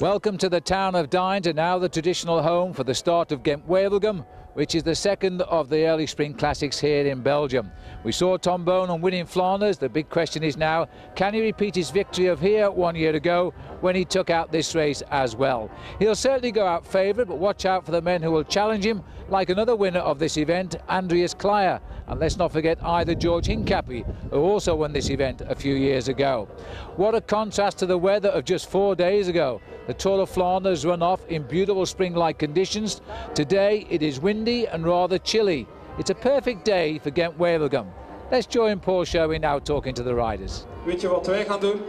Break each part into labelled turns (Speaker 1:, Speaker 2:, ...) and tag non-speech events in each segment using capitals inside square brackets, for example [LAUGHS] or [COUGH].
Speaker 1: Welcome to the town of Deinze and now the traditional home for the start of Ghent Wevelgem, which is the second of the early spring classics here in Belgium. We saw Tom Boonen winning Flanders. The big question is now, can he repeat his victory of here one year ago when he took out this race as well? He'll certainly go out favourite, but watch out for the men who will challenge him, like another winner of this event, Andreas Klier. And let's not forget either George Hincapie, who also won this event a few years ago. What a contrast to the weather of just four days ago. The Tour of Flanders run off in beautiful spring-like conditions. Today it is windy and rather chilly. It's a perfect day for Ghent Wevelgem. Let's join Paul Sherwen now talking to the riders.
Speaker 2: Weet je wat wij gaan doen?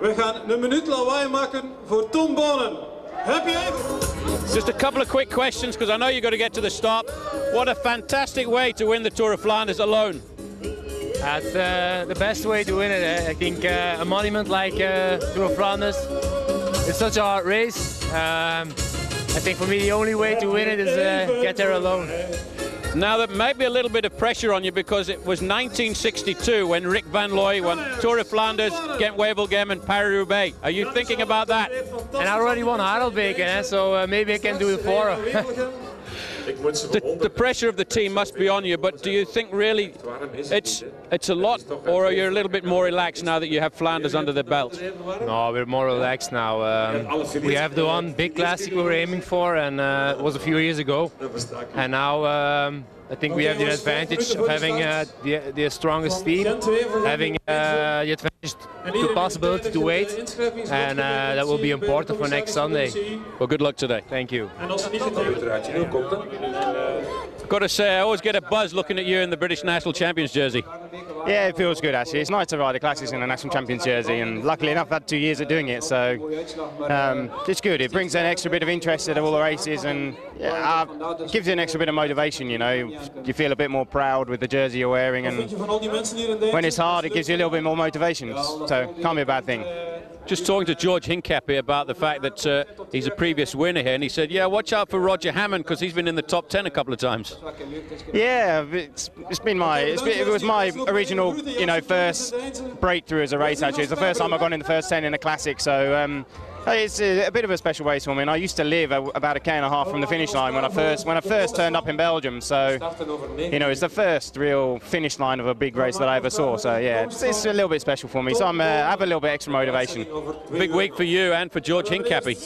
Speaker 2: We gaan een minuut lawaai maken voor Tom Boonen. Heb je even?
Speaker 3: Just a couple of quick questions because I know you've got to get to the start. What a fantastic way to win the Tour of Flanders alone.
Speaker 4: That's uh, the best way to win it. Eh? I think uh, a monument like uh, Tour of Flanders, it's such a hard race. Um, I think for me the only way to win it is uh, get there alone.
Speaker 3: Now there might be a little bit of pressure on you because it was 1962 when Rik Van Looy won Tour of Flanders, Ghent Wevelgem and Paris-Roubaix. Are you thinking about that?
Speaker 4: And I already won Harelbeke, eh? so uh, maybe I can do it for [LAUGHS]
Speaker 3: the, the, pressure of the team must be on you, but do you think really it's it's a lot, or are you a little bit more relaxed now that you have Flanders under the belt?
Speaker 4: No, we're more relaxed now. Um, we have the one big classic we were aiming for, and uh, it was a few years ago, and now. Um, I think we have the advantage of having uh, the, the strongest team, having uh, the advantage, the possibility to wait, and uh, that will be important for next Sunday.
Speaker 3: Well, good luck today.
Speaker 4: Thank you.
Speaker 3: Got to say, I always get a buzz looking at you in the British National Champions jersey.
Speaker 5: Yeah, it feels good actually. It's nice to ride the classics in a national champions jersey, and luckily enough, I've had two years of doing it, so um, it's good. It brings an extra bit of interest to all the races, and yeah, uh, gives you an extra bit of motivation. You know, you feel a bit more proud with the jersey you're wearing, and when it's hard, it gives you a little bit more motivation. So, can't be a bad thing
Speaker 3: just talking to George Hincapie about the fact that uh, he's a previous winner here, and he said, "Yeah, watch out for Roger Hammond because he's been in the top ten a couple of times."
Speaker 5: Yeah, it's, it's been my it's been, it was my original you know first breakthrough as a race actually. It's the first time I've gone in the first ten in a classic, so. Um, it's a, a, bit of a special race for me. And I used to live a, about a k and a half from the finish line when I first when I first turned up in Belgium. So, you know, it's the first real finish line of a big race that I ever saw. So yeah, it's, it's a little bit special for me. So I'm uh, have a little bit extra motivation.
Speaker 3: Big week for you and for George Hincapie.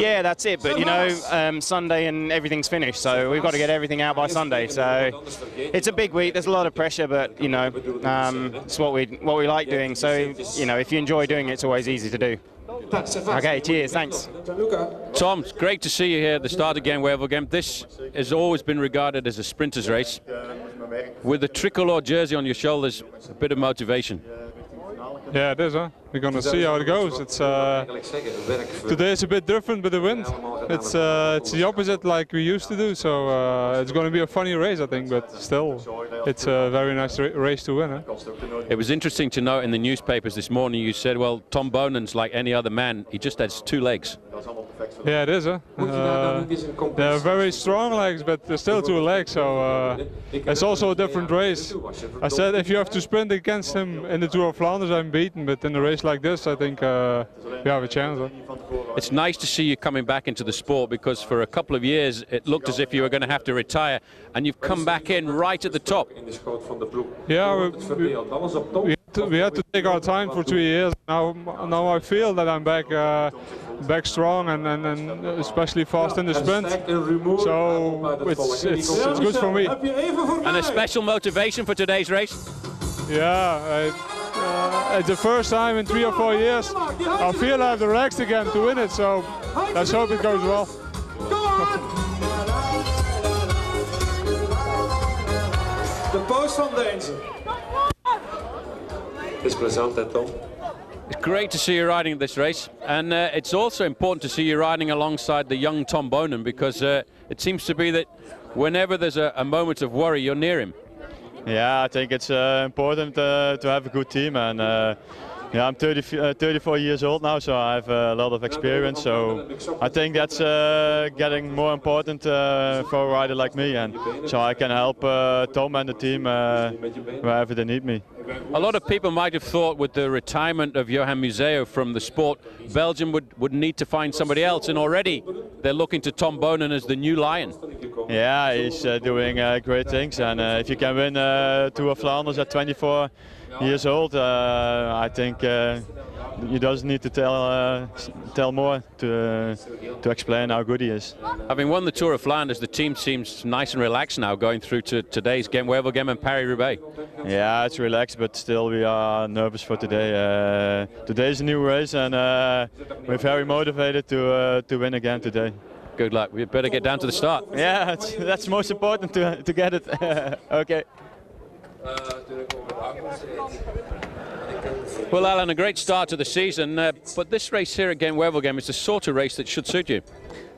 Speaker 5: Yeah, that's it. But you know, um, Sunday and everything's finished, so we've got to get everything out by Sunday. So it's a big week. There's a lot of pressure, but you know, um, it's what we what we like doing. So you know, if you enjoy doing it, it's always easy to do. Okay, cheers, thanks.
Speaker 3: Tom, it's great to see you here at the start again, Wevelgem. This has always been regarded as a sprinter's race. With the tricolour jersey on your shoulders, a bit of motivation.
Speaker 6: Yeah, it is, huh? We're gonna see how it goes. It's uh, today is a bit different with the wind. It's uh, it's the opposite like we used to do. So uh, it's gonna be a funny race, I think. But still, it's a very nice ra race to win. Huh?
Speaker 3: It was interesting to note in the newspapers this morning. You said, well, Tom Boonen's like any other man. He just has two legs.
Speaker 6: Yeah, it is. Huh? Uh, they're very strong legs, but they're still two legs. So uh, it's also a different race. I said if you have to sprint against him in the Tour of Flanders, I'm beaten. But in the race like this, I think uh, we have a chance.
Speaker 3: It's nice to see you coming back into the sport because for a couple of years it looked as if you were going to have to retire, and you've come back in right at the top.
Speaker 6: Yeah, we, we, we, had, to, we had to take our time for two years. Now, now I feel that I'm back. Uh, back strong and, and, and, especially fast in the sprint. So it's, it's, it's good for me.
Speaker 3: And a special motivation for today's race?
Speaker 6: Yeah, I, uh, it's the first time in three or four years I feel I have the legs again to win it, so let's hope it goes well.
Speaker 2: De post van Deense.
Speaker 7: Het is plezant, hè Tom?
Speaker 3: It's great to see you riding this race, and uh, it's also important to see you riding alongside the young Tom Boonen because uh, it seems to be that whenever there's a, a, moment of worry, you're near him.
Speaker 8: Yeah, I think it's uh, important uh, to have a good team, and uh, Yeah, I'm 30, uh, 34 years old now, so I have a lot of experience. So I think that's uh, getting more important uh, for a rider like me, and so I can help uh, Tom and the team uh, wherever they need me.
Speaker 3: A lot of people might have thought with the retirement of Johan Museeuw from the sport, Belgium would, would need to find somebody else, and already they're looking to Tom Boonen as the new lion.
Speaker 8: Yeah, he's uh, doing great things, and if you can win Tour of Flanders at 24 years old, uh, I think uh, you doesn't need to tell uh, tell more to to explain how good he is.
Speaker 3: Having won the Tour of Flanders, the team seems nice and relaxed now, going through to today's Gent, Wevelgem and Paris-Roubaix.
Speaker 8: Yeah, it's relaxed, but still we are nervous for today. Uh, today's a new race, and uh, we're very motivated to uh, to win again today.
Speaker 3: Good luck. We better get down to the start.
Speaker 8: Yeah, [LAUGHS] that's most important to to get it. [LAUGHS] okay.
Speaker 3: Well, Alan, a great start to the season, uh, but this race here at Gent-Wevelgem is the sort of race that should suit you.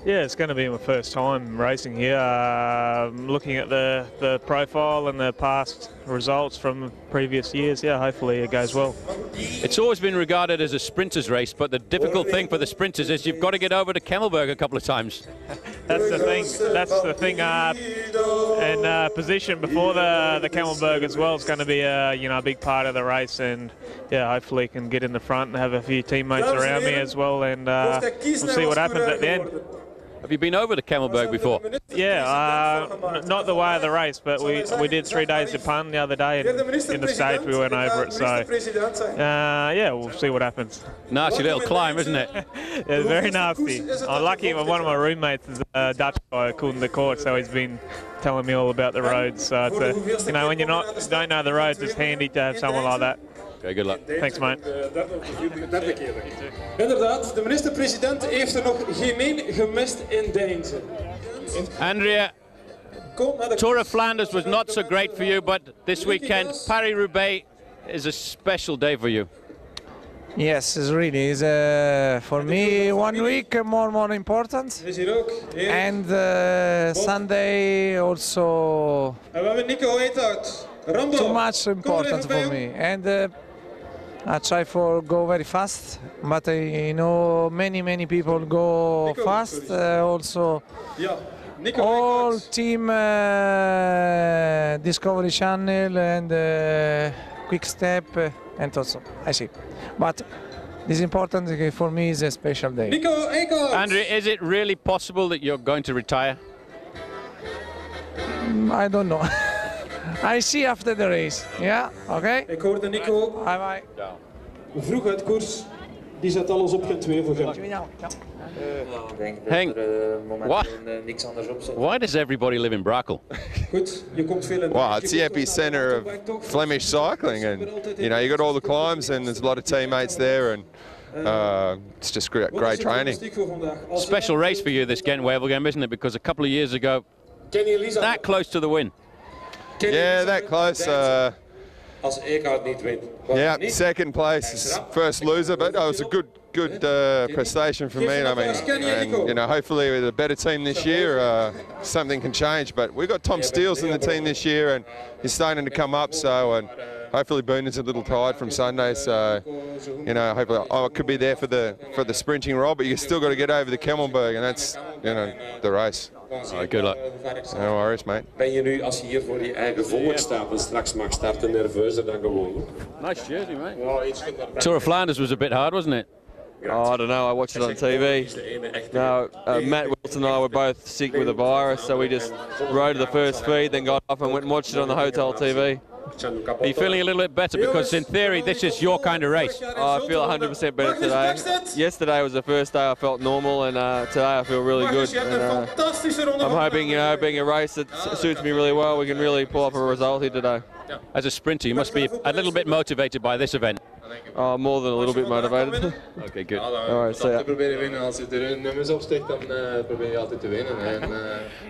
Speaker 9: Yeah, it's going to be my first time racing here. Uh, looking at the, the profile and the past results from previous years, yeah, hopefully it goes well.
Speaker 3: It's always been regarded as a sprinter's race, but the difficult thing for the sprinters is you've got to get over to Kemmelberg a couple of times.
Speaker 9: That's the thing. That's the thing. Uh, and uh, position before the the Kemmelberg as well is going to be a you know a big part of the race, and yeah, hopefully can get in the front and have a few teammates around me as well, and uh, we'll see what happens at the end.
Speaker 3: Have you been over to Kemmelberg before?
Speaker 9: Yeah, uh, not the way of the race, but we we did three days Japan the other day, and in the States we went over it. So, uh, yeah, we'll see what happens.
Speaker 3: Nasty little climb, isn't it? [LAUGHS]
Speaker 9: yeah, very nasty. I'm lucky one of my roommates is a Dutch guy, Koen de Kort, so he's been telling me all about the roads. So, it's a, you know, when you're not don't know the roads, it's handy to have someone like that.
Speaker 3: Okay, good luck.
Speaker 9: Thanks, mate.
Speaker 2: Inderdaad, de minister-president heeft er nog geen één gemist in Deinzen.
Speaker 3: Andrea, Tour of Flanders was not so great for you, but this weekend, Paris-Roubaix is a special day for you.
Speaker 10: Yes, it's really. It's, uh, for me, one week more more important. And uh, Sunday also too much important for me. And uh, I try for go very fast, but I know many many people go fast. Uh, also, all team uh, Discovery Channel and uh, Quick Step uh, and also I see. But this important for me is a special day.
Speaker 3: Andrew, is it really possible that you're going to retire?
Speaker 10: Mm, I don't know. [LAUGHS] I see after the race. Ja, oké. Okay.
Speaker 2: Ik hoorde Nico.
Speaker 10: Bye bye.
Speaker 2: Vroeg uit koers. Die zet alles op geen twee voor hem.
Speaker 10: Ja.
Speaker 3: Henk, what? Why does everybody live in Brakel?
Speaker 2: Goed, je komt veel in
Speaker 11: Well, it's the epicenter of Flemish cycling, and you know you got all the climbs, and there's a lot of teammates there, and uh, it's just great, great training.
Speaker 3: Special race for you this Gent-Wevelgem, isn't it? Because a couple of years ago, that close to the win.
Speaker 11: Yeah, that close. Uh,
Speaker 12: als Eekhout niet wint.
Speaker 11: yeah, second place is first loser, but it was a good good uh, prestation for me. I mean, and, you know, hopefully with a better team this year, uh, something can change. But we've got Tom Steels in the team this year, and he's starting to come up. So, and hopefully Boonen's a little tired from Sunday. So, you know, hopefully oh, it could be there for the for the sprinting role, but you still got to get over the Kemmelberg, and that's you know the race.
Speaker 3: Right, good luck.
Speaker 11: No worries, mate.
Speaker 12: Ben je nu, als je hier voor je eigen volk staat en straks mag starten, nerveuzer dan gewoon?
Speaker 3: Nice jersey, mate. Tour of Flanders was a bit hard, wasn't it?
Speaker 13: Oh, I don't know. I watched it on TV. No, uh, Matt Wilson and I were both sick with the virus, so we just rode the first feed, then got off and went and watched it on the hotel TV.
Speaker 3: Are you feeling a little bit better? Because in theory, this is your kind of race.
Speaker 13: Oh, I feel 100% better today. Yesterday was the first day I felt normal, and uh, today I feel really good. And, uh, I'm hoping, you know, being a race that suits me really well, we can really pull off a result here today.
Speaker 3: As a sprinter, you must be a little bit motivated by this event.
Speaker 13: Oh, more than a little bit motivated. [LAUGHS]
Speaker 3: okay, good.
Speaker 13: All right, see ya.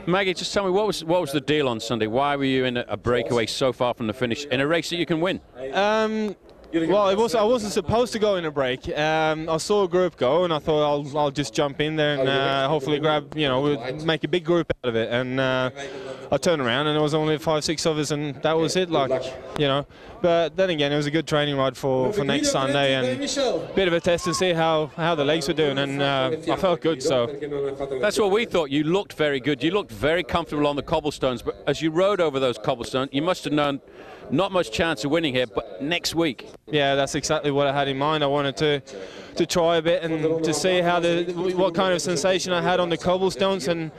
Speaker 3: Maggie, just tell me what was what was the deal on Sunday? Why were you in a, a breakaway so far from the finish in a race that you can win?
Speaker 14: Um, well, it was I wasn't supposed to go in a break. Um, I saw a group go, and I thought I'll I'll just jump in there and uh, hopefully grab you know make a big group out of it. And uh,
Speaker 11: I turned around and there was only five, six of us, and that was it. Like, you know. But then again, it was a good training ride for, for next Sunday, and a bit of a test to see how, how the legs were doing, and uh, I felt good. So
Speaker 3: that's what we thought. You looked very good. You looked very comfortable on the cobblestones, but as you rode over those cobblestones, you must have known not much chance of winning here, but next week.
Speaker 11: Yeah, that's exactly what I had in mind. I wanted to to try a bit and to see how the what kind of sensation I had on the cobblestones, and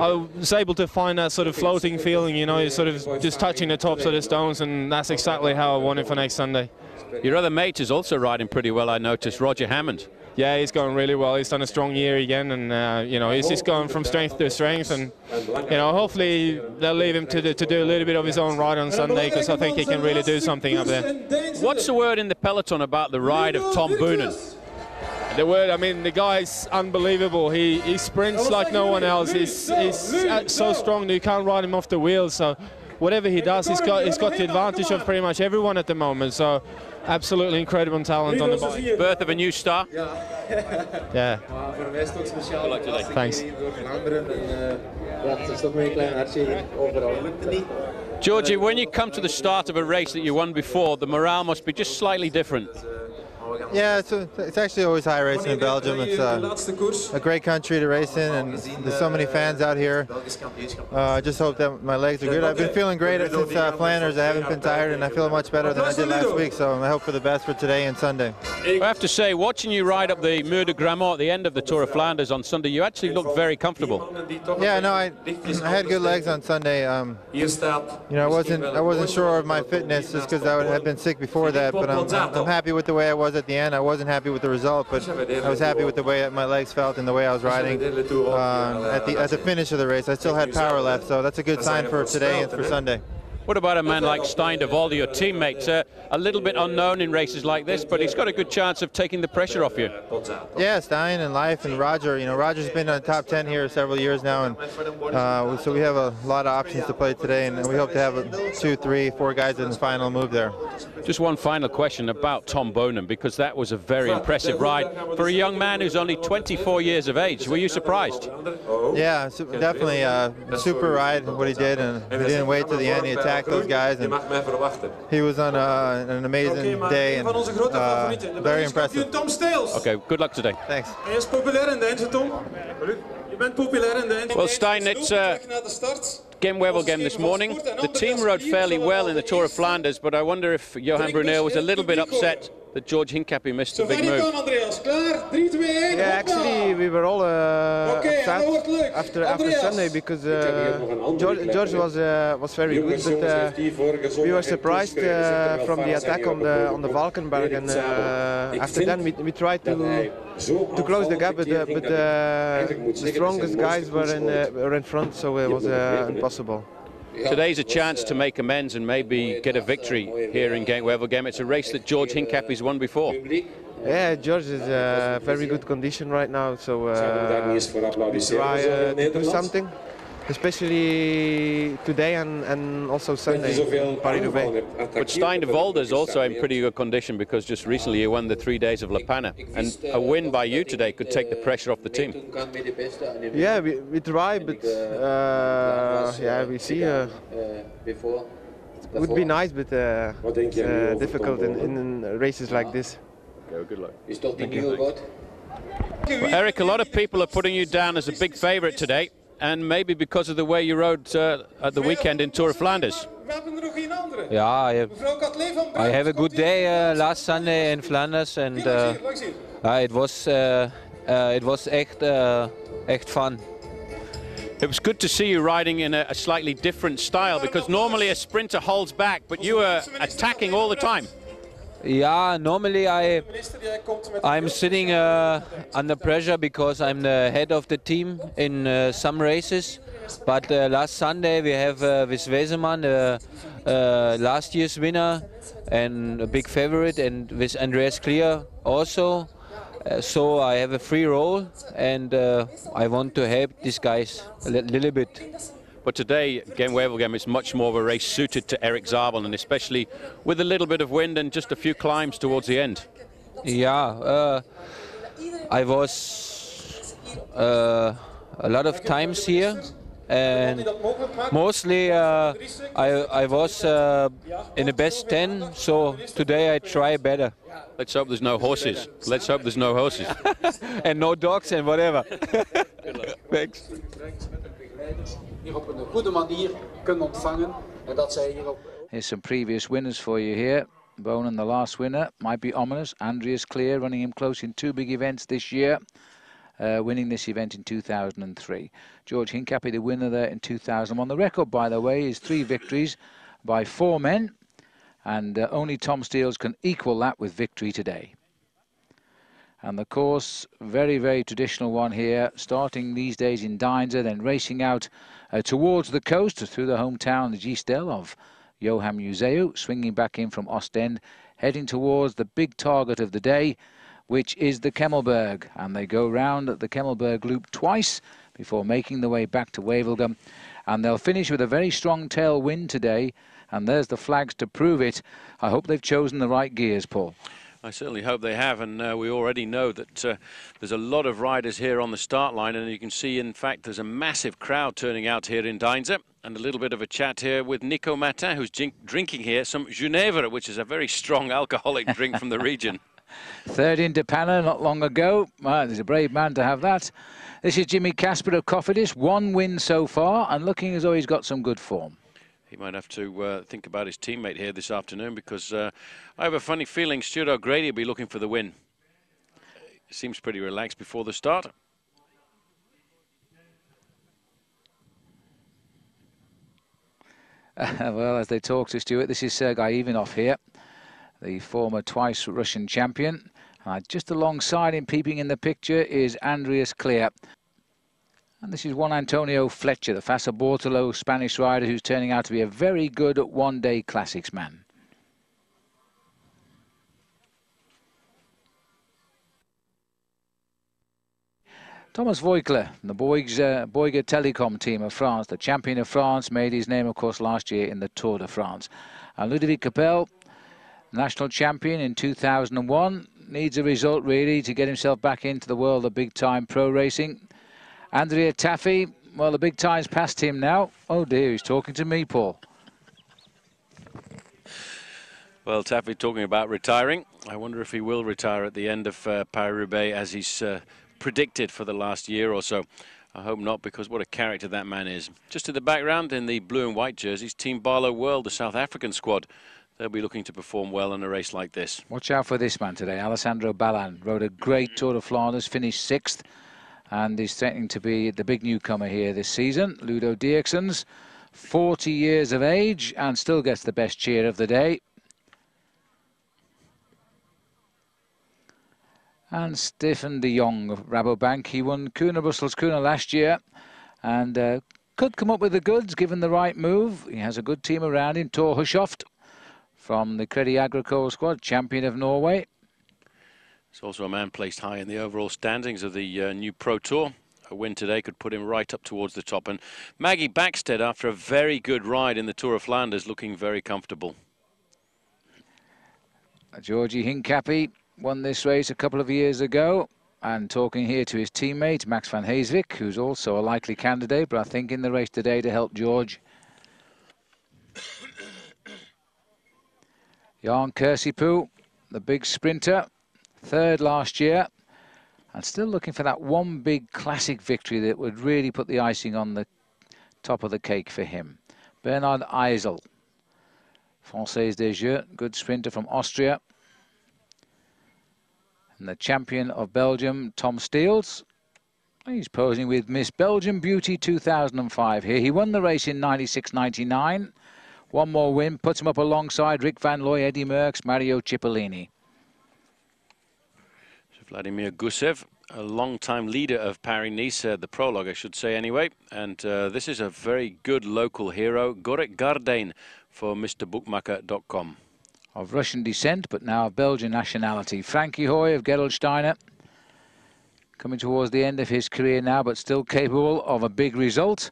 Speaker 11: I was able to find that sort of floating feeling, you know, sort of just touching the tops of the stones, and that's exactly how I wanted for next Sunday.
Speaker 3: Your other mate is also riding pretty well, I noticed, Roger Hammond.
Speaker 11: Yeah, he's going really well. He's done a strong year again, and uh, you know he's just going from strength to strength. And you know, hopefully they'll leave him to, do, to do a little bit of his own ride on Sunday because I think he can really do something up there.
Speaker 3: What's the word in the peloton about the ride of Tom Boonen?
Speaker 11: The word, I mean, the guy's unbelievable. He he sprints like no one else. He's he's so strong that you can't ride him off the wheel. So whatever he does, he's got he's got the advantage of pretty much everyone at the moment. So absolutely incredible talent on the bike.
Speaker 3: Birth of a new star.
Speaker 11: Yeah.
Speaker 3: Good luck today.
Speaker 11: Thanks.
Speaker 3: Georgie, when you come to the start of a race that you won before, the morale must be just slightly different.
Speaker 15: Yeah, it's, a, it's actually always high racing in Belgium. It's a, a, great country to race in, and there's so many fans out here. Uh, I just hope that my legs are good. I've been feeling great since uh, Flanders. I haven't been tired, and I feel much better than I did last week. So I hope for the best for today and Sunday.
Speaker 3: I have to say, watching you ride up the Mur de Grammont at the end of the Tour of Flanders on Sunday, you actually looked very comfortable.
Speaker 15: Yeah, no, I, I had good legs on Sunday. Um, you know, I wasn't I wasn't sure of my fitness just because I would, had been sick before that, but I'm, I'm happy with the way I was at the end. I wasn't happy with the result, but I was happy with the way my legs felt and the way I was riding. Um, at the at the finish of the race, I still had power left, so that's a good sign for today and for Sunday.
Speaker 3: What about a man like Stijn de Volder, your teammate? Uh, a little bit unknown in races like this, but he's got a good chance of taking the pressure off you.
Speaker 15: Yeah, Stijn and Life and Roger. You know, Roger's been on top 10 here several years now, and uh, so we have a lot of options to play today, and we hope to have two, three, four guys in the final move there.
Speaker 3: Just one final question about Tom Boonen, because that was a very impressive ride for a young man who's only 24 years of age. Were you surprised?
Speaker 15: Yeah, definitely. Uh, super ride, what he did, and he didn't wait to the end. He attacked those guys, and he was on uh, an amazing day and uh, very impressive.
Speaker 3: Okay, good luck today.
Speaker 15: Thanks.
Speaker 3: Well, Stijn, it's uh, Gem game this morning. The team rode fairly well in the Tour of Flanders, but I wonder if Johan Bruyneel was a little bit upset that George Hincapie missed a big move.
Speaker 2: Yeah, actually, we were all uh, upset after after Sunday because uh, George, George, was uh, was very good, but uh, we were surprised uh, from the attack on the on the Valkenberg, and uh, after that we, we tried to to close the gap, but, but the strongest guys were in were in front, so it was impossible.
Speaker 3: Today's a chance to make amends and maybe get a victory here in Game Gent-Wevelgem. It's a race that George Hincapie's won before.
Speaker 2: Yeah, George is in uh, very good condition right now, so uh, we try uh, to do something especially today and, and also Sunday Paris-Roubaix.
Speaker 3: But Stijn de Volder is also in pretty good condition because just recently he won the three days of La Panne and a win by you today could take the pressure off the team.
Speaker 2: Yeah, we, we try, but uh, yeah, we see. Uh, it would be nice, but uh, it's uh, difficult in, in races like this.
Speaker 3: Okay, well, good luck. Thank you. Well, Eric, a lot of people are putting you down as a big favourite today and maybe because of the way you rode uh, at the weekend in Tour of Flanders.
Speaker 16: Yeah, I have, I have a good day uh, last Sunday in Flanders, and uh, it was uh, uh, it was echt uh, echt fun.
Speaker 3: It was good to see you riding in a, a slightly different style because normally a sprinter holds back, but you were attacking all the time.
Speaker 16: Yeah, normally I I'm sitting uh, under pressure because I'm the head of the team in uh, some races. But uh, last Sunday we have uh, with Wesemann, uh, uh, last year's winner and a big favorite, and with Andreas Klier also. Uh, so I have a free role, and I want to help these guys a li little bit.
Speaker 3: But today, Gent-Wevelgem is much more of a race suited to Erik Zabel, and especially with a little bit of wind and just a few climbs towards the end.
Speaker 16: Yeah, uh, I was uh, a lot of times here, and mostly uh, I, I was uh, in the best 10, so today I try better.
Speaker 17: Let's hope there's no horses. Let's hope there's no horses. [LAUGHS]
Speaker 16: and no dogs and whatever. [LAUGHS] Thanks.
Speaker 1: Here's some previous winners for you here. Boonen, the last winner, might be ominous. Andreas Klier running him close in two big events this year uh, winning this event in 2003. George Hincapie, the winner there in 2001. The record, by the way, is three victories by four men, and uh, only Tom Steels can equal that with victory today. And the course, very, very traditional one here, starting these days in Deinze, then racing out uh, towards the coast through the hometown, the Gistel of Johan Museeuw, swinging back in from Ostend, heading towards the big target of the day, which is the Kemmelberg. And they go round the Kemmelberg loop twice before making the way back to Wevelgem. And they'll finish with a very strong tailwind today. And there's the flags to prove it. I hope they've chosen the right gears, Paul.
Speaker 17: I certainly hope they have, and uh, we already know that uh, there's a lot of riders here on the start line, and you can see, in fact, there's a massive crowd turning out here in Deinze, and a little bit of a chat here with Nico Mattan, who's drinking here some Ginevra, which is a very strong alcoholic drink from the region. [LAUGHS]
Speaker 1: Third in Panna not long ago. Well, he's a brave man to have that. This is Jimmy Casper of Cofidis. One win so far and looking as though he's got some good form.
Speaker 17: He might have to uh, think about his teammate here this afternoon because uh, I have a funny feeling Stuart O'Grady will be looking for the win. Seems pretty relaxed before the start. [LAUGHS]
Speaker 1: well, as they talk to Stuart, this is Sergei Ivanov here the former twice Russian champion. Uh, just alongside him, peeping in the picture, is Andreas Klier. And this is Juan Antonio Flecha, the Fassa Bortolo Spanish rider who's turning out to be a very good one-day classics man. Thomas Voeckler, the Bouygues, uh, Telecom team of France, the champion of France, made his name, of course, last year in the Tour de France. And Ludovic Capelle, national champion in 2001. Needs a result, really, to get himself back into the world of big-time pro racing. Andrea Tafi, well, the big time's past him now. Oh, dear, he's talking to me, Paul.
Speaker 17: Well, Tafi talking about retiring. I wonder if he will retire at the end of uh, Paris-Roubaix as he's uh, predicted for the last year or so. I hope not, because what a character that man is. Just in the background, in the blue and white jerseys, Team Barloworld, the South African squad they'll be looking to perform well in a race like this.
Speaker 1: Watch out for this man today. Alessandro Ballan rode a great Tour de Flanders, finished sixth, and is threatening to be the big newcomer here this season. Ludo Dierckxsens, 40 years of age, and still gets the best cheer of the day. And Steven de Jongh of Rabobank, he won Kuurne Brussels Kuurne last year, and uh, could come up with the goods given the right move. He has a good team around him. Thor Hushovd from the Crédit Agricole squad, champion of Norway.
Speaker 17: He's also a man placed high in the overall standings of the uh, new Pro Tour. A win today could put him right up towards the top. And Maggie Backstedt, after a very good ride in the Tour of Flanders, looking very comfortable.
Speaker 1: Georgie Hincapie won this race a couple of years ago. And talking here to his teammate, Max van Heeswijk, who's also a likely candidate, but I think in the race today to help George [COUGHS] Jan Kirsipuu, the big sprinter, third last year, and still looking for that one big classic victory that would really put the icing on the top of the cake for him. Bernhard Eisel, Française des Jeux, good sprinter from Austria. And the champion of Belgium, Tom Steels. He's posing with Miss Belgium Beauty 2005 here. He won the race in 96-99. One more win puts him up alongside Rik Van Looy, Eddy Merckx, Mario Cipollini.
Speaker 17: Vladimir Gusev, a long-time leader of Paris-Nice, uh, the prologue, I should say, anyway. And uh, this is a very good local hero, Gorik Gardeyn, for MrBookmaker.com.
Speaker 1: Of Russian descent, but now of Belgian nationality. Frankie Hoy of Gerolsteiner, coming towards the end of his career now, but still capable of a big result.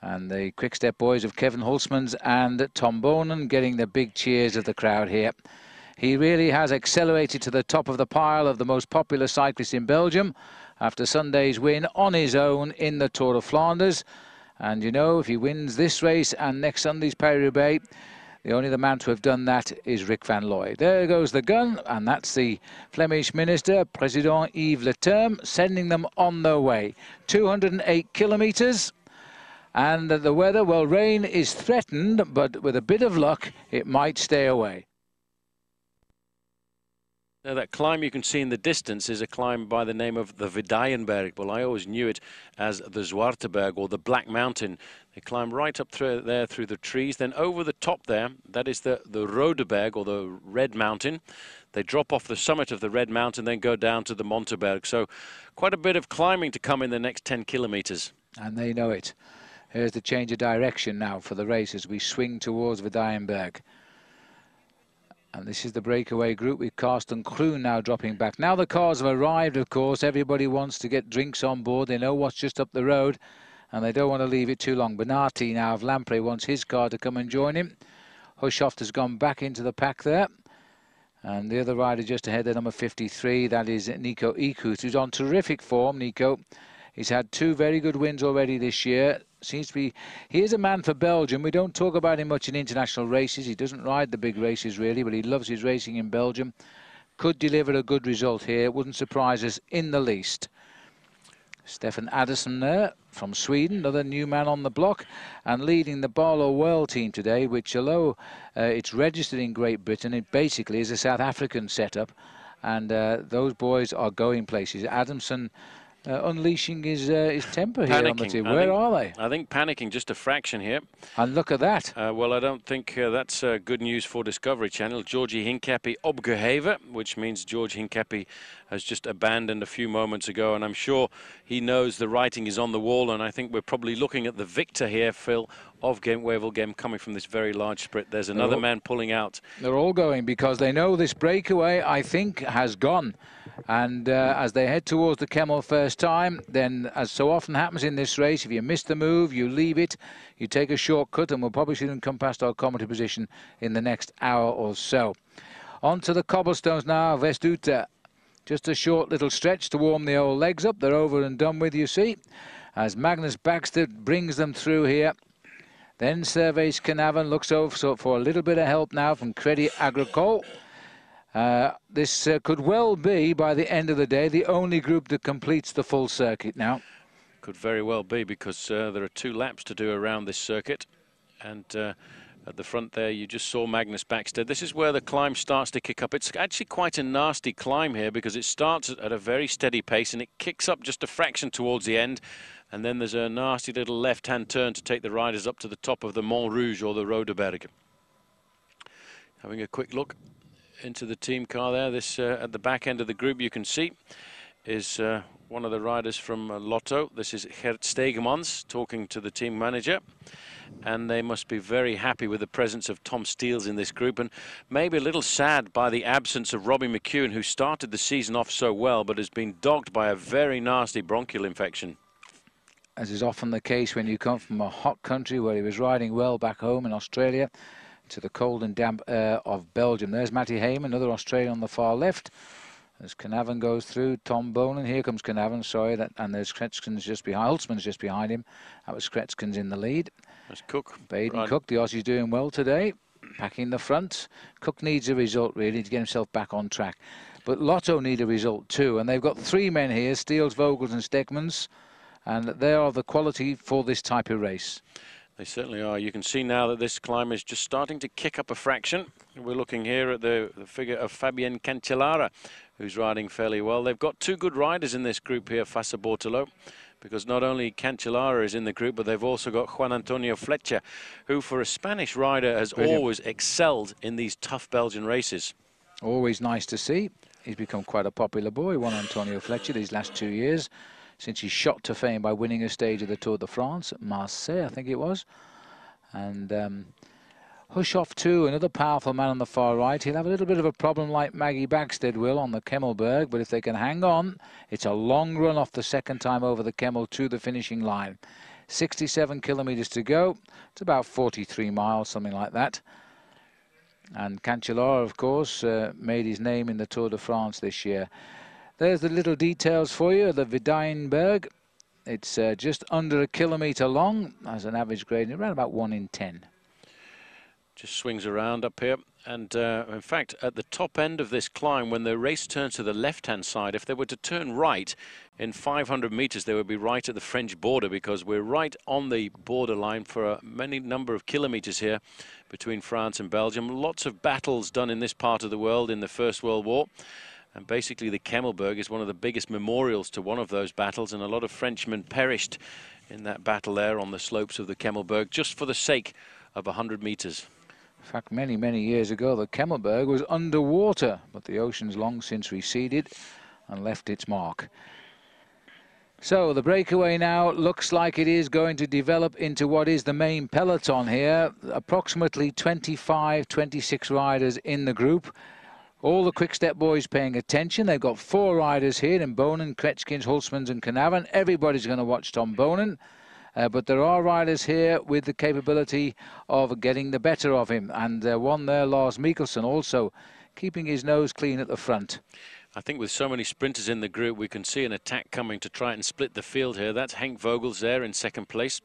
Speaker 1: And the Quick-Step boys of Kevin Hulsmans and Tom Boonen getting the big cheers of the crowd here. He really has accelerated to the top of the pile of the most popular cyclists in Belgium after Sunday's win on his own in the Tour of Flanders. And you know, if he wins this race and next Sunday's Paris-Roubaix, the only the man to have done that is Rik van Looy. There goes the gun, and that's the Flemish Minister, President Yves Leterme, sending them on their way. 208 kilometres. And the weather, well, rain is threatened, but with a bit of luck, it might stay away.
Speaker 17: Now that climb you can see in the distance is a climb by the name of the Vidaigneberg. Well, I always knew it as the Zwarteberg or the Black Mountain. They climb right up through there through the trees. Then over the top there, that is the, the Rodeberg or the Red Mountain. They drop off the summit of the Red Mountain, then go down to the Monteberg. So quite a bit of climbing to come in the next 10 kilometers.
Speaker 1: And they know it. Here's the change of direction now for the race as we swing towards Vidaigneberg. And this is the breakaway group with Karsten Kroon now dropping back. Now the cars have arrived, of course. Everybody wants to get drinks on board. They know what's just up the road, and they don't want to leave it too long. Bennati now of Lampre wants his car to come and join him. Hushovd has gone back into the pack there. And the other rider just ahead, the number 53, that is Nico Eekhout, who's on terrific form, Nico. He's had two very good wins already this year seems to be he is a man for Belgium. We don't talk about him much in international races. He doesn't ride the big races really, but he loves his racing in Belgium. Could deliver a good result here. Wouldn't surprise us in the least. Stefan Adamsson there from Sweden, another new man on the block, and leading the Barloworld team today, which although uh, it's registered in Great Britain, it basically is a South African setup, and uh, those boys are going places. Adamsson uh, unleashing his uh, his temper here
Speaker 17: panicking.
Speaker 1: on the team. Where
Speaker 17: think,
Speaker 1: are they?
Speaker 17: I think panicking just a fraction here.
Speaker 1: And look at that.
Speaker 17: Uh, well, I don't think uh, that's uh, good news for Discovery Channel. Georgie Hincapie opgeheven, which means George Hincapie has just abandoned a few moments ago, and I'm sure he knows the writing is on the wall, and I think we're probably looking at the victor here, Phil, of Gent Wevelgem coming from this very large sprint. There's another all, man pulling out.
Speaker 1: They're all going because they know this breakaway, I think, has gone. And uh, as they head towards the Kemmel first time, then as so often happens in this race, if you miss the move, you leave it, you take a shortcut, and we'll probably see them come past our commentary position in the next hour or so. On to the cobblestones now, Westhoute. Just a short little stretch to warm the old legs up. They're over and done with, you see, as Magnus Backstedt brings them through here. Then Servais Knaven, looks over for a little bit of help now from Credit Agricole. Uh, this uh, could well be, by the end of the day, the only group that completes the full circuit now.
Speaker 17: Could very well be, because uh, there are two laps to do around this circuit. And uh, at the front there, you just saw Magnus Backstedt. This is where the climb starts to kick up. It's actually quite a nasty climb here, because it starts at a very steady pace, and it kicks up just a fraction towards the end. And then there's a nasty little left-hand turn to take the riders up to the top of the Mont Rouge or the Rodeberg. Having a quick look into the team car there. This uh, at the back end of the group you can see is uh, one of the riders from uh, Lotto. This is Gert Steegmans talking to the team manager. And they must be very happy with the presence of Tom Steels in this group and maybe a little sad by the absence of Robbie McEwen, who started the season off so well but has been dogged by a very nasty bronchial infection.
Speaker 1: As is often the case when you come from a hot country where he was riding well back home in Australia, to the cold and damp air of Belgium. There's Matty Hayman, another Australian on the far left. As Knaven goes through, Tom Boonen, here comes Knaven, sorry, that, and there's Cretskens just behind, Hulsmans just behind him. That was Cretskens in the lead.
Speaker 17: That's Cooke.
Speaker 1: Baden right. Cooke, the Aussie's doing well today, packing the front. Cooke needs a result, really, to get himself back on track. But Lotto need a result too, and they've got three men here, Steels, Vogels and Steegmans, and they are the quality for this type of race.
Speaker 17: They certainly are. You can see now that this climb is just starting to kick up a fraction. We're looking here at the, the figure of Fabian Cancellara, who's riding fairly well. They've got two good riders in this group here, Fassa Bortolo, because not only Cancellara is in the group, but they've also got Juan Antonio Flecha, who for a Spanish rider has Brilliant. always excelled in these tough Belgian races.
Speaker 1: Always nice to see. He's become quite a popular boy, Juan Antonio Flecha, these last two years since he shot to fame by winning a stage of the Tour de France Marseille, I think it was. And um, Hushovd too, another powerful man on the far right. He'll have a little bit of a problem like Maggie Backstedt will on the Kemmelberg, but if they can hang on, it's a long run off the second time over the Kemmel to the finishing line. 67 kilometres to go. It's about 43 miles, something like that. And Cancellara, of course, uh, made his name in the Tour de France this year. There's the little details for you, the Vidaigneberg. It's uh, just under a kilometre long as an average grade, around about 1 in 10.
Speaker 17: Just swings around up here. And uh, in fact, at the top end of this climb, when the race turns to the left-hand side, if they were to turn right in 500 meters, they would be right at the French border because we're right on the borderline for a many number of kilometers here between France and Belgium. Lots of battles done in this part of the world in the First World War. And basically the Kemmelberg is one of the biggest memorials to one of those battles and a lot of Frenchmen perished in that battle there on the slopes of the Kemmelberg just for the sake of 100 meters.
Speaker 1: In fact, many, many years ago, the Kemmelberg was underwater, but the ocean's long since receded and left its mark. So the breakaway now looks like it is going to develop into what is the main peloton here. Approximately 25, 26 riders in the group. All the quick-step boys paying attention. They've got four riders here in Boonen, Cretskens, Hulsmans and Knaven. Everybody's going to watch Tom Boonen. Uh, but there are riders here with the capability of getting the better of him. And uh, one there, Lars Michaelsen, also keeping his nose clean at the front.
Speaker 17: I think with so many sprinters in the group, we can see an attack coming to try and split the field here. That's Henk Vogels there in second place.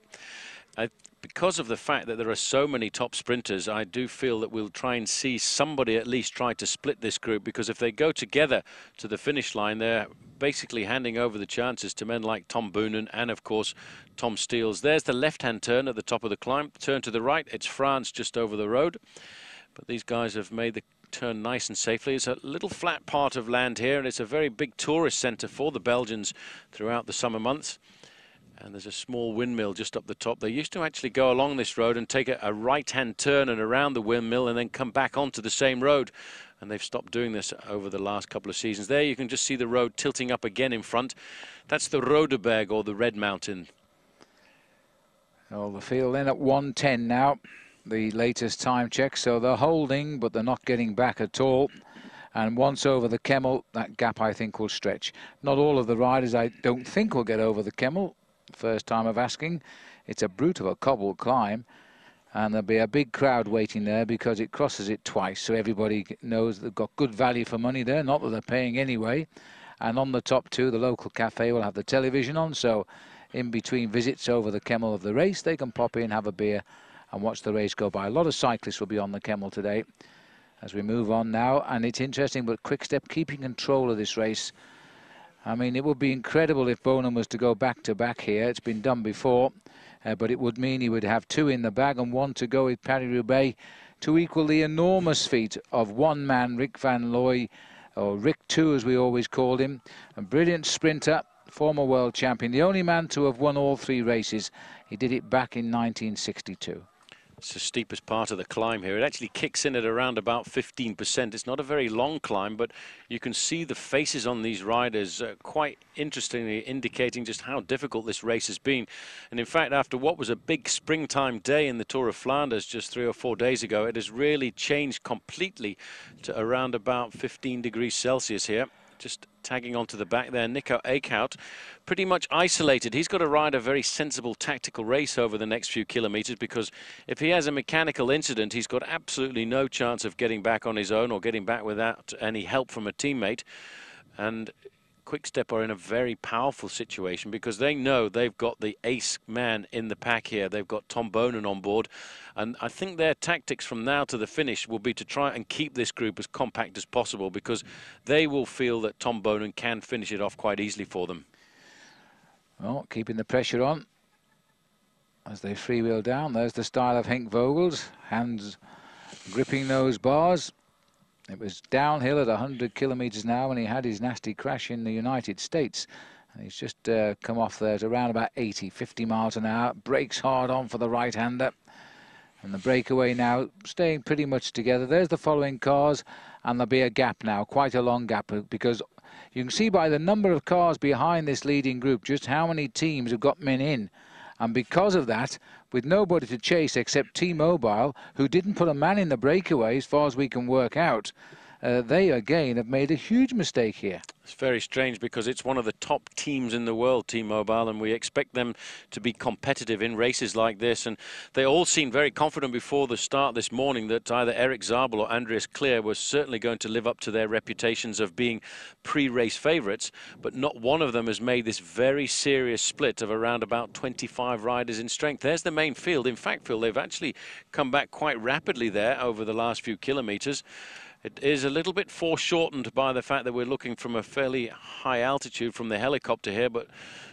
Speaker 17: Because of the fact that there are so many top sprinters, I do feel that we'll try and see somebody at least try to split this group because if they go together to the finish line, they're basically handing over the chances to men like Tom Boonen and, of course, Tom Steels. There's the left-hand turn at the top of the climb. Turn to the right. It's France just over the road. But these guys have made the turn nice and safely. It's a little flat part of land here, and it's a very big tourist centre for the Belgians throughout the summer months. And there's a small windmill just up the top. They used to actually go along this road and take a, a right-hand turn and around the windmill and then come back onto the same road. And they've stopped doing this over the last couple of seasons. There you can just see the road tilting up again in front. That's the Rodeberg or the Red Mountain.
Speaker 1: Well, the field in at 110 now. The latest time check. So they're holding, but they're not getting back at all and once over the Kemmel, that gap I think will stretch. Not all of the riders I don't think will get over the Kemmel. First time of asking. It's a brute of a cobbled climb. And there'll be a big crowd waiting there because it crosses it twice. So everybody knows they've got good value for money there. Not that they're paying anyway. And on the top two, the local cafe will have the television on. So in between visits over the Kemmel of the race, they can pop in, have a beer and watch the race go by. A lot of cyclists will be on the Kemmel today as we move on now. And it's interesting, but Quick Step keeping control of this race I mean, it would be incredible if Boonen was to go back to back here. It's been done before, uh, but it would mean he would have two in the bag and one to go with Paris-Roubaix to equal the enormous feat of one man, Rik Van Looy, or Rick 2 as we always called him, a brilliant sprinter, former world champion, the only man to have won all three races. He did it back in 1962.
Speaker 17: It's the steepest part of the climb here. It actually kicks in at around about 15%. It's not a very long climb, but you can see the faces on these riders uh, quite interestingly indicating just how difficult this race has been. And in fact, after what was a big springtime day in the Tour of Flanders just three or four days ago, it has really changed completely to around about 15 degrees Celsius here just tagging onto the back there. Nico Eekhout, pretty much isolated. He's got to ride a very sensible tactical race over the next few kilometres because if he has a mechanical incident, he's got absolutely no chance of getting back on his own or getting back without any help from a teammate. And Quickstep are in a very powerful situation because they know they've got the ace man in the pack here. They've got Tom Boonen on board. And I think their tactics from now to the finish will be to try and keep this group as compact as possible because they will feel that Tom Boonen can finish it off quite easily for them.
Speaker 1: Well, keeping the pressure on as they freewheel down. There's the style of Henk Vogels, hands gripping those bars. It was downhill at 100 kilometres an hour when he had his nasty crash in the United States. And he's just uh, come off there at around about 80, 50 miles an hour. Brakes hard on for the right-hander. And the breakaway now staying pretty much together. There's the following cars, and there'll be a gap now, quite a long gap, uh, because you can see by the number of cars behind this leading group just how many teams have got men in. And because of that, with nobody to chase except T-Mobile, who didn't put a man in the breakaway as far as we can work out, uh, they again have made a huge mistake here.
Speaker 17: It's very strange because it's one of the top teams in the world, T-Mobile, and we expect them to be competitive in races like this. And they all seemed very confident before the start this morning that either Erik Zabel or Andreas Klier was certainly going to live up to their reputations of being pre-race favourites. But not one of them has made this very serious split of around about 25 riders in strength. There's the main field. In fact, Phil, they've actually come back quite rapidly there over the last few kilometres. It is a little bit foreshortened by the fact that we're looking from a fairly high altitude from the helicopter here, but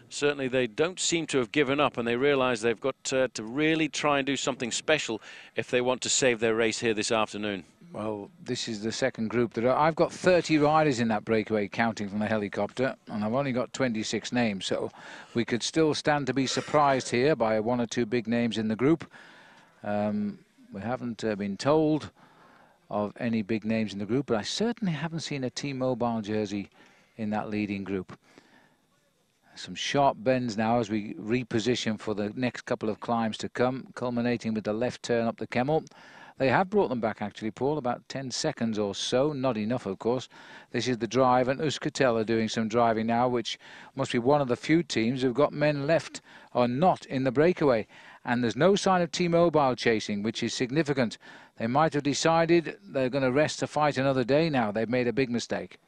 Speaker 17: certainly they don't seem to have given up and they realise they've got uh, to really try and do something special if they want to save their race here this afternoon.
Speaker 1: Well, this is the second group that I've got 30 riders in that breakaway counting from the helicopter and I've only got 26 names so we could still stand to be surprised here by one or two big names in the group. Um, we haven't uh, been told of any big names in the group, but I certainly haven't seen a T-Mobile jersey in that leading group. Some sharp bends now as we reposition for the next couple of climbs to come, culminating with the left turn up the Kemmel. They have brought them back actually, Paul, about 10 seconds or so. Not enough, of course. This is the drive, and Euskaltel doing some driving now, which must be one of the few teams who've got men left or not in the breakaway. And there's no sign of T-Mobile chasing, which is significant. They might have decided they're going to rest to fight another day now. They've made a big mistake.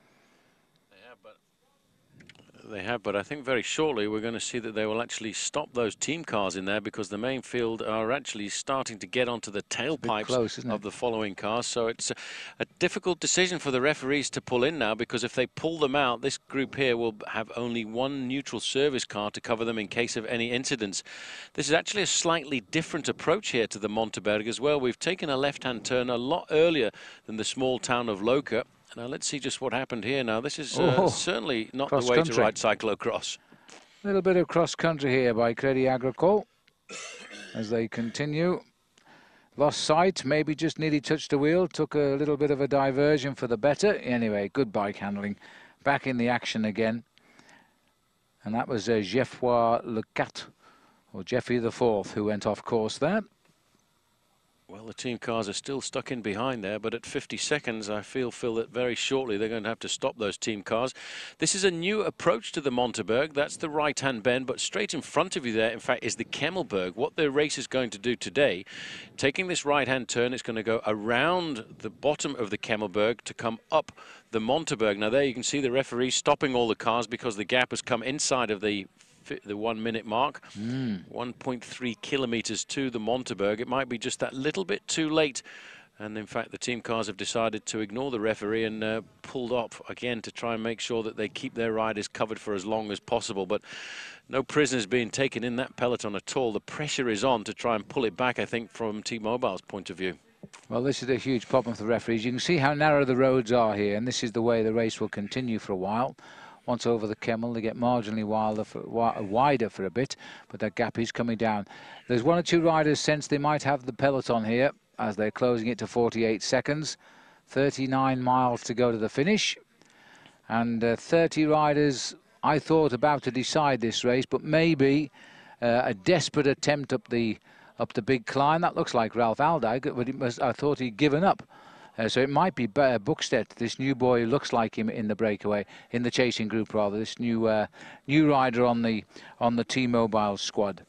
Speaker 17: They have, but I think very shortly we're going to see that they will actually stop those team cars in there because the main field are actually starting to get onto the tailpipes
Speaker 1: close,
Speaker 17: of the following cars. So it's a, a, difficult decision for the referees to pull in now because if they pull them out, this group here will have only one neutral service car to cover them in case of any incidents. This is actually a slightly different approach here to the Monteberg as well. We've taken a left-hand turn a lot earlier than the small town of Lokeren now let's see just what happened here. Now this is uh, oh, certainly not the way country. to ride cyclocross.
Speaker 1: A little bit of cross country here by Crédit Agricole as they continue. Lost sight, maybe just nearly touched the wheel, took a little bit of a diversion for the better. Anyway, good bike handling. Back in the action again. And that was uh, Geoffroy Lequatre, or Jeffy the Fourth, who went off course there.
Speaker 17: Well, the team cars are still stuck in behind there, but at 50 seconds, I feel, Phil, that very shortly they're going to have to stop those team cars. This is a new approach to the Monteberg. That's the right-hand bend, but straight in front of you there, in fact, is the Kemmelberg. What the race is going to do today, taking this right-hand turn, it's going to go around the bottom of the Kemmelberg to come up the Monteberg. Now, there you can see the referee stopping all the cars because the gap has come inside of the the one minute mark. Mm. 1.3 kilometres to the Monteberg. It might be just that little bit too late. And in fact, the team cars have decided to ignore the referee and uh, pulled up again to try and make sure that they keep their riders covered for as long as possible. But no prisoners being taken in that peloton at all. The pressure is on to try and pull it back, I think, from T-Mobile's point of view.
Speaker 1: Well, this is a huge problem for the referees. You can see how narrow the roads are here, and this is the way the race will continue for a while. Once over the Kemmel, they get marginally wilder for, wider for a bit, but that gap is coming down. There's one or two riders sense they might have the peloton here as they're closing it to 48 seconds. 39 miles to go to the finish. And uh, 30 riders, I thought, about to decide this race, but maybe uh, a desperate attempt up the up the big climb. That looks like Rolf Aldag, but was, I thought he'd given up. Uh, so it might be uh, this new boy looks like him in the breakaway, in the chasing group rather, this new uh, new rider on the on the T-Mobile squad.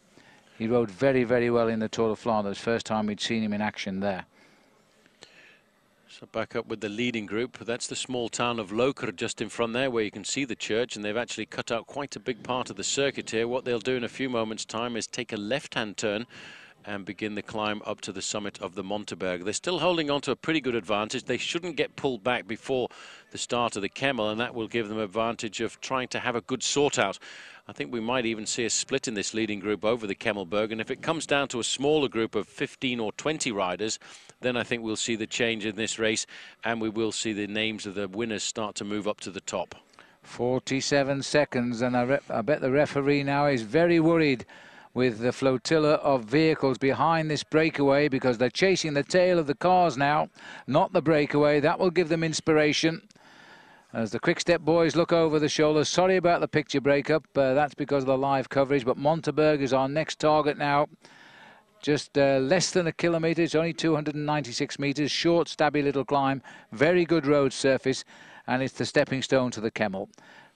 Speaker 1: He rode very, very well in the Tour of Flanders, first time we'd seen him in action there.
Speaker 17: So back up with the leading group. That's the small town of Lokeren just in front there where you can see the church and they've actually cut out quite a big part of the circuit here. What they'll do in a few moments time is take a left-hand turn and begin the climb up to the summit of the Monteberg. They're still holding on to a pretty good advantage. They shouldn't get pulled back before the start of the Kemmel, and that will give them advantage of trying to have a good sort out. I think we might even see a split in this leading group over the Kemmelberg, and if it comes down to a smaller group of 15 or 20 riders, then I think we'll see the change in this race, and we will see the names of the winners start to move up to the top.
Speaker 1: 47 seconds, and I, I bet the referee now is very worried with the flotilla of vehicles behind this breakaway because they're chasing the tail of the cars now, not the breakaway. That will give them inspiration. As the Quick Step boys look over the shoulder, sorry about the picture breakup. Uh, that's because of the live coverage, but Monteberg is our next target now. just uh, less than a kilometre. It's only 296 metres, short, stabby little climb, very good road surface, and it's the stepping stone to the Kemmel.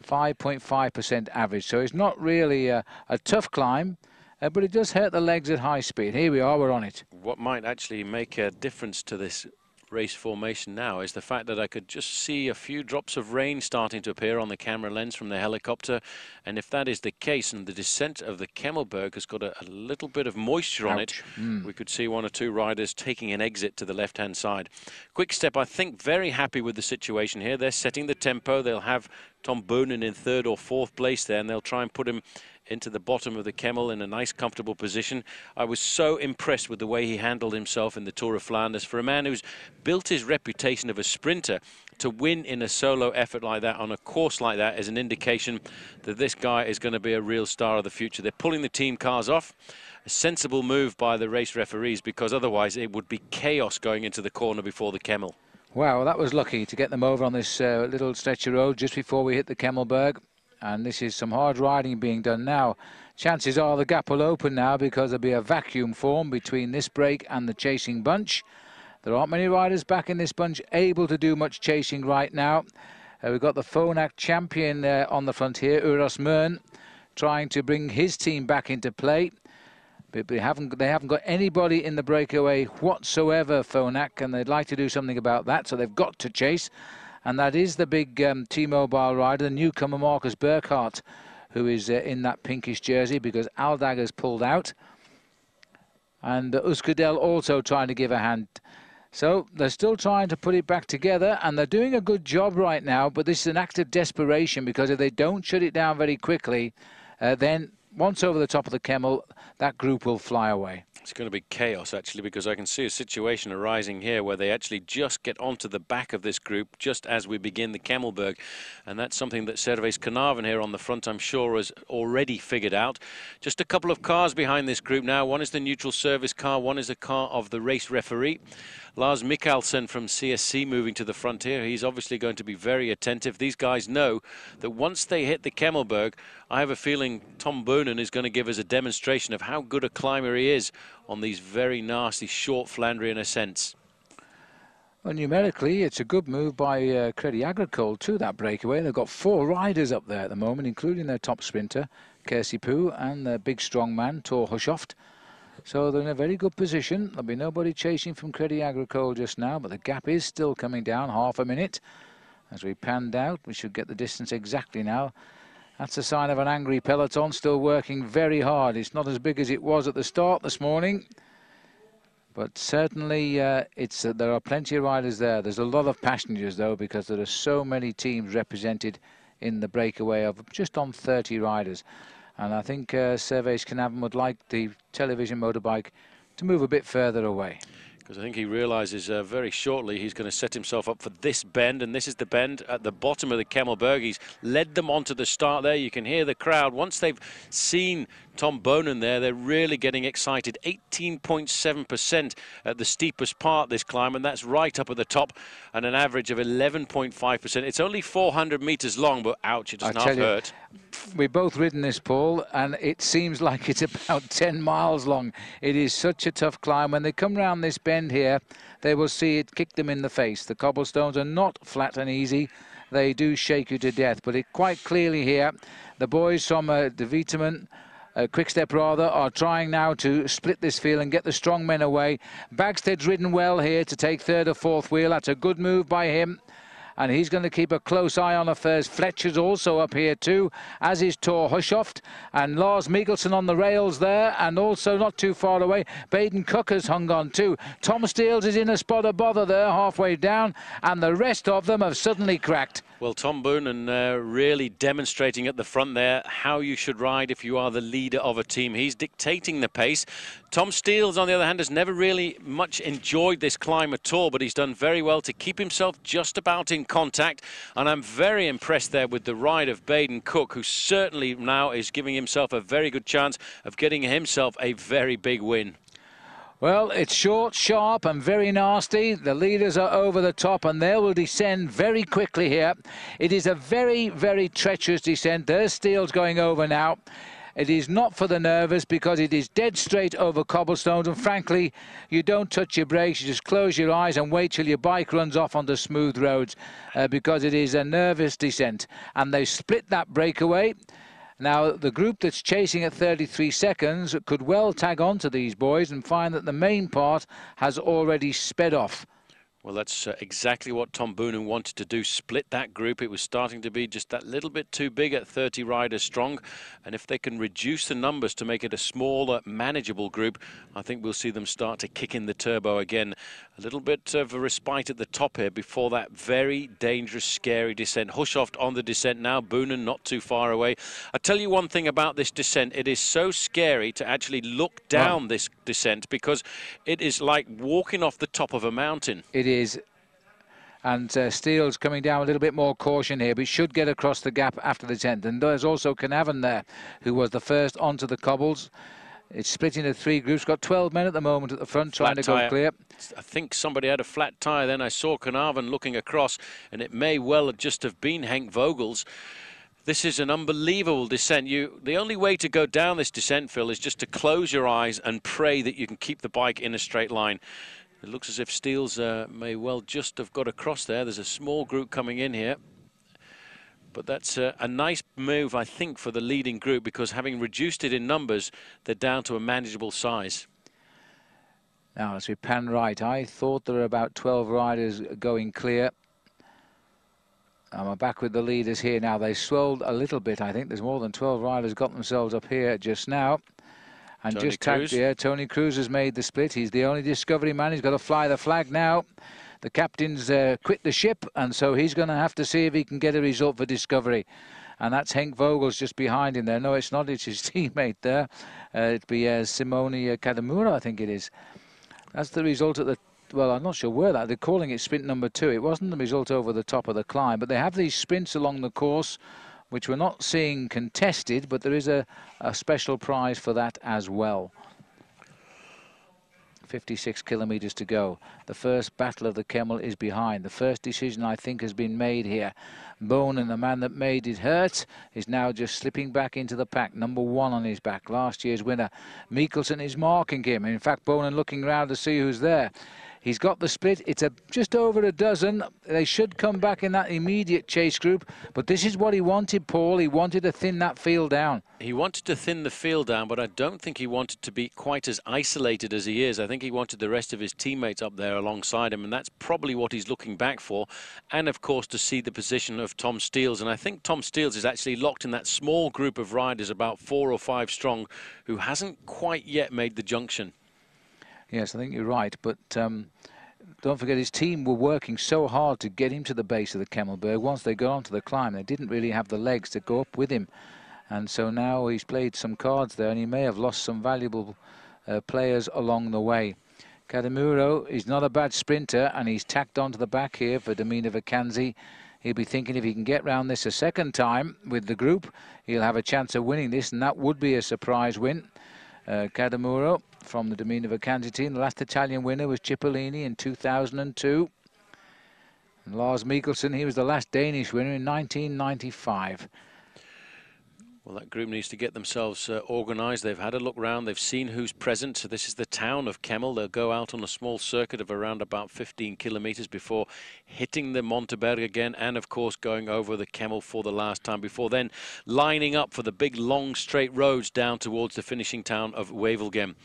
Speaker 1: 5.5% average, so it's not really a, a tough climb, uh, but it does hurt the legs at high speed. Here we are, we're on it.
Speaker 17: What might actually make a difference to this race formation now is the fact that I could just see a few drops of rain starting to appear on the camera lens from the helicopter. And if that is the case and the descent of the Kemmelberg has got a, a little bit of moisture Ouch. on it, mm. we could see one or two riders taking an exit to the left-hand side. Quick step, I think very happy with the situation here. They're setting the tempo. They'll have Tom Boonen in third or fourth place there, and they'll try and put him into the bottom of the Kemmel in a nice, comfortable position. I was so impressed with the way he handled himself in the Tour of Flanders. For a man who's built his reputation of a sprinter, to win in a solo effort like that on a course like that is an indication that this guy is going to be a real star of the future. They're pulling the team cars off. A sensible move by the race referees because otherwise it would be chaos going into the corner before the Kemmel.
Speaker 1: Wow, that was lucky to get them over on this uh, little stretch of road just before we hit the Kemmelberg and this is some hard riding being done now. Chances are the gap will open now because there'll be a vacuum form between this break and the chasing bunch. There aren't many riders back in this bunch able to do much chasing right now. Uh, we've got the Phonak champion uh, on the front here, Uros Murn, trying to bring his team back into play. But they haven't, they haven't got anybody in the breakaway whatsoever, Phonak, and they'd like to do something about that, so they've got to chase and that is the big um, T-Mobile rider, the newcomer Marcus Burghardt, who is uh, in that pinkish jersey because Aldag has pulled out. And uh, Euskaltel also trying to give a hand. So they're still trying to put it back together, and they're doing a good job right now, but this is an act of desperation because if they don't shut it down very quickly, uh, then once over the top of the Kemmel, that group will fly away.
Speaker 17: It's going to be chaos, actually, because I can see a situation arising here where they actually just get onto the back of this group just as we begin the Kemmelberg. And that's something that Servais Knaven here on the front, I'm sure, has already figured out. Just a couple of cars behind this group now. One is the neutral service car, one is the car of the race referee. Lars Michaelsen from CSC moving to the front here. He's obviously going to be very attentive. These guys know that once they hit the Kemmelberg, I have a feeling Tom Boonen is going to give us a demonstration of how good a climber he is on these very nasty short Flandrian ascents.
Speaker 1: Well, numerically, it's a good move by uh, Crédit Agricole to that breakaway. They've got four riders up there at the moment, including their top sprinter, Kirsipuu, and their big strong man, Thor Hushovd. So they're in a very good position. There'll be nobody chasing from Crédit Agricole just now, but the gap is still coming down half a minute. As we panned out, we should get the distance exactly now. That's a sign of an angry peloton still working very hard. It's not as big as it was at the start this morning. But certainly, uh, it's uh, there are plenty of riders there. There's a lot of passengers, though, because there are so many teams represented in the breakaway of just on 30 riders. And I think uh, Servais Knaven would like the television motorbike to move a bit further away
Speaker 17: because I think he realises uh, very shortly he's going to set himself up for this bend, and this is the bend at the bottom of the Kemmelberg. He's led them onto the start there. You can hear the crowd. Once they've seen Tom Boonen there, they're really getting excited. 18.7% at the steepest part this climb, and that's right up at the top, and an average of 11.5%. It's only 400 metres long, but ouch, it does not hurt.
Speaker 1: we've both ridden this, Paul, and it seems like it's [LAUGHS] about 10 miles long. It is such a tough climb. When they come round this bend here, they will see it kick them in the face. The cobblestones are not flat and easy. They do shake you to death, but it quite clearly here, the boys from uh, Davitamon uh, Quickstep rather, are trying now to split this field and get the strong men away. Backstedt's ridden well here to take third or fourth wheel. That's a good move by him and he's going to keep a close eye on affairs. Flecha's also up here too, as is Thor Hushovd, and Lars Michaelsen on the rails there, and also not too far away, Baden Cooke has hung on too. Tom Steels is in a spot of bother there, halfway down, and the rest of them have suddenly cracked.
Speaker 17: Well, Tom Boonen uh, really demonstrating at the front there how you should ride if you are the leader of a team. He's dictating the pace. Tom Steels, on the other hand, has never really much enjoyed this climb at all, but he's done very well to keep himself just about in contact. And I'm very impressed there with the ride of Baden Cooke, who certainly now is giving himself a very good chance of getting himself a very big win.
Speaker 1: Well, it's short, sharp, and very nasty. The leaders are over the top, and they will descend very quickly here. It is a very, very treacherous descent. There's Steels going over now. It is not for the nervous because it is dead straight over cobblestones. And frankly, you don't touch your brakes. You just close your eyes and wait till your bike runs off on the smooth roads uh, because it is a nervous descent. And they split that breakaway. Now, the group that's chasing at 33 seconds could well tag on to these boys and find that the main part has already sped off.
Speaker 17: Well, that's uh, exactly what Tom Boonen wanted to do, split that group. It was starting to be just that little bit too big at 30 riders strong. And if they can reduce the numbers to make it a smaller, manageable group, I think we'll see them start to kick in the turbo again. A little bit of a respite at the top here before that very dangerous, scary descent. Hushovd on the descent now, Boonen not too far away. I tell you one thing about this descent. It is so scary to actually look down wow. this descent because it is like walking off the top of a mountain.
Speaker 1: It is is and uh, Steels coming down a little bit more caution here, but should get across the gap after the 10th. And there's also Knaven there, who was the first onto the cobbles. It's split into three groups. Got 12 men at the moment at the front flat trying to tire. go clear.
Speaker 17: I think somebody had a flat tyre. Then I saw Knaven looking across, and it may well just have been Hank Vogels. This is an unbelievable descent. You, the only way to go down this descent, Phil, is just to close your eyes and pray that you can keep the bike in a straight line. It looks as if Steels uh, may well just have got across there. There's a small group coming in here. But that's uh, a nice move, I think, for the leading group because having reduced it in numbers, they're down to a manageable size.
Speaker 1: Now, as we pan right, I thought there were about 12 riders going clear. I'm back with the leaders here now. They swelled a little bit, I think. There's more than 12 riders got themselves up here just now. And
Speaker 17: Tony
Speaker 1: just tagged, yeah, Tony Cruz has made the split. He's the only Discovery man. He's got to fly the flag now. The captain's uh, quit the ship, and so he's going to have to see if he can get a result for Discovery. And that's Henk Vogels just behind him there. No, it's not. It's his [LAUGHS] teammate there. Uh, it'd be uh, Simone Cadamuro, I think it is. That's the result at the well, I'm not sure where that. They're calling it sprint number two. It wasn't the result over the top of the climb, but they have these sprints along the course which we're not seeing contested, but there is a, a special prize for that as well. 56 kilometres to go. The first battle of the Kemmel is behind. The first decision, I think, has been made here. Boonen, the man that made it hurt, is now just slipping back into the pack. Number one on his back, last year's winner. Michaelsen is marking him. In fact, Boonen looking around to see who's there. He's got the split. It's a just over a dozen. They should come back in that immediate chase group. But this is what he wanted, Paul. He wanted to thin that field down.
Speaker 17: He wanted to thin the field down, but I don't think he wanted to be quite as isolated as he is. I think he wanted the rest of his teammates up there alongside him, and that's probably what he's looking back for. And, of course, to see the position of Tom Steels. And I think Tom Steels is actually locked in that small group of riders, about four or five strong, who hasn't quite yet made the junction.
Speaker 1: Yes, I think you're right. But um, don't forget, his team were working so hard to get him to the base of the Kemmelberg. Once they got onto the climb, they didn't really have the legs to go up with him. And so now he's played some cards there, and he may have lost some valuable uh, players along the way. Cadamuro is not a bad sprinter, and he's tacked onto the back here for Domina Vacanze. He'll be thinking if he can get round this a second time with the group, he'll have a chance of winning this, and that would be a surprise win. Uh, Cadamuro from the Vacanze team. The last Italian winner was Cipollini in 2002. And Lars Michaelsen, he was the last Danish winner in 1995.
Speaker 17: Well, that group needs to get themselves uh, organised. They've had a look round. They've seen who's present. So this is the town of Kemmel. They'll go out on a small circuit of around about 15 kilometres before hitting the Monteberg again and, of course, going over the Kemmel for the last time before then lining up for the big, long, straight roads down towards the finishing town of Wevelgem.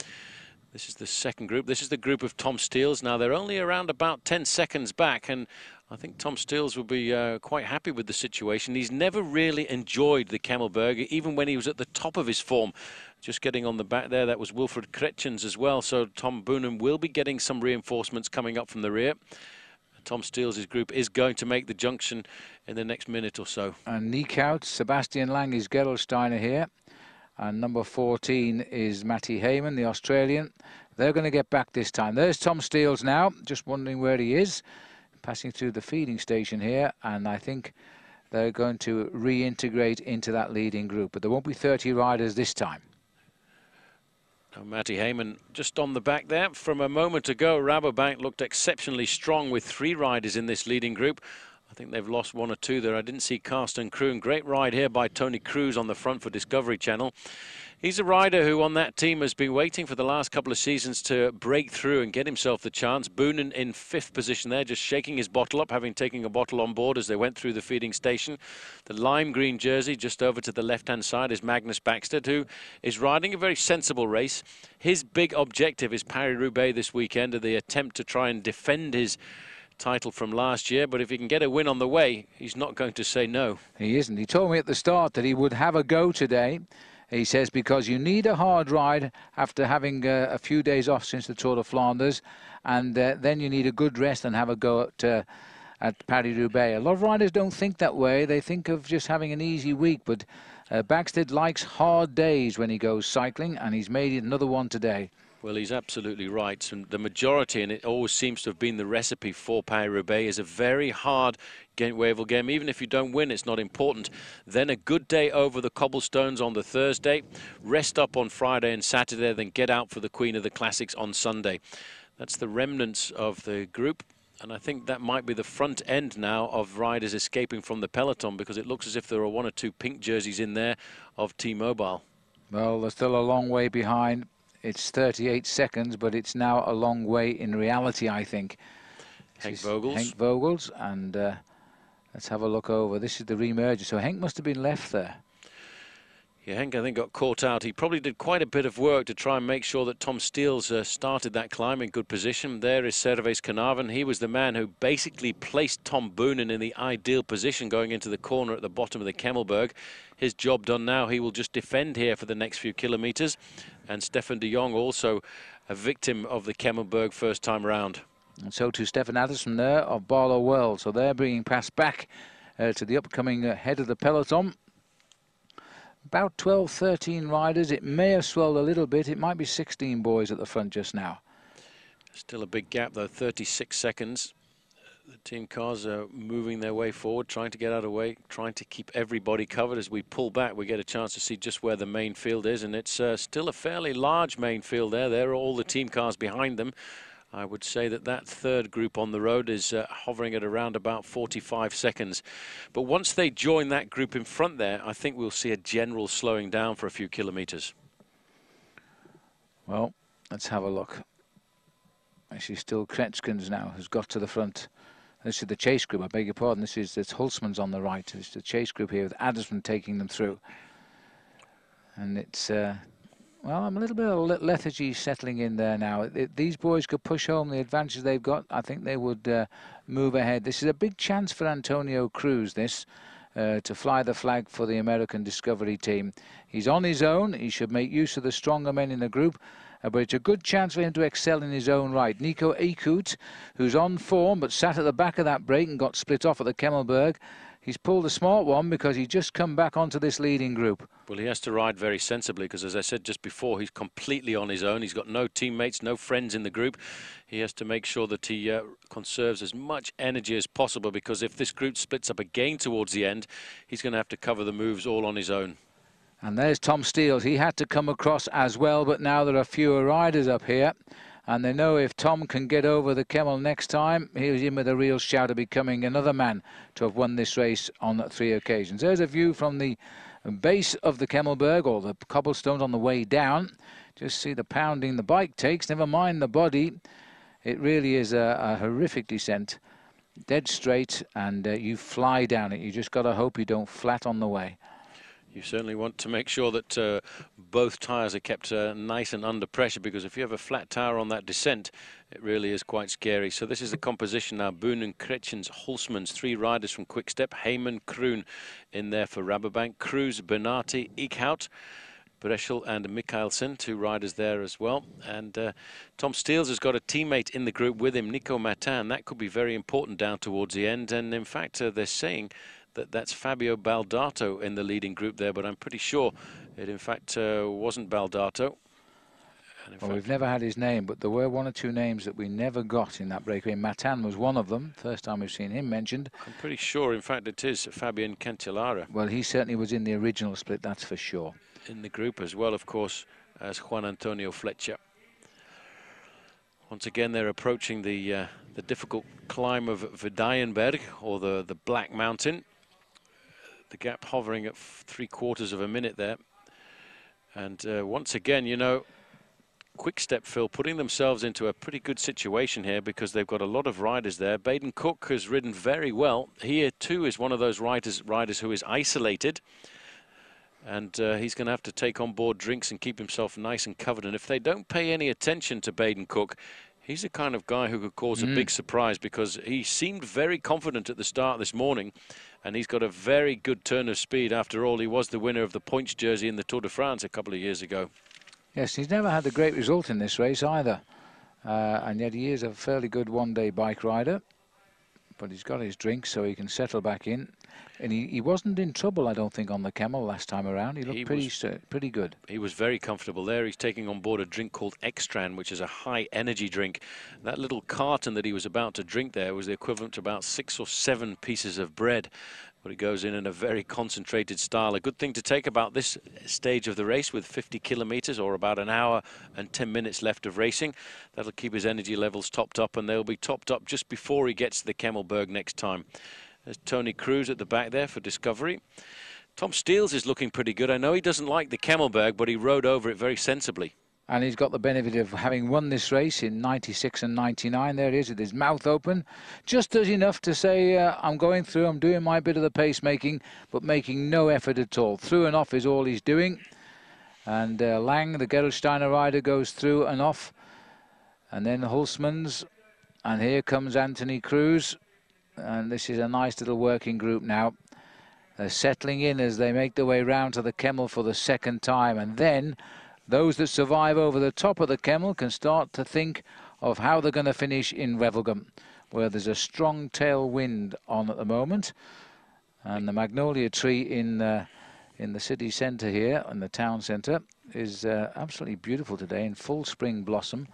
Speaker 17: This is the second group. This is the group of Tom Steels. Now, they're only around about 10 seconds back, and I think Tom Steels will be uh, quite happy with the situation. He's never really enjoyed the Kemmelberg, even when he was at the top of his form. Just getting on the back there, that was Wilfried Cretskens as well. So Tom Boonen will be getting some reinforcements coming up from the rear. Tom Steels' group is going to make the junction in the next minute or so.
Speaker 1: And Niekout, Sebastian Lang is Gerolsteiner here. And number 14 is Matty Hayman, the Australian. They're going to get back this time. There's Tom Steels now, just wondering where he is. Passing through the feeding station here, and I think they're going to reintegrate into that leading group. But there won't be 30 riders this time.
Speaker 17: Now, Matty Hayman just on the back there. From a moment ago, Rabobank looked exceptionally strong with three riders in this leading group. I think they've lost one or two there. I didn't see Karsten Kroon. Great ride here by Tony Cruz on the front for Discovery Channel. He's a rider who on that team has been waiting for the last couple of seasons to break through and get himself the chance. Boonen in fifth position there, just shaking his bottle up, having taken a bottle on board as they went through the feeding station. The lime green jersey just over to the left-hand side is Magnus Bäckstedt, who is riding a very sensible race. His big objective is Paris-Roubaix this weekend, and the attempt to try and defend his title from last year, but if he can get a win on the way, he's not going to say no.
Speaker 1: He isn't. He told me at the start that he would have a go today. He says because you need a hard ride after having uh, a few days off since the Tour de Flanders, and uh, then you need a good rest and have a go at uh, at Paris-Roubaix. A lot of riders don't think that way. They think of just having an easy week, but uh, Bäckstedt likes hard days when he goes cycling, and he's made another one today.
Speaker 17: Well, he's absolutely right. And the majority, and it always seems to have been the recipe for Paris-Roubaix, is a very hard Gent-Wevelgem. Even if you don't win, it's not important. Then a good day over the cobblestones on the Thursday, rest up on Friday and Saturday, then get out for the Queen of the Classics on Sunday. That's the remnants of the group. And I think that might be the front end now of riders escaping from the peloton because it looks as if there are one or two pink jerseys in there of T-Mobile.
Speaker 1: Well, they're still a long way behind. It's 38 seconds, but it's now a long way in reality, I think.
Speaker 17: Hank Vogels.
Speaker 1: Henk Vogels, and uh, let's have a look over. This is the remerger. So Hank must have been left there.
Speaker 17: Yeah, Henk, I think, got caught out. He probably did quite a bit of work to try and make sure that Tom Steels uh, started that climb in good position. There is Servais Knaven. He was the man who basically placed Tom Boonen in the ideal position going into the corner at the bottom of the Kemmelberg. His job done now. He will just defend here for the next few kilometres. And Steven de Jongh also a victim of the Kemmelberg first time round.
Speaker 1: And so to Stefan Adamsson there of Barloworld. So they're bringing past back uh, to the upcoming uh, head of the peloton about 12, 13 riders. It may have swelled a little bit. It might be 16 boys at the front just now.
Speaker 17: Still a big gap, though, 36 seconds. The team cars are moving their way forward, trying to get out of the way, trying to keep everybody covered. As we pull back, we get a chance to see just where the main field is, and it's uh, still a fairly large main field there. There are all the team cars behind them. I would say that that third group on the road is uh, hovering at around about 45 seconds. But once they join that group in front there, I think we'll see a general slowing down for a few kilometres.
Speaker 1: Well, let's have a look. Actually, still Cretskens now has got to the front. This is the chase group, I beg your pardon. This is it's Hulsmans on the right. It's the chase group here with Adamsson taking them through. And it's uh, well, I'm a little bit of lethargy settling in there now. If these boys could push home the advantage they've got, I think they would uh, move ahead. This is a big chance for Antonio Cruz, this, uh, to fly the flag for the American Discovery team. He's on his own. He should make use of the stronger men in the group. Uh, but it's a good chance for him to excel in his own right. Nico Eeckhout, who's on form but sat at the back of that break and got split off at the Kemmelberg, he's pulled a smart one because he's just come back onto this leading group.
Speaker 17: Well, he has to ride very sensibly because, as I said just before, he's completely on his own. He's got no teammates, no friends in the group. He has to make sure that he uh, conserves as much energy as possible because if this group splits up again towards the end, he's going to have to cover the moves all on his own.
Speaker 1: And there's Tom Steels. He had to come across as well, but now there are fewer riders up here and they know if Tom can get over the Kemmel next time, he's in with a real shout of becoming another man to have won this race on three occasions. There's a view from the base of the Kemmelberg, or the cobblestones on the way down. Just see the pounding the bike takes, never mind the body. It really is a, a horrific descent, dead straight, and uh, you fly down it. You just got to hope you don't flat on the way.
Speaker 17: You certainly want to make sure that uh, both tyres are kept uh, nice and under pressure because if you have a flat tyre on that descent, it really is quite scary. So this is the composition now. Boonen, Cretskens, Hulsmans, three riders from Quickstep. Hayman, Kroon in there for Rabobank. Cruz, Bennati, Eeckhout. Breschel and Michaelsen, two riders there as well. And uh, Tom Steels has got a teammate in the group with him, Nico Mattan. That could be very important down towards the end. And in fact, uh, they're saying that that's Fabio Baldato in the leading group there, but I'm pretty sure it in fact uh, wasn't Baldato.
Speaker 1: Well, we've never had his name, but there were one or two names that we never got in that breakaway. Mattan was one of them. First time we've seen him mentioned.
Speaker 17: I'm pretty sure, in fact, it is Fabian Cancellara.
Speaker 1: Well, he certainly was in the original split, that's for sure.
Speaker 17: In the group as well, of course, as Juan Antonio Flecha. Once again, they're approaching the uh, the difficult climb of Vidaigneberg, or the, the Black Mountain. The gap hovering at three quarters of a minute there. And uh, once again, you know, Quick Step Phil putting themselves into a pretty good situation here because they've got a lot of riders there. Baden Cooke has ridden very well. He too is one of those riders, riders who is isolated. And uh, he's going to have to take on board drinks and keep himself nice and covered. And if they don't pay any attention to Baden Cooke, he's the kind of guy who could cause mm. a big surprise because he seemed very confident at the start this morning. And he's got a very good turn of speed. After all, he was the winner of the points jersey in the Tour de France a couple of years ago.
Speaker 1: Yes, he's never had a great result in this race either. Uh, and yet he is a fairly good one-day bike rider. But he's got his drink so he can settle back in. And he, he wasn't in trouble, I don't think, on the Kemmel last time around. He looked he pretty was, uh, pretty good.
Speaker 17: He was very comfortable there. He's taking on board a drink called Extran, which is a high-energy drink. That little carton that he was about to drink there was the equivalent to about six or seven pieces of bread but it goes in in a very concentrated style. A good thing to take about this stage of the race with 50 kilometers or about an hour and 10 minutes left of racing. That'll keep his energy levels topped up and they'll be topped up just before he gets to the Kemmelberg next time. There's Tony Cruz at the back there for Discovery. Tom Steels is looking pretty good. I know he doesn't like the Kemmelberg, but he rode over it very sensibly
Speaker 1: and he's got the benefit of having won this race in 96 and 99 there he is with his mouth open. Just does enough to say uh, I'm going through I'm doing my bit of the pacemaking but making no effort at all. Through and off is all he's doing. And uh, Lang the Gerolsteiner rider goes through and off. And then Hulsmans and here comes Anthony Cruz. And this is a nice little working group now. They're settling in as they make their way round to the Kemmel for the second time. And then those that survive over the top of the Kemmel can start to think of how they're going to finish in Wevelgem, where there's a strong tail wind on at the moment. And the magnolia tree in uh, in the city centre here, in the town centre, is uh, absolutely beautiful today in full spring blossom,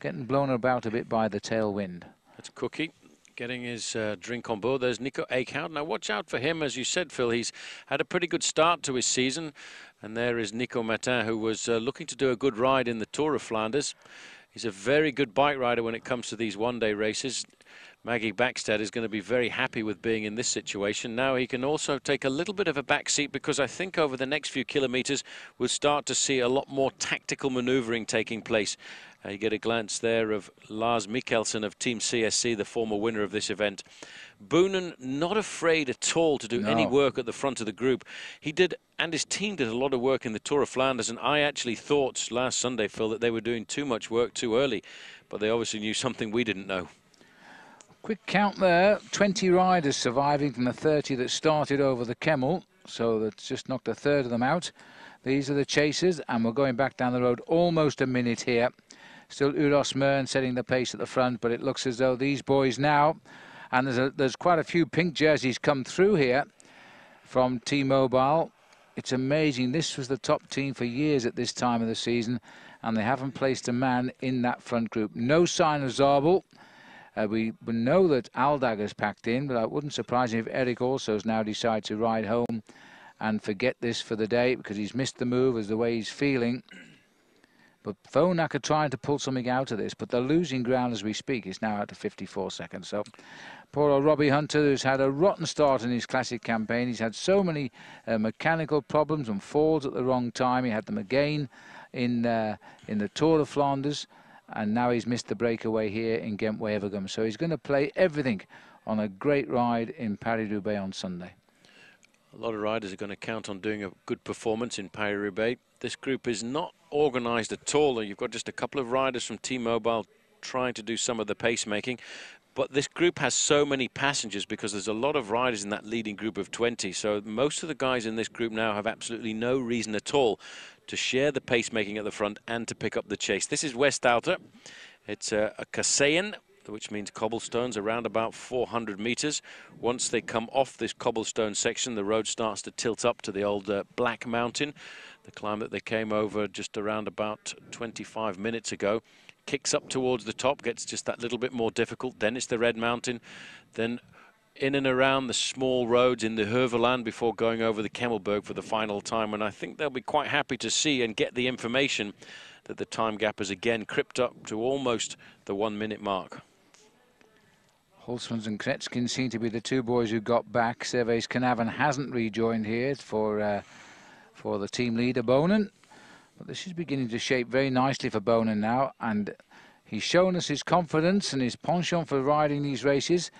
Speaker 1: getting blown about a bit by the tail wind.
Speaker 17: That's Cookie getting his uh, drink on board. There's Nico Eeckhout. Now watch out for him, as you said, Phil. He's had a pretty good start to his season. And there is Nico Mattan, who was uh, looking to do a good ride in the Tour of Flanders. He's a very good bike rider when it comes to these one-day races. Maggie Backstedt is going to be very happy with being in this situation. Now he can also take a little bit of a back seat because I think over the next few kilometres we'll start to see a lot more tactical manoeuvring taking place. Uh, you get a glance there of Lars Michaelsen of Team CSC, the former winner of this event. Boonen not afraid at all to do no. any work at the front of the group. He did, and his team did a lot of work in the Tour of Flanders, and I actually thought last Sunday, Phil, that they were doing too much work too early, but they obviously knew something we didn't know.
Speaker 1: Quick count there, 20 riders surviving from the 30 that started over the Kemmel, so that's just knocked a third of them out. These are the chasers, and we're going back down the road almost a minute here. Still Uros Murn setting the pace at the front, but it looks as though these boys now and there's, a, there's quite a few pink jerseys come through here from T-Mobile. It's amazing. This was the top team for years at this time of the season, and they haven't placed a man in that front group. No sign of Zabel. Uh, we, we know that Aldagger's packed in, but it wouldn't surprise me if Eric also has now decided to ride home and forget this for the day because he's missed the move as the way he's feeling. But Phonak are trying to pull something out of this, but they're losing ground as we speak. It's now out to 54 seconds. So poor old Robbie Hunter, who's had a rotten start in his classic campaign. He's had so many uh, mechanical problems and falls at the wrong time. He had them again in uh, in the Tour of Flanders, and now he's missed the breakaway here in Gent-Wevelgem. So he's going to play everything on a great ride in Paris-Roubaix on Sunday.
Speaker 17: A lot of riders are going to count on doing a good performance in Paris-Roubaix. This group is not organised at all. You've got just a couple of riders from T-Mobile trying to do some of the pacemaking. But this group has so many passengers because there's a lot of riders in that leading group of 20. So most of the guys in this group now have absolutely no reason at all to share the pacemaking at the front and to pick up the chase. This is Westalter. It's a, a which means cobblestones around about 400 meters. Once they come off this cobblestone section, the road starts to tilt up to the old uh, Black Mountain, the climb that they came over just around about 25 minutes ago. Kicks up towards the top, gets just that little bit more difficult. Then it's the Red Mountain. Then in and around the small roads in the Heuvelland before going over the Kemmelberg for the final time. And I think they'll be quite happy to see and get the information that the time gap has again crept up to almost the one minute mark.
Speaker 1: Hulsmans and Cretskens seem to be the two boys who got back. Servais Knaven hasn't rejoined here for uh, for the team leader, Boonen. But this is beginning to shape very nicely for Boonen now. And he's shown us his confidence and his penchant for riding these races.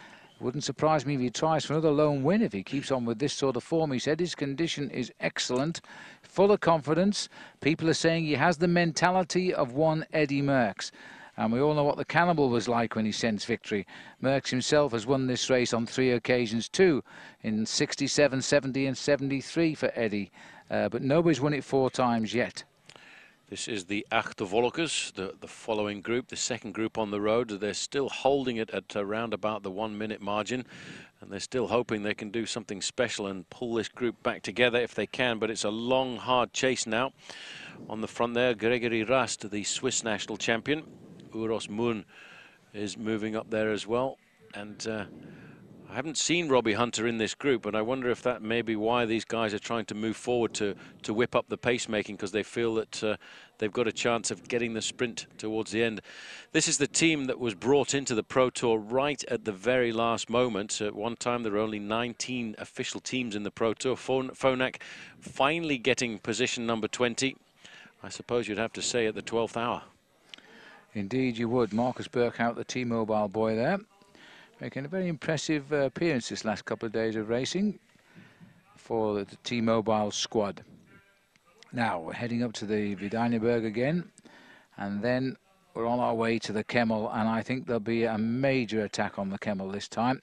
Speaker 1: Wouldn't surprise me if he tries for another lone win if he keeps on with this sort of form. He said his condition is excellent, full of confidence. People are saying he has the mentality of one Eddy Merckx. And we all know what the Cannibal was like when he sensed victory. Merckx himself has won this race on three occasions too, in 67, 70 and 73 for Eddy. Uh, but nobody's won it four times yet.
Speaker 17: This is the Achtervolgers, the, the following group, the second group on the road. They're still holding it at around about the one minute margin. And they're still hoping they can do something special and pull this group back together if they can. But it's a long, hard chase now. On the front there, Gregory Rast, the Swiss national champion. Uros Murn is moving up there as well. And uh, I haven't seen Robbie Hunter in this group, but I wonder if that may be why these guys are trying to move forward to, to whip up the pacemaking because they feel that uh, they've got a chance of getting the sprint towards the end. This is the team that was brought into the Pro Tour right at the very last moment. At one time, there were only 19 official teams in the Pro Tour. Phonak finally getting position number 20. I suppose you'd have to say at the 12th hour.
Speaker 1: Indeed, you would. Marcus Burghardt, the T-Mobile boy there making a very impressive uh, appearance this last couple of days of racing for the T-Mobile squad. Now we're heading up to the Vidaigneberg again and then we're on our way to the Kemmel and I think there'll be a major attack on the Kemmel this time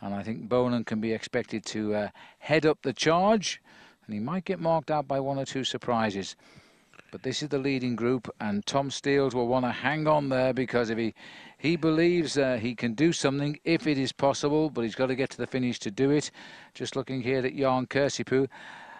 Speaker 1: and I think Boonen can be expected to uh, head up the charge and he might get marked out by one or two surprises. But this is the leading group, and Tom Steels will want to hang on there because if he he believes uh, he can do something if it is possible, but he's got to get to the finish to do it. Just looking here at Jaan Kirsipuu.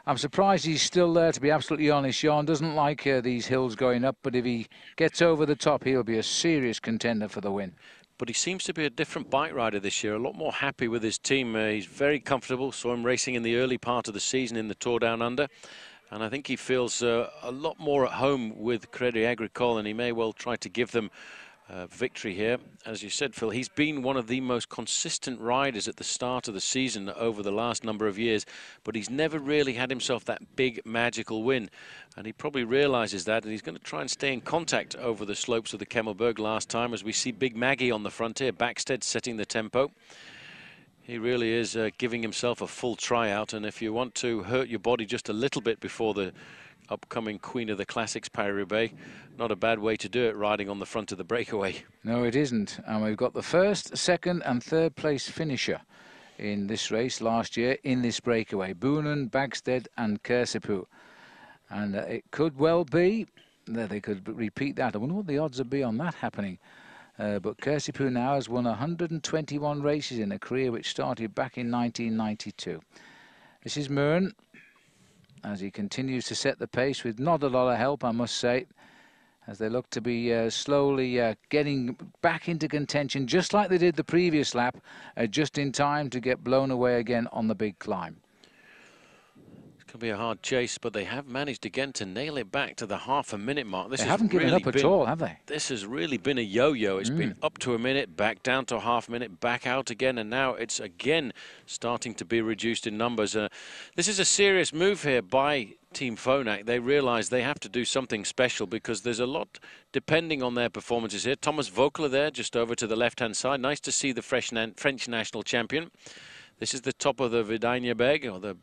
Speaker 1: I'm surprised he's still there, to be absolutely honest. Jan doesn't like uh, these hills going up, but if he gets over the top, he'll be a serious contender for the win
Speaker 17: but he seems to be a different bike rider this year, a lot more happy with his team. Uh, he's very comfortable, saw him racing in the early part of the season in the Tour Down Under, and I think he feels uh, a lot more at home with Crédit Agricole, and he may well try to give them uh, victory here. As you said, Phil, he's been one of the most consistent riders at the start of the season over the last number of years, but he's never really had himself that big magical win. And he probably realizes that, and he's going to try and stay in contact over the slopes of the Kemmelberg last time as we see Big Maggie on the frontier, Backstedt setting the tempo. He really is uh, giving himself a full tryout, and if you want to hurt your body just a little bit before the upcoming Queen of the Classics Paris-Roubaix, not a bad way to do it, riding on the front of the breakaway.
Speaker 1: No, it isn't. And we've got the first, second and third place finisher in this race last year in this breakaway. Boonen, Backstedt and Kirsipuu. And uh, it could well be that they could repeat that. I wonder what the odds would be on that happening. Uh, but Kirsipuu now has won 121 races in a career which started back in 1992. This is Murn as he continues to set the pace with not a lot of help, I must say, as they look to be uh, slowly uh, getting back into contention, just like they did the previous lap, uh, just in time to get blown away again on the big climb.
Speaker 17: Could be a hard chase, but they have managed again to nail it back to the half a minute mark.
Speaker 1: This they haven't given up been, at all, have they?
Speaker 17: This has really been a yo-yo. It's mm. been up to a minute, back down to half a half minute, back out again, and now it's again starting to be reduced in numbers. Uh, this is a serious move here by Team Phonak. They realise they have to do something special because there's a lot depending on their performances here. Thomas Voeckler there, just over to the left-hand side. Nice to see the French national champion. This is the top of the Vidania or the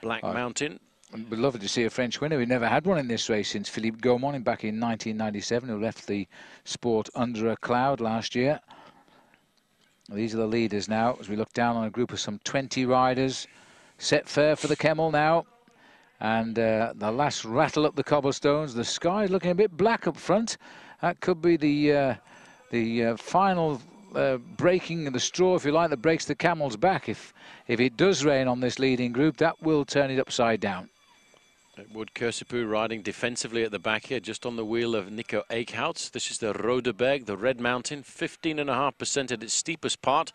Speaker 17: Black Mountain.
Speaker 1: We'd love to see a French winner. We never had one in this race since Philippe Gaumont back in 1997, who left the sport under a cloud last year. These are the leaders now as we look down on a group of some 20 riders. Set fair for the Kemmel now. And uh, the last rattle up the cobblestones. The sky is looking a bit black up front. That could be the uh, the uh, final uh, breaking the straw, if you like, that breaks the camel's back. If if it does rain on this leading group, that will turn it upside down.
Speaker 17: Wood Kirsipuu riding defensively at the back here, just on the wheel of Nico Eeckhout. This is the Rodeberg, the Red Mountain, 15.5% at its steepest part.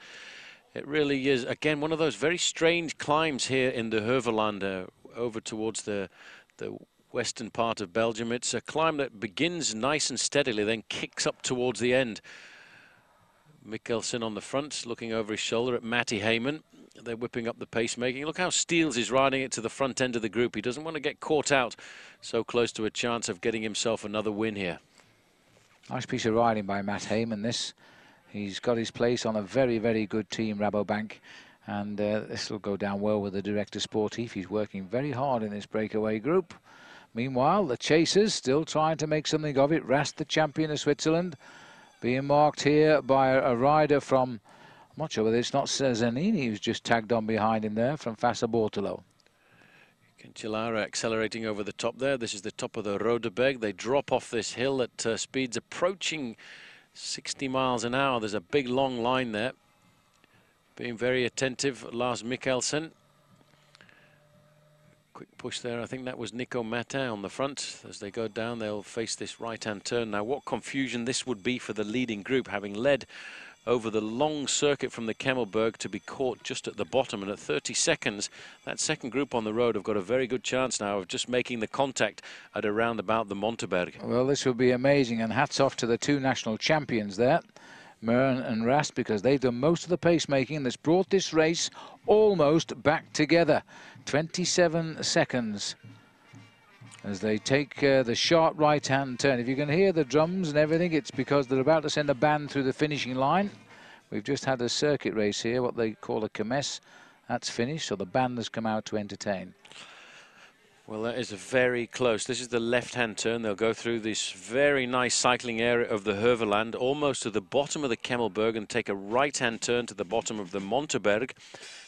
Speaker 17: It really is, again, one of those very strange climbs here in the Heuvelland, uh, over towards the, the western part of Belgium. It's a climb that begins nice and steadily, then kicks up towards the end Michaelsen on the front, looking over his shoulder at Matty Hayman. They're whipping up the pacemaking. Look how Steels is riding it to the front end of the group. He doesn't want to get caught out so close to a chance of getting himself another win here.
Speaker 1: Nice piece of riding by Matt Hayman, this. He's got his place on a very, very good team, Rabobank. And uh, this will go down well with the director sportif. He's working very hard in this breakaway group. Meanwhile, the chasers still trying to make something of it. Rast, the champion of Switzerland, being marked here by a, rider from, I'm not sure whether it's not Zanini who's just tagged on behind him there from Fassa Bortolo.
Speaker 17: Cancellara accelerating over the top there. This is the top of the Rodeberg. They drop off this hill at uh, speeds approaching 60 miles an hour. There's a big long line there. Being very attentive, Lars Michaelsen. Quick push there. I think that was Nico Mattan on the front. As they go down, they'll face this right-hand turn. Now, what confusion this would be for the leading group, having led over the long circuit from the Kemmelberg to be caught just at the bottom. And at 30 seconds, that second group on the road have got a very good chance now of just making the contact at around about the Monteberg.
Speaker 1: Well, this will be amazing. And hats off to the two national champions there. Murn and Rast because they've done most of the pacemaking that's brought this race almost back together. 27 seconds as they take uh, the sharp right-hand turn. If you can hear the drums and everything, it's because they're about to send a band through the finishing line. We've just had a circuit race here, what they call a kermesse. That's finished, so the band has come out to entertain.
Speaker 17: Well, that is very close. This is the left-hand turn. They'll go through this very nice cycling area of the Heuvelland, almost to the bottom of the Kemmelberg, and take a right-hand turn to the bottom of the Monteberg.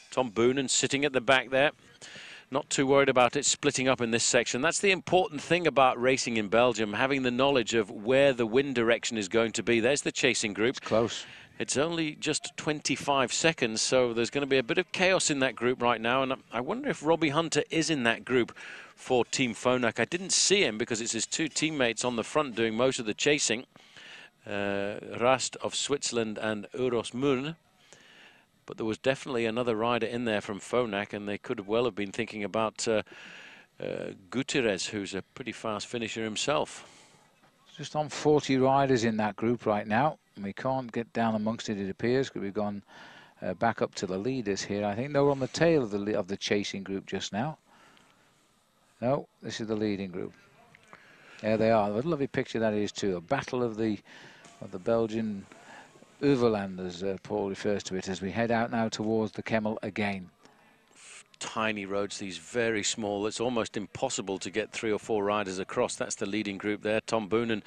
Speaker 17: Tom Boonen sitting at the back there not too worried about it splitting up in this section. That's the important thing about racing in Belgium, having the knowledge of where the wind direction is going to be. There's the chasing group.
Speaker 1: It's close.
Speaker 17: It's only just 25 seconds, so there's going to be a bit of chaos in that group right now. And I wonder if Robbie Hunter is in that group for Team Phonak. I didn't see him because it's his two teammates on the front doing most of the chasing. Uh, Rast of Switzerland and Uros Murn. But there was definitely another rider in there from Phonak, and they could well have been thinking about uh, uh, Gutierrez, who's a pretty fast finisher himself.
Speaker 1: Just on 40 riders in that group right now. We can't get down amongst it, it appears, because we've gone uh, back up to the leaders here. I think they were on the tail of the, of the chasing group just now. No, this is the leading group. There they are. What a lovely picture that is too. A battle of the of the Belgian Overland, as uh, Paul refers to it, as we head out now towards the Kemmel again.
Speaker 17: Tiny roads, these very small. It's almost impossible to get three or four riders across. That's the leading group there. Tom Boonen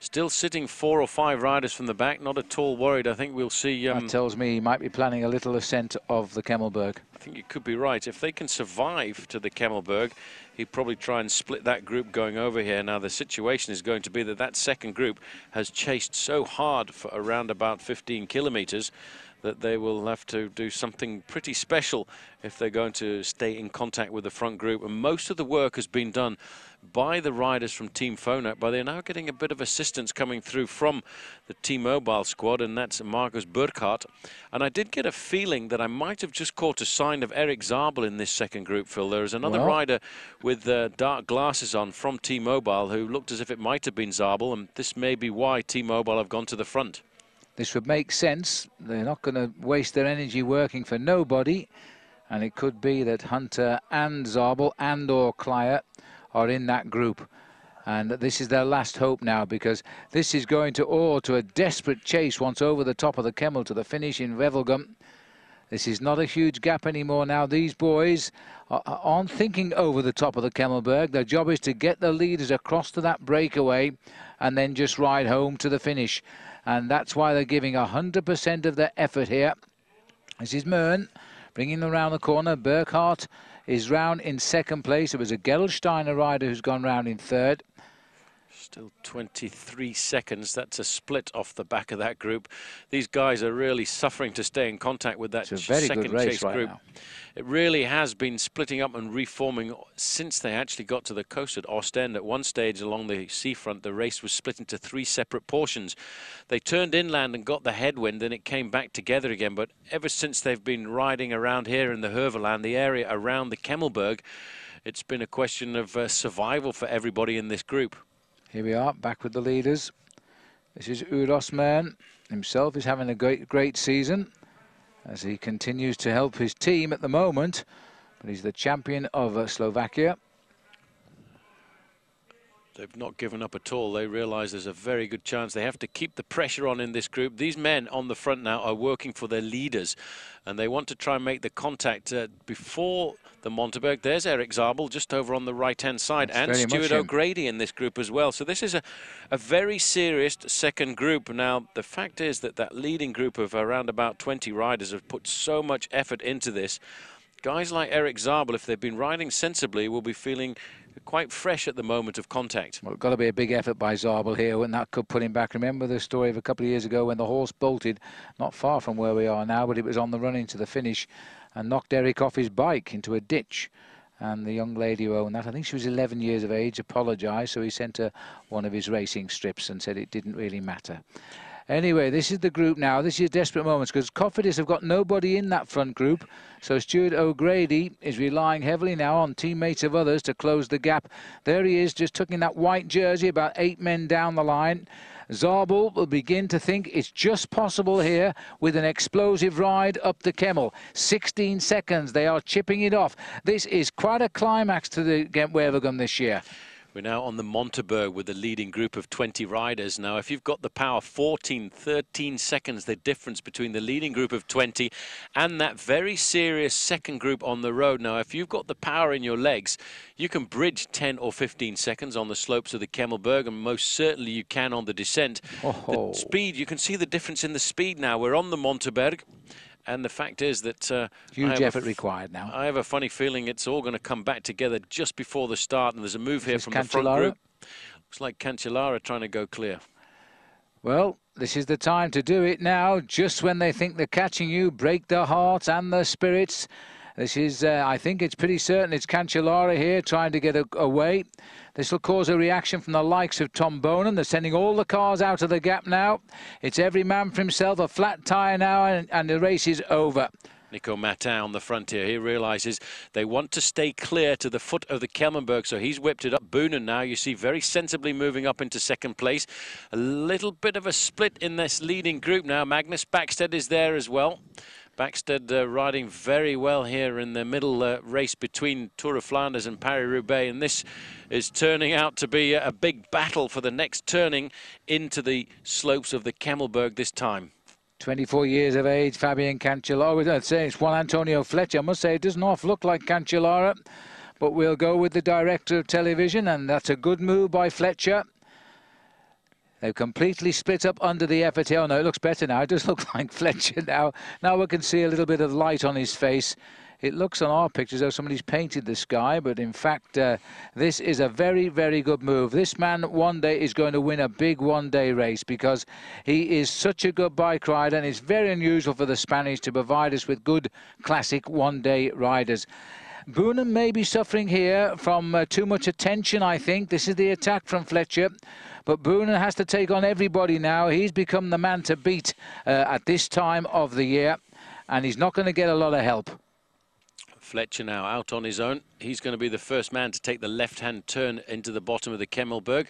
Speaker 17: still sitting four or five riders from the back. Not at all worried. I think we'll see.
Speaker 1: Um, that tells me he might be planning a little ascent of the Kemmelberg.
Speaker 17: I think you could be right. If they can survive to the Kemmelberg, he'd probably try and split that group going over here. Now, the situation is going to be that that second group has chased so hard for around about 15 kilometres that they will have to do something pretty special if they're going to stay in contact with the front group. And most of the work has been done by the riders from Team Phonak, but they're now getting a bit of assistance coming through from the T-Mobile squad, and that's Marcus Burghardt. And I did get a feeling that I might have just caught a sign of Erik Zabel in this second group, Phil. There is another well. rider with uh, dark glasses on from T-Mobile who looked as if it might have been Zabel, and this may be why T-Mobile have gone to the front.
Speaker 1: This would make sense. They're not going to waste their energy working for nobody. And it could be that Hunter and Zabel and or Klier are in that group. And this is their last hope now because this is going to oar to a desperate chase once over the top of the Kemmel to the finish in Wevelgem. This is not a huge gap anymore now. These boys aren't thinking over the top of the Kemmelberg. Their job is to get the leaders across to that breakaway and then just ride home to the finish. And that's why they're giving 100% of their effort here. This is Murn bringing them around the corner. Burghardt is round in second place. It was a Gerolsteiner rider who's gone round in third.
Speaker 17: Still 23 seconds. That's a split off the back of that group. These guys are really suffering to stay in contact with that second chase right group.
Speaker 1: Now.
Speaker 17: It really has been splitting up and reforming since they actually got to the coast at Ostend. At one stage along the seafront, the race was split into three separate portions. They turned inland and got the headwind, and it came back together again. But ever since they've been riding around here in the Heuvelland, the area around the Kemmelberg, it's been a question of uh, survival for everybody in this group.
Speaker 1: Here we are, back with the leaders. This is Uros himself is having a great, great season as he continues to help his team at the moment. But he's the champion of uh, Slovakia.
Speaker 17: They've not given up at all. They realise there's a very good chance. They have to keep the pressure on in this group. These men on the front now are working for their leaders, and they want to try and make the contact uh, before the Monteberg. There's Erik Zabel just over on the right-hand side, That's and Stuart O'Grady in this group as well. So this is a, a very serious second group. Now, the fact is that that leading group of around about 20 riders have put so much effort into this. Guys like Erik Zabel, if they've been riding sensibly, will be feeling quite fresh at the moment of contact.
Speaker 1: Well, it's got to be a big effort by Zabel here, and that could put him back. Remember the story of a couple of years ago when the horse bolted, not far from where we are now, but it was on the run into the finish and knocked Erik off his bike into a ditch. And the young lady who owned that, I think she was 11 years of age, apologised, so he sent her one of his racing strips and said it didn't really matter. Anyway, this is the group now. This is desperate moments because Cofidis have got nobody in that front group. So Stuart O'Grady is relying heavily now on teammates of others to close the gap. There he is, just tucking that white jersey about eight men down the line. Zabel will begin to think it's just possible here with an explosive ride up the Kemmel. 16 seconds, they are chipping it off. This is quite a climax to the Gent-Wevelgem this year.
Speaker 17: We're now on the Monteberg with a leading group of 20 riders. Now, if you've got the power, 14, 13 seconds, the difference between the leading group of 20 and that very serious second group on the road. Now, if you've got the power in your legs, you can bridge 10 or 15 seconds on the slopes of the Kemmelberg, and most certainly you can on the descent. Oh. The speed, you can see the difference in the speed now. We're on the Monteberg. And the fact is that uh,
Speaker 1: huge effort required now.
Speaker 17: I have a funny feeling it's all going to come back together just before the start. And there's a move here from Cancellara. the front group. Looks like Cancellara trying to go clear.
Speaker 1: Well, this is the time to do it now. Just when they think they're catching you, break their hearts and their spirits. This is, uh, I think it's pretty certain it's Cancellara here trying to get away. This will cause a reaction from the likes of Tom Boonen. They're sending all the cars out of the gap now. It's every man for himself, a flat tyre now, and, and the race is over.
Speaker 17: Nico Mattan on the frontier. He realises they want to stay clear to the foot of the Kemmelberg, so he's whipped it up. Boonen now, you see, very sensibly moving up into second place. A little bit of a split in this leading group now. Magnus Backstedt is there as well. Backstedt uh, riding very well here in the middle uh, race between Tour of Flanders and Paris-Roubaix. And this is turning out to be a big battle for the next turning into the slopes of the Kemmelberg this time.
Speaker 1: 24 years of age, Fabian Cancellara. I'd say it's Juan Antonio Flecha. I must say it doesn't half look like Cancellara, but we'll go with the director of television, and that's a good move by Flecha. They've completely split up under the effort here. Oh, no, it looks better now. It does [LAUGHS] look like Flecha now. Now we can see a little bit of light on his face. It looks on our pictures as though somebody's painted the sky, but in fact, uh, this is a very, very good move. This man one day is going to win a big one-day race because he is such a good bike rider, and it's very unusual for the Spanish to provide us with good classic one-day riders. Boonen may be suffering here from uh, too much attention, I think. This is the attack from Flecha. But Boonen has to take on everybody now. He's become the man to beat uh, at this time of the year, and he's not going to get a lot of help.
Speaker 17: Flecha now out on his own. He's going to be the first man to take the left-hand turn into the bottom of the Kemmelberg.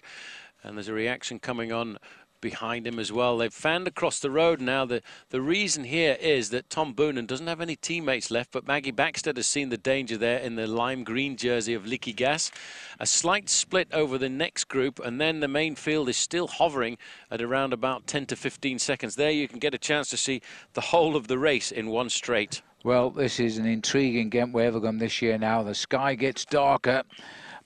Speaker 17: And there's a reaction coming on behind him as well. They've fanned across the road now. The, the reason here is that Tom Boonen doesn't have any teammates left, but Maggie Backstedt has seen the danger there in the lime green jersey of Liquigas. A slight split over the next group, and then the main field is still hovering at around about 10 to 15 seconds. There you can get a chance to see the whole of the race in one straight.
Speaker 1: Well, this is an intriguing Gent-Wevelgem this year now. The sky gets darker.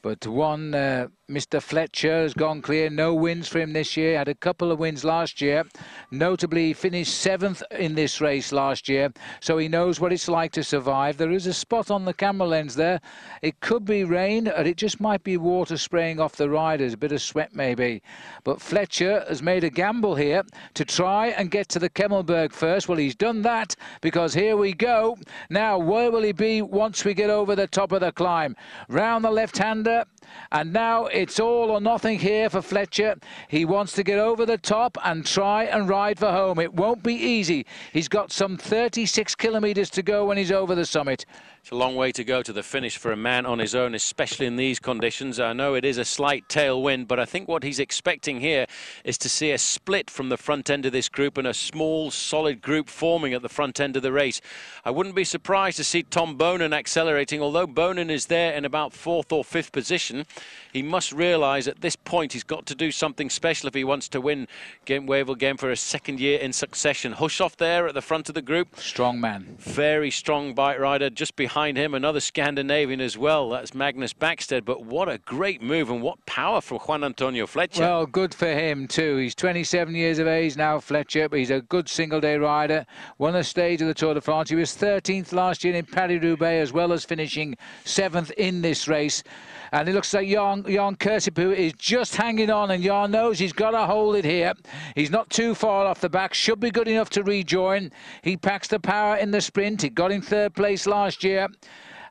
Speaker 1: But one, uh, Mr. Flecha has gone clear. No wins for him this year. Had a couple of wins last year. Notably, he finished seventh in this race last year. So he knows what it's like to survive. There is a spot on the camera lens there. It could be rain, or it just might be water spraying off the riders. A bit of sweat, maybe. But Flecha has made a gamble here to try and get to the Kemmelberg first. Well, he's done that because here we go. Now, where will he be once we get over the top of the climb? Round the left-hander. And now It's all or nothing here for Flecha. He wants to get over the top and try and ride for home. It won't be easy. He's got some 36 kilometres to go when he's over the summit.
Speaker 17: It's a long way to go to the finish for a man on his own, especially in these conditions. I know it is a slight tailwind, but I think what he's expecting here is to see a split from the front end of this group and a small, solid group forming at the front end of the race. I wouldn't be surprised to see Tom Boonen accelerating, although Boonen is there in about fourth or fifth position. He must realise at this point he's got to do something special if he wants to win Gent Wevelgem for a second year in succession. Hushovd there at the front of the group.
Speaker 1: Strong man.
Speaker 17: Very strong bike rider. Just behind him, another Scandinavian as well. That's Magnus Backstedt. But what a great move and what power from Juan Antonio Flecha.
Speaker 1: Well, good for him too. He's 27 years of age now, Flecha, but he's a good single-day rider. Won a stage of the Tour de France. He was 13th last year in Paris-Roubaix, as well as finishing seventh in this race. And it looks like Jan, Jan Kirsipuu is just hanging on, and Jan knows he's got to hold it here. He's not too far off the back, should be good enough to rejoin. He packs the power in the sprint. He got in third place last year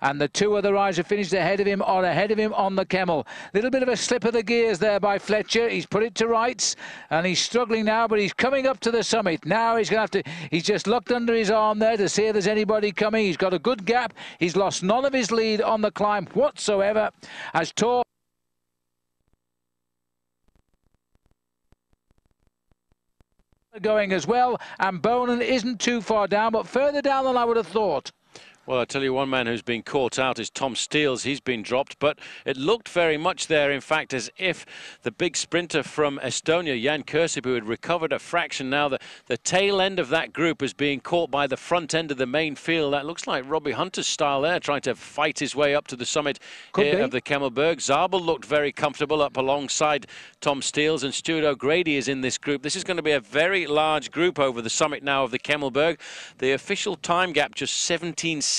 Speaker 1: and the two other riders who finished ahead of him are ahead of him on the Kemmel. Little bit of a slip of the gears there by Flecha. He's put it to rights, and he's struggling now, but he's coming up to the summit. Now he's going to have to, he's just looked under his arm there to see if there's anybody coming. He's got a good gap. He's lost none of his lead on the climb whatsoever. As Tor going as well, and Boonen isn't too far down, but further down than I would have thought.
Speaker 17: Well, I tell you, one man who's been caught out is Tom Steels. He's been dropped, but it looked very much there, in fact, as if the big sprinter from Estonia, Jan Kirsipuu, had recovered a fraction. Now the, the tail end of that group is being caught by the front end of the main field. That looks like Robbie Hunter's style there, trying to fight his way up to the summit here of the Kemmelberg. Zabel looked very comfortable up alongside Tom Steels, and Stuart O'Grady is in this group. This is going to be a very large group over the summit now of the Kemmelberg. The official time gap just 17 seconds.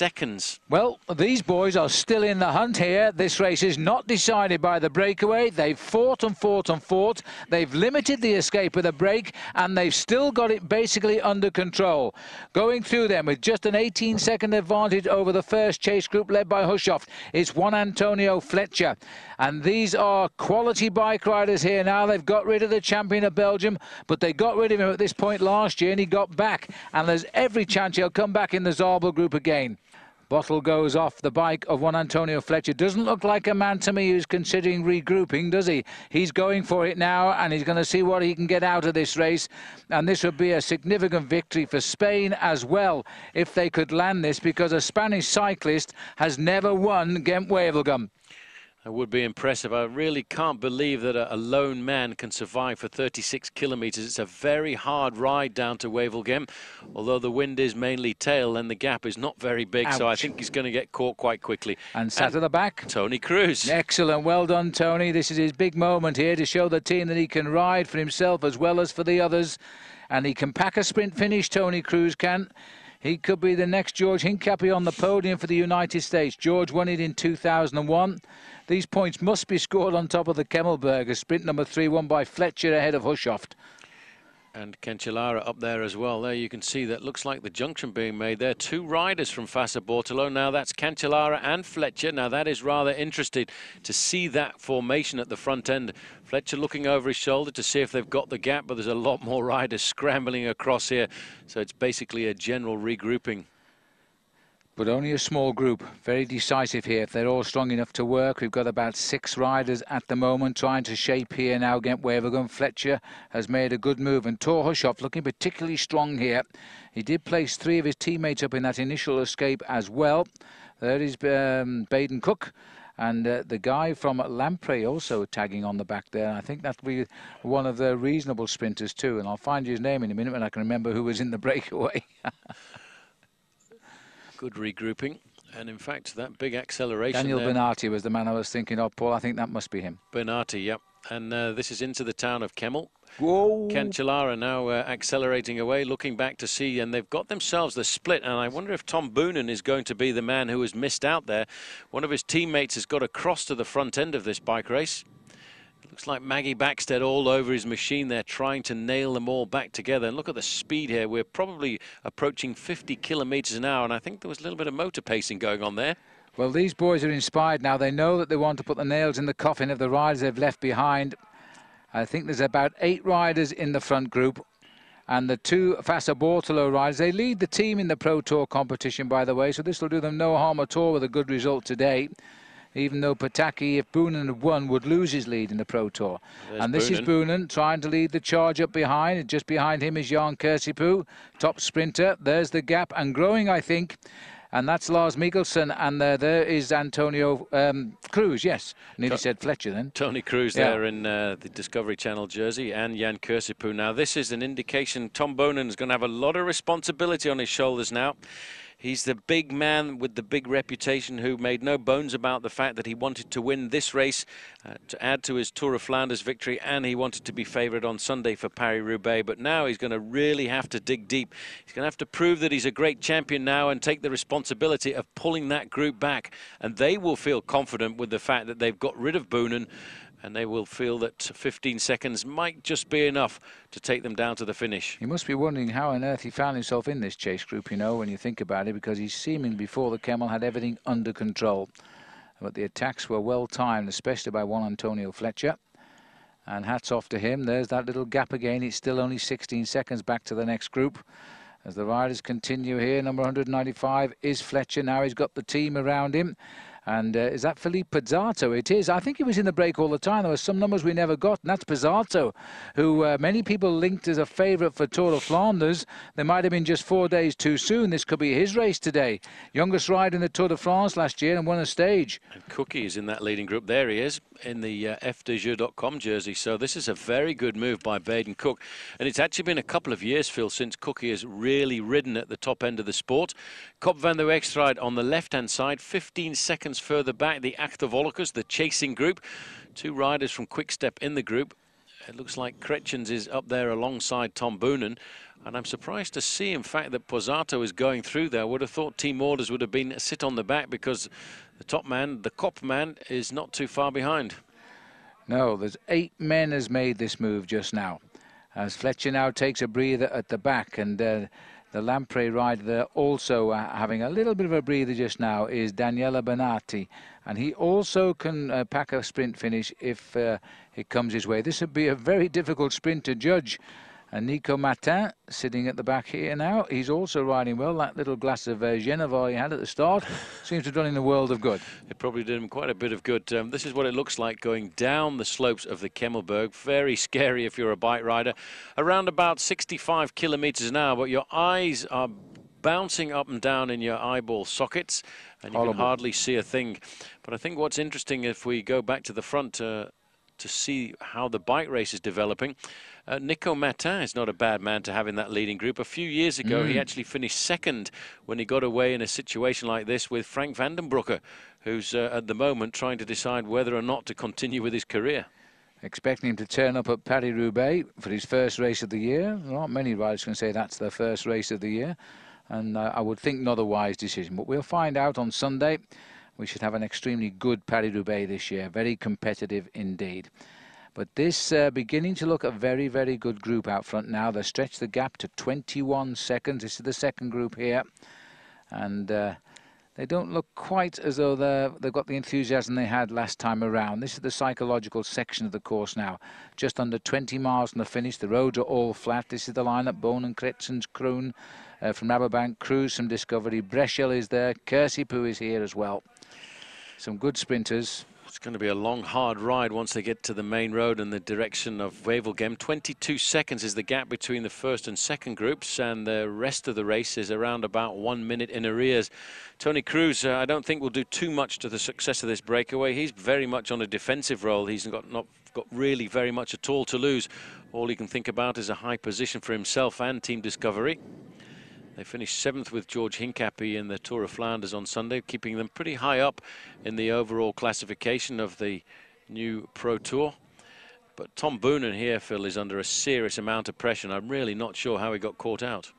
Speaker 1: Well, these boys are still in the hunt here. This race is not decided by the breakaway. They've fought and fought and fought. They've limited the escape with a break, and they've still got it basically under control. Going through them with just an 18-second advantage over the first chase group led by Hushovd is Juan Antonio Flecha. And these are quality bike riders here now. They've got rid of the champion of Belgium, but they got rid of him at this point last year, and he got back. And there's every chance he'll come back in the Zabel group again. Bottle goes off the bike of Juan Antonio Flecha. Doesn't look like a man to me who's considering regrouping, does he? He's going for it now, and he's going to see what he can get out of this race. And this would be a significant victory for Spain as well if they could land this, because a Spanish cyclist has never won Gent-Wevelgem.
Speaker 17: That would be impressive. I really can't believe that a, a, lone man can survive for 36 kilometres. It's a very hard ride down to Wevelgem. Although the wind is mainly tail and the gap is not very big, Ouch. so I think he's going to get caught quite quickly.
Speaker 1: And sat and at the back.
Speaker 17: Tony Cruz.
Speaker 1: Excellent. Well done, Tony. This is his big moment here to show the team that he can ride for himself as well as for the others. And he can pack a sprint finish, Tony Cruz can. He could be the next George Hincapie on the podium for the United States. George won it in 2001. These points must be scored on top of the Kemmelberg, sprint number three won by Flecha ahead of Hushovd.
Speaker 17: And Cancellara up there as well. There you can see that looks like the junction being made there. Two riders from Fassa Bortolo. Now that's Cancellara and Flecha. Now that is rather interesting to see that formation at the front end. Flecha looking over his shoulder to see if they've got the gap, but there's a lot more riders scrambling across here. So it's basically a general regrouping
Speaker 1: but only a small group. Very decisive here. If they're all strong enough to work, we've got about six riders at the moment trying to shape here now against Wevelgem. Flecha has made a good move, and Thor Hushovd looking particularly strong here. He did place three of his teammates up in that initial escape as well. There is um, Baden Cooke. And uh, the guy from Lampre also tagging on the back there. I think that'll be one of the reasonable sprinters too. And I'll find his name in a minute when I can remember who was in the [LAUGHS] breakaway. [LAUGHS]
Speaker 17: Good regrouping. And in fact, that big acceleration.
Speaker 1: Daniel
Speaker 17: there,
Speaker 1: Bennati was the man I was thinking of, Paul. I think that must be him.
Speaker 17: Bennati, yep. And uh, this is into the town of Kemmel.
Speaker 1: Whoa.
Speaker 17: Cancellara now uh, accelerating away, looking back to see, and they've got themselves the split. And I wonder if Tom Boonen is going to be the man who has missed out there. One of his teammates has got across to the front end of this bike race. Looks like Maggie Backstedt all over his machine there, trying to nail them all back together. And look at the speed here. We're probably approaching 50 kilometres an hour, and I think there was a little bit of motor pacing going on there.
Speaker 1: Well, these boys are inspired now. They know that they want to put the nails in the coffin of the riders they've left behind. I think there's about eight riders in the front group. And the two Fassa Bortolo riders, they lead the team in the Pro Tour competition, by the way, so this will do them no harm at all with a good result today. Even though Petacchi, if Boonen had won, would lose his lead in the Pro Tour.
Speaker 17: There's
Speaker 1: and this
Speaker 17: Boonen.
Speaker 1: is Boonen trying to lead the charge up behind. Just behind him is Jan Kirsipuu, top sprinter. There's the gap and growing, I think and that's Lars Michaelsen, and uh, there is Antonio um, Cruz. Yes, nearly said Flecha then.
Speaker 17: Tony Cruz
Speaker 1: Yeah.
Speaker 17: there in uh, the Discovery Channel jersey and Jan Kirsipuu. Now, this is an indication Tom Boonen is going to have a lot of responsibility on his shoulders now. He's the big man with the big reputation who made no bones about the fact that he wanted to win this race uh, to add to his Tour of Flanders victory and he wanted to be favoured on Sunday for Paris-Roubaix. But now he's going to really have to dig deep. He's going to have to prove that he's a great champion now and take the responsibility of pulling that group back. And they will feel confident with the fact that they've got rid of Boonen and they will feel that 15 seconds might just be enough to take them down to the finish.
Speaker 1: He must be wondering how on earth he found himself in this chase group, you know, when you think about it, because he seeming before the Kemmel had everything under control. But the attacks were well timed, especially by Juan Antonio Flecha. And hats off to him. There's that little gap again. It's still only 16 seconds back to the next group. As the riders continue here, number 195 is Flecha. Now he's got the team around him. And uh, is that Filippo Pozzato? It is. I think he was in the break all the time. There were some numbers we never got, and that's Pizzato, who uh, many people linked as a favourite for Tour of Flanders. They might have been just four days too soon. This could be his race today. Youngest rider in the Tour de France last year and won a stage.
Speaker 17: And Cookie is in that leading group. There he is in the uh, jersey. So this is a very good move by Baden Cooke. And it's actually been a couple of years, Phil, since Cookie has really ridden at the top end of the sport. Kop van der Wegstrijd on the left-hand side, 15 seconds further back, the Achtervolkers, the chasing group. Two riders from Quick Step in the group. It looks like Cretskens is up there alongside Tom Boonen. And I'm surprised to see, in fact, that Pozzato is going through there. I would have thought team orders would have been sit on the back because the top man, the cop man, is not too far behind.
Speaker 1: No, there's eight men has made this move just now. As Flecha now takes a breather at the back, and uh, the Lampre rider there also uh, having a little bit of a breather just now is Daniele Bennati, and he also can uh, pack a sprint finish if uh, it comes his way. This would be a very difficult sprint to judge. And Nico Mattan sitting at the back here now. He's also riding well. That little glass of uh, he had at the start [LAUGHS] seems to have done him the world of good.
Speaker 17: It probably did him quite a bit of good. Um, this is what it looks like going down the slopes of the Kemmelberg. Very scary if you're a bike rider. Around about 65 kilometers an hour, but your eyes are bouncing up and down in your eyeball sockets, and you
Speaker 1: Horrible.
Speaker 17: can hardly see a thing. But I think what's interesting, if we go back to the front uh, to see how the bike race is developing, uh, Nico Mattan is not a bad man to have in that leading group. A few years ago, he
Speaker 1: Mm.
Speaker 17: actually finished second when he got away in a situation like this with Frank Vandenbroucke, who's uh, at the moment trying to decide whether or not to continue with his career.
Speaker 1: expecting him to turn up at Paris-Roubaix for his first race of the year. Aren't many riders can say that's their first race of the year, and uh, I would think not a wise decision. But we'll find out on Sunday. We should have an extremely good Paris-Roubaix this year, very competitive indeed. But this uh, beginning to look a very, very good group out front now. They've stretched the gap to 21 seconds. This is the second group here. And uh, they don't look quite as though they've got the enthusiasm they had last time around. This is the psychological section of the course now. Just under 20 miles from the finish. The roads are all flat. This is the lineup. Bone and Cretskens, Kroon uh, from Rabobank, Cruz from Discovery. Breschel is there. Kirsipuu is here as well. Some good sprinters.
Speaker 17: It's going to be a long, hard ride once they get to the main road in the direction of Wevelgem. 22 seconds is the gap between the first and second groups, and the rest of the race is around about one minute in arrears. Tony Cruz, uh, I don't think will do too much to the success of this breakaway. He's very much on a defensive role. He's got not got really very much at all to lose. All he can think about is a high position for himself and Team Discovery. They finished seventh with George Hincapie in the Tour of Flanders on Sunday, keeping them pretty high up in the overall classification of the new Pro Tour. But Tom Boonen here, Phil, is under a serious amount of pressure, and I'm really not sure how he got caught out.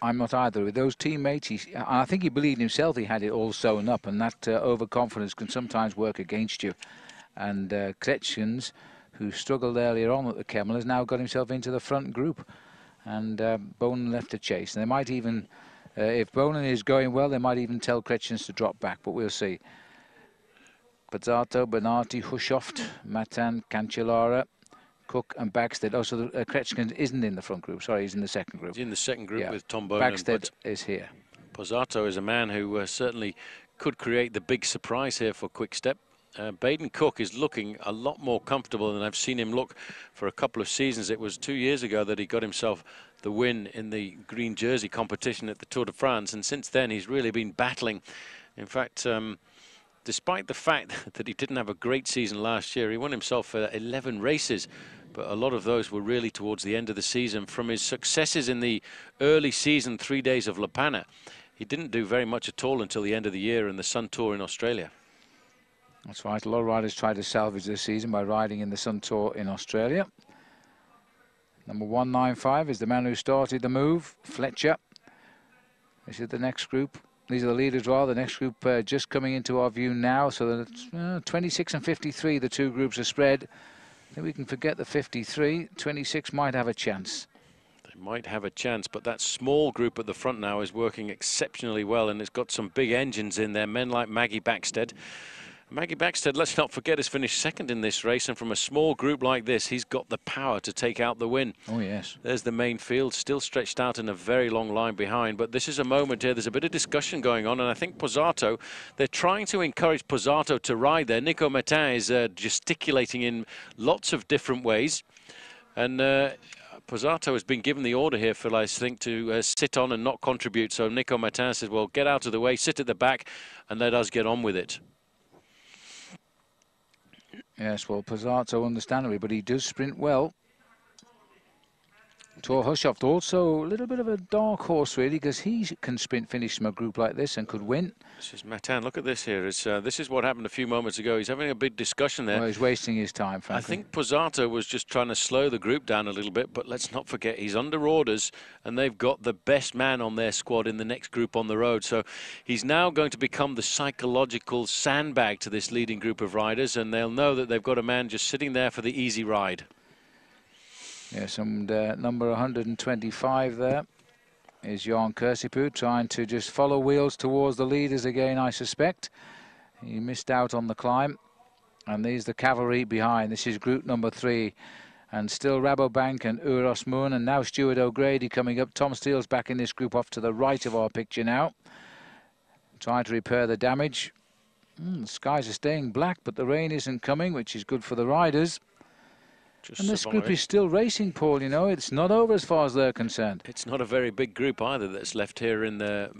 Speaker 1: I'm not either. With those teammates, he, I think he believed himself he had it all sewn up, and that uh, overconfidence can sometimes work against you. And uh, Cretskens, who struggled earlier on at the Kemmel, has now got himself into the front group. And uh, Bone left to chase. And they might even Uh, if Boonen is going well, they might even tell Cretskens to drop back, but we'll see. Pozzato, Bennati, Hushovd, Mattan, Cancellara, Cooke and Backstedt. Oh, so the, uh, isn't in the front group. Sorry, he's in the second group.
Speaker 17: He's in the second group yeah. with Tom Boonen.
Speaker 1: Backstedt is here.
Speaker 17: Pozzato is a man who uh, certainly could create the big surprise here for Quick Step. Uh, Baden Cooke is looking a lot more comfortable than I've seen him look for a couple of seasons. It was two years ago that he got himself the win in the green jersey competition at the Tour de France, and since then he's really been battling. In fact, um, despite the fact [LAUGHS] that he didn't have a great season last year, he won himself uh, 11 races, but a lot of those were really towards the end of the season. From his successes in the early season, three days of La Panna, he didn't do very much at all until the end of the year in the Sun Tour in Australia.
Speaker 1: That's right. A lot of riders try to salvage this season by riding in the Sun Tour in Australia. Number 195 is the man who started the move, Flecha. This is the next group. These are the leaders, well. The next group uh, just coming into our view now. So that uh, 26 and 53, the two groups are spread. I think we can forget the 53. 26 might have a chance.
Speaker 17: They might have a chance, but that small group at the front now is working exceptionally well, and it's got some big engines in there. Men like Maggie Backstedt Maggie Backstedt, let's not forget, has finished second in this race, and from a small group like this, he's got the power to take out the win.
Speaker 1: Oh, yes.
Speaker 17: There's the main field, still stretched out in a very long line behind, but this is a moment here, there's a bit of discussion going on, and I think Pozzato, they're trying to encourage Pozzato to ride there. Nico Mattan is uh, gesticulating in lots of different ways, and... Uh, Pozzato has been given the order here, Phil, I think, to uh, sit on and not contribute. So Nico Mattan says, well, get out of the way, sit at the back, and let us get on with it.
Speaker 1: Yes, well, Pozzato, understandably, but he does sprint well. Thor Hushovd also a little bit of a dark horse, really, because he can sprint finish from a group like this and could win.
Speaker 17: This is Mattan. Look at this here. Uh, this is what happened a few moments ago. He's having a big discussion there.
Speaker 1: Well, he's wasting his time, frankly.
Speaker 17: I think Pozzato was just trying to slow the group down a little bit, but let's not forget he's under orders, and they've got the best man on their squad in the next group on the road. So he's now going to become the psychological sandbag to this leading group of riders, and they'll know that they've got a man just sitting there for the easy ride.
Speaker 1: Yes, and uh, number 125 there is Jan Kirsipuu trying to just follow wheels towards the leaders again, I suspect. He missed out on the climb. And these the cavalry behind. This is group number three. And still Rabobank and Uros Murn. And now Stuart O'Grady coming up. Tom Steels back in this group off to the right of our picture now. Trying to repair the damage. Mm, the skies are staying black, but the rain isn't coming, which is good for the riders. Just and this group is still racing, Paul, you know. It's not over as far as they're concerned.
Speaker 17: It's not a very big group either that's left here in the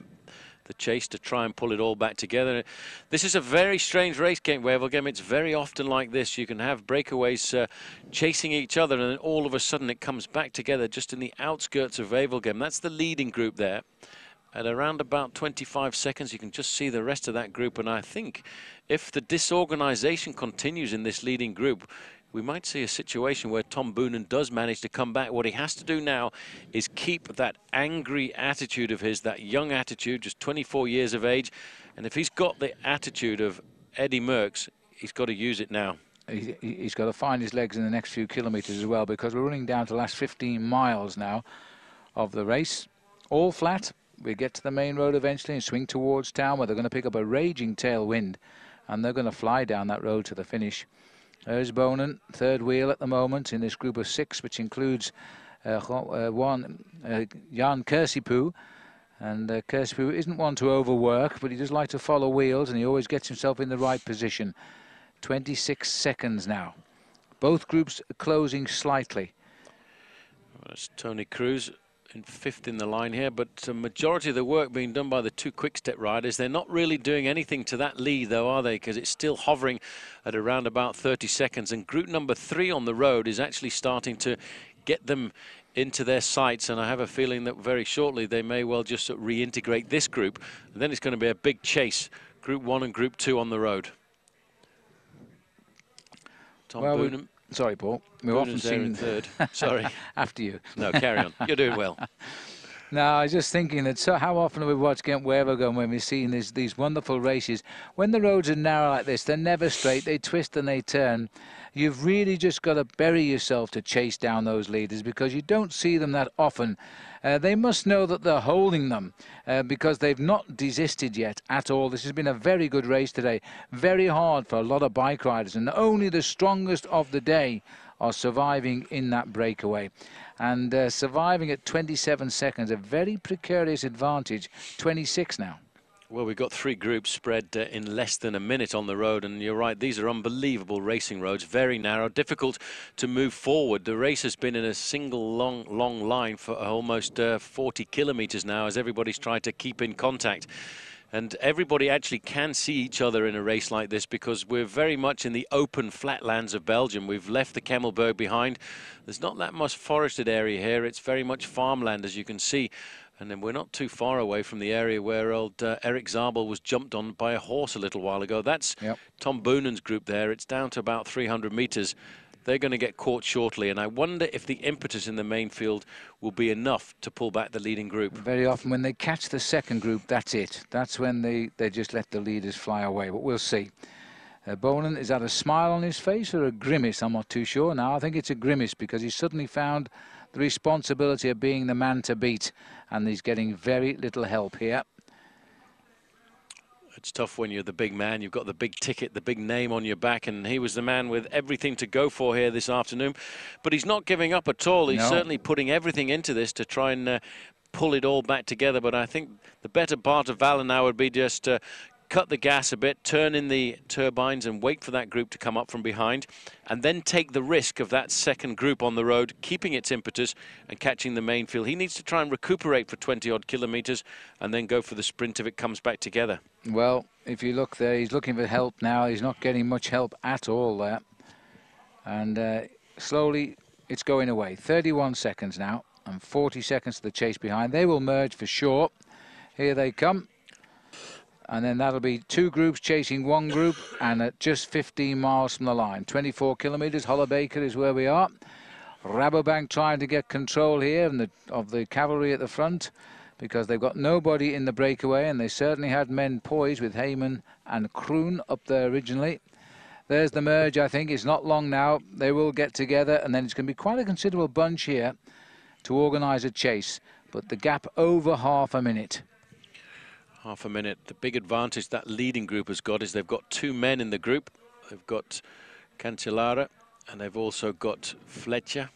Speaker 17: the chase to try and pull it all back together. This is a very strange race game, Wevelgem. It's very often like this. You can have breakaways uh, chasing each other and then all of a sudden it comes back together just in the outskirts of Wevelgem. That's the leading group there. At around about 25 seconds, you can just see the rest of that group. And I think if the disorganization continues in this leading group, we might see a situation where Tom Boonen does manage to come back. What he has to do now is keep that angry attitude of his, that young attitude, just 24 years of age. And if he's got the attitude of Eddy Merckx, he's got to use it now.
Speaker 1: He's got to find his legs in the next few kilometres as well because we're running down to the last 15 miles now of the race. All flat. We get to the main road eventually and swing towards town where they're going to pick up a raging tailwind and they're going to fly down that road to the finish. There's Boonen, third wheel at the moment in this group of six, which includes uh, uh, one uh, Jan Kirsipuu. And uh, Kirsipuu isn't one to overwork, but he does like to follow wheels, and he always gets himself in the right position. 26 seconds now. Both groups closing slightly.
Speaker 17: That's Tony Cruz in fifth in the line here, but a majority of the work being done by the two quick-step riders. They're not really doing anything to that lead, though, are they? Because it's still hovering at around about 30 seconds. And group number three on the road is actually starting to get them into their sights. And I have a feeling that very shortly they may well just reintegrate this group. And then it's going to be a big chase, group one and group two on the road. Tom well, Boonen.
Speaker 1: Sorry, Paul.
Speaker 17: We've often seen third. Sorry. [LAUGHS]
Speaker 1: After you.
Speaker 17: No, carry on. You're doing well. [LAUGHS]
Speaker 1: No, I was just thinking that so how often have we watched Ghent Wevelgem when we've seen these, these wonderful races? When the roads are narrow like this, they're never straight, they twist and they turn. You've really just got to bury yourself to chase down those leaders because you don't see them that often. Uh, they must know that they're holding them uh, because they've not desisted yet at all. This has been a very good race today. Very hard for a lot of bike riders, and only the strongest of the day are surviving in that breakaway. And uh, surviving at 27 seconds, a very precarious advantage, 26 now.
Speaker 17: Well, we've got three groups spread uh, in less than a minute on the road, and you're right, these are unbelievable racing roads, very narrow, difficult to move forward. The race has been in a single long, long line for almost uh, 40 kilometres now as everybody's tried to keep in contact. And everybody actually can see each other in a race like this because we're very much in the open flatlands of Belgium. We've left the Kemmelberg behind. There's not that much forested area here. It's very much farmland, as you can see. And then we're not too far away from the area where old uh, Erik Zabel was jumped on by a horse a little while ago. That's yep. Tom Boonen's group there. It's down to about 300 metres. They're going to get caught shortly, and I wonder if the impetus in the main field will be enough to pull back the leading group.
Speaker 1: Very often when they catch the second group, that's it. That's when they, they just let the leaders fly away, but we'll see. Uh, Boonen, is that a smile on his face or a grimace? I'm not too sure now. I think it's a grimace because he suddenly found the responsibility of being the man to beat, and he's getting very little help here.
Speaker 17: It's tough when you're the big man. You've got the big ticket, the big name on your back, and he was the man with everything to go for here this afternoon. But he's not giving up at all. He's no. certainly putting everything into this to try and uh, pull it all back together. But I think the better part of Vallen now would be just uh, cut the gas a bit, turn in the turbines and wait for that group to come up from behind, and then take the risk of that second group on the road, keeping its impetus and catching the main field. He needs to try and recuperate for 20 odd kilometres and then go for the sprint if it comes back together.
Speaker 1: Well, if you look there, he's looking for help now. He's not getting much help at all there. And uh, slowly it's going away. 31 seconds now and 40 seconds to the chase behind. They will merge for sure. Here they come and then that'll be two groups chasing one group and at just 15 miles from the line. 24 kilometers Hollebeke is where we are. Rabobank trying to get control here the, of the cavalry at the front because they've got nobody in the breakaway and they certainly had men poised with Hayman and Kroon up there originally. There's the merge I think. It's not long now. They will get together and then it's going to be quite a considerable bunch here to organize a chase. But the gap over half a minute
Speaker 17: half a minute. The big advantage that leading group has got is they've got two men in the group. They've got Cancellara and they've also got Flecha.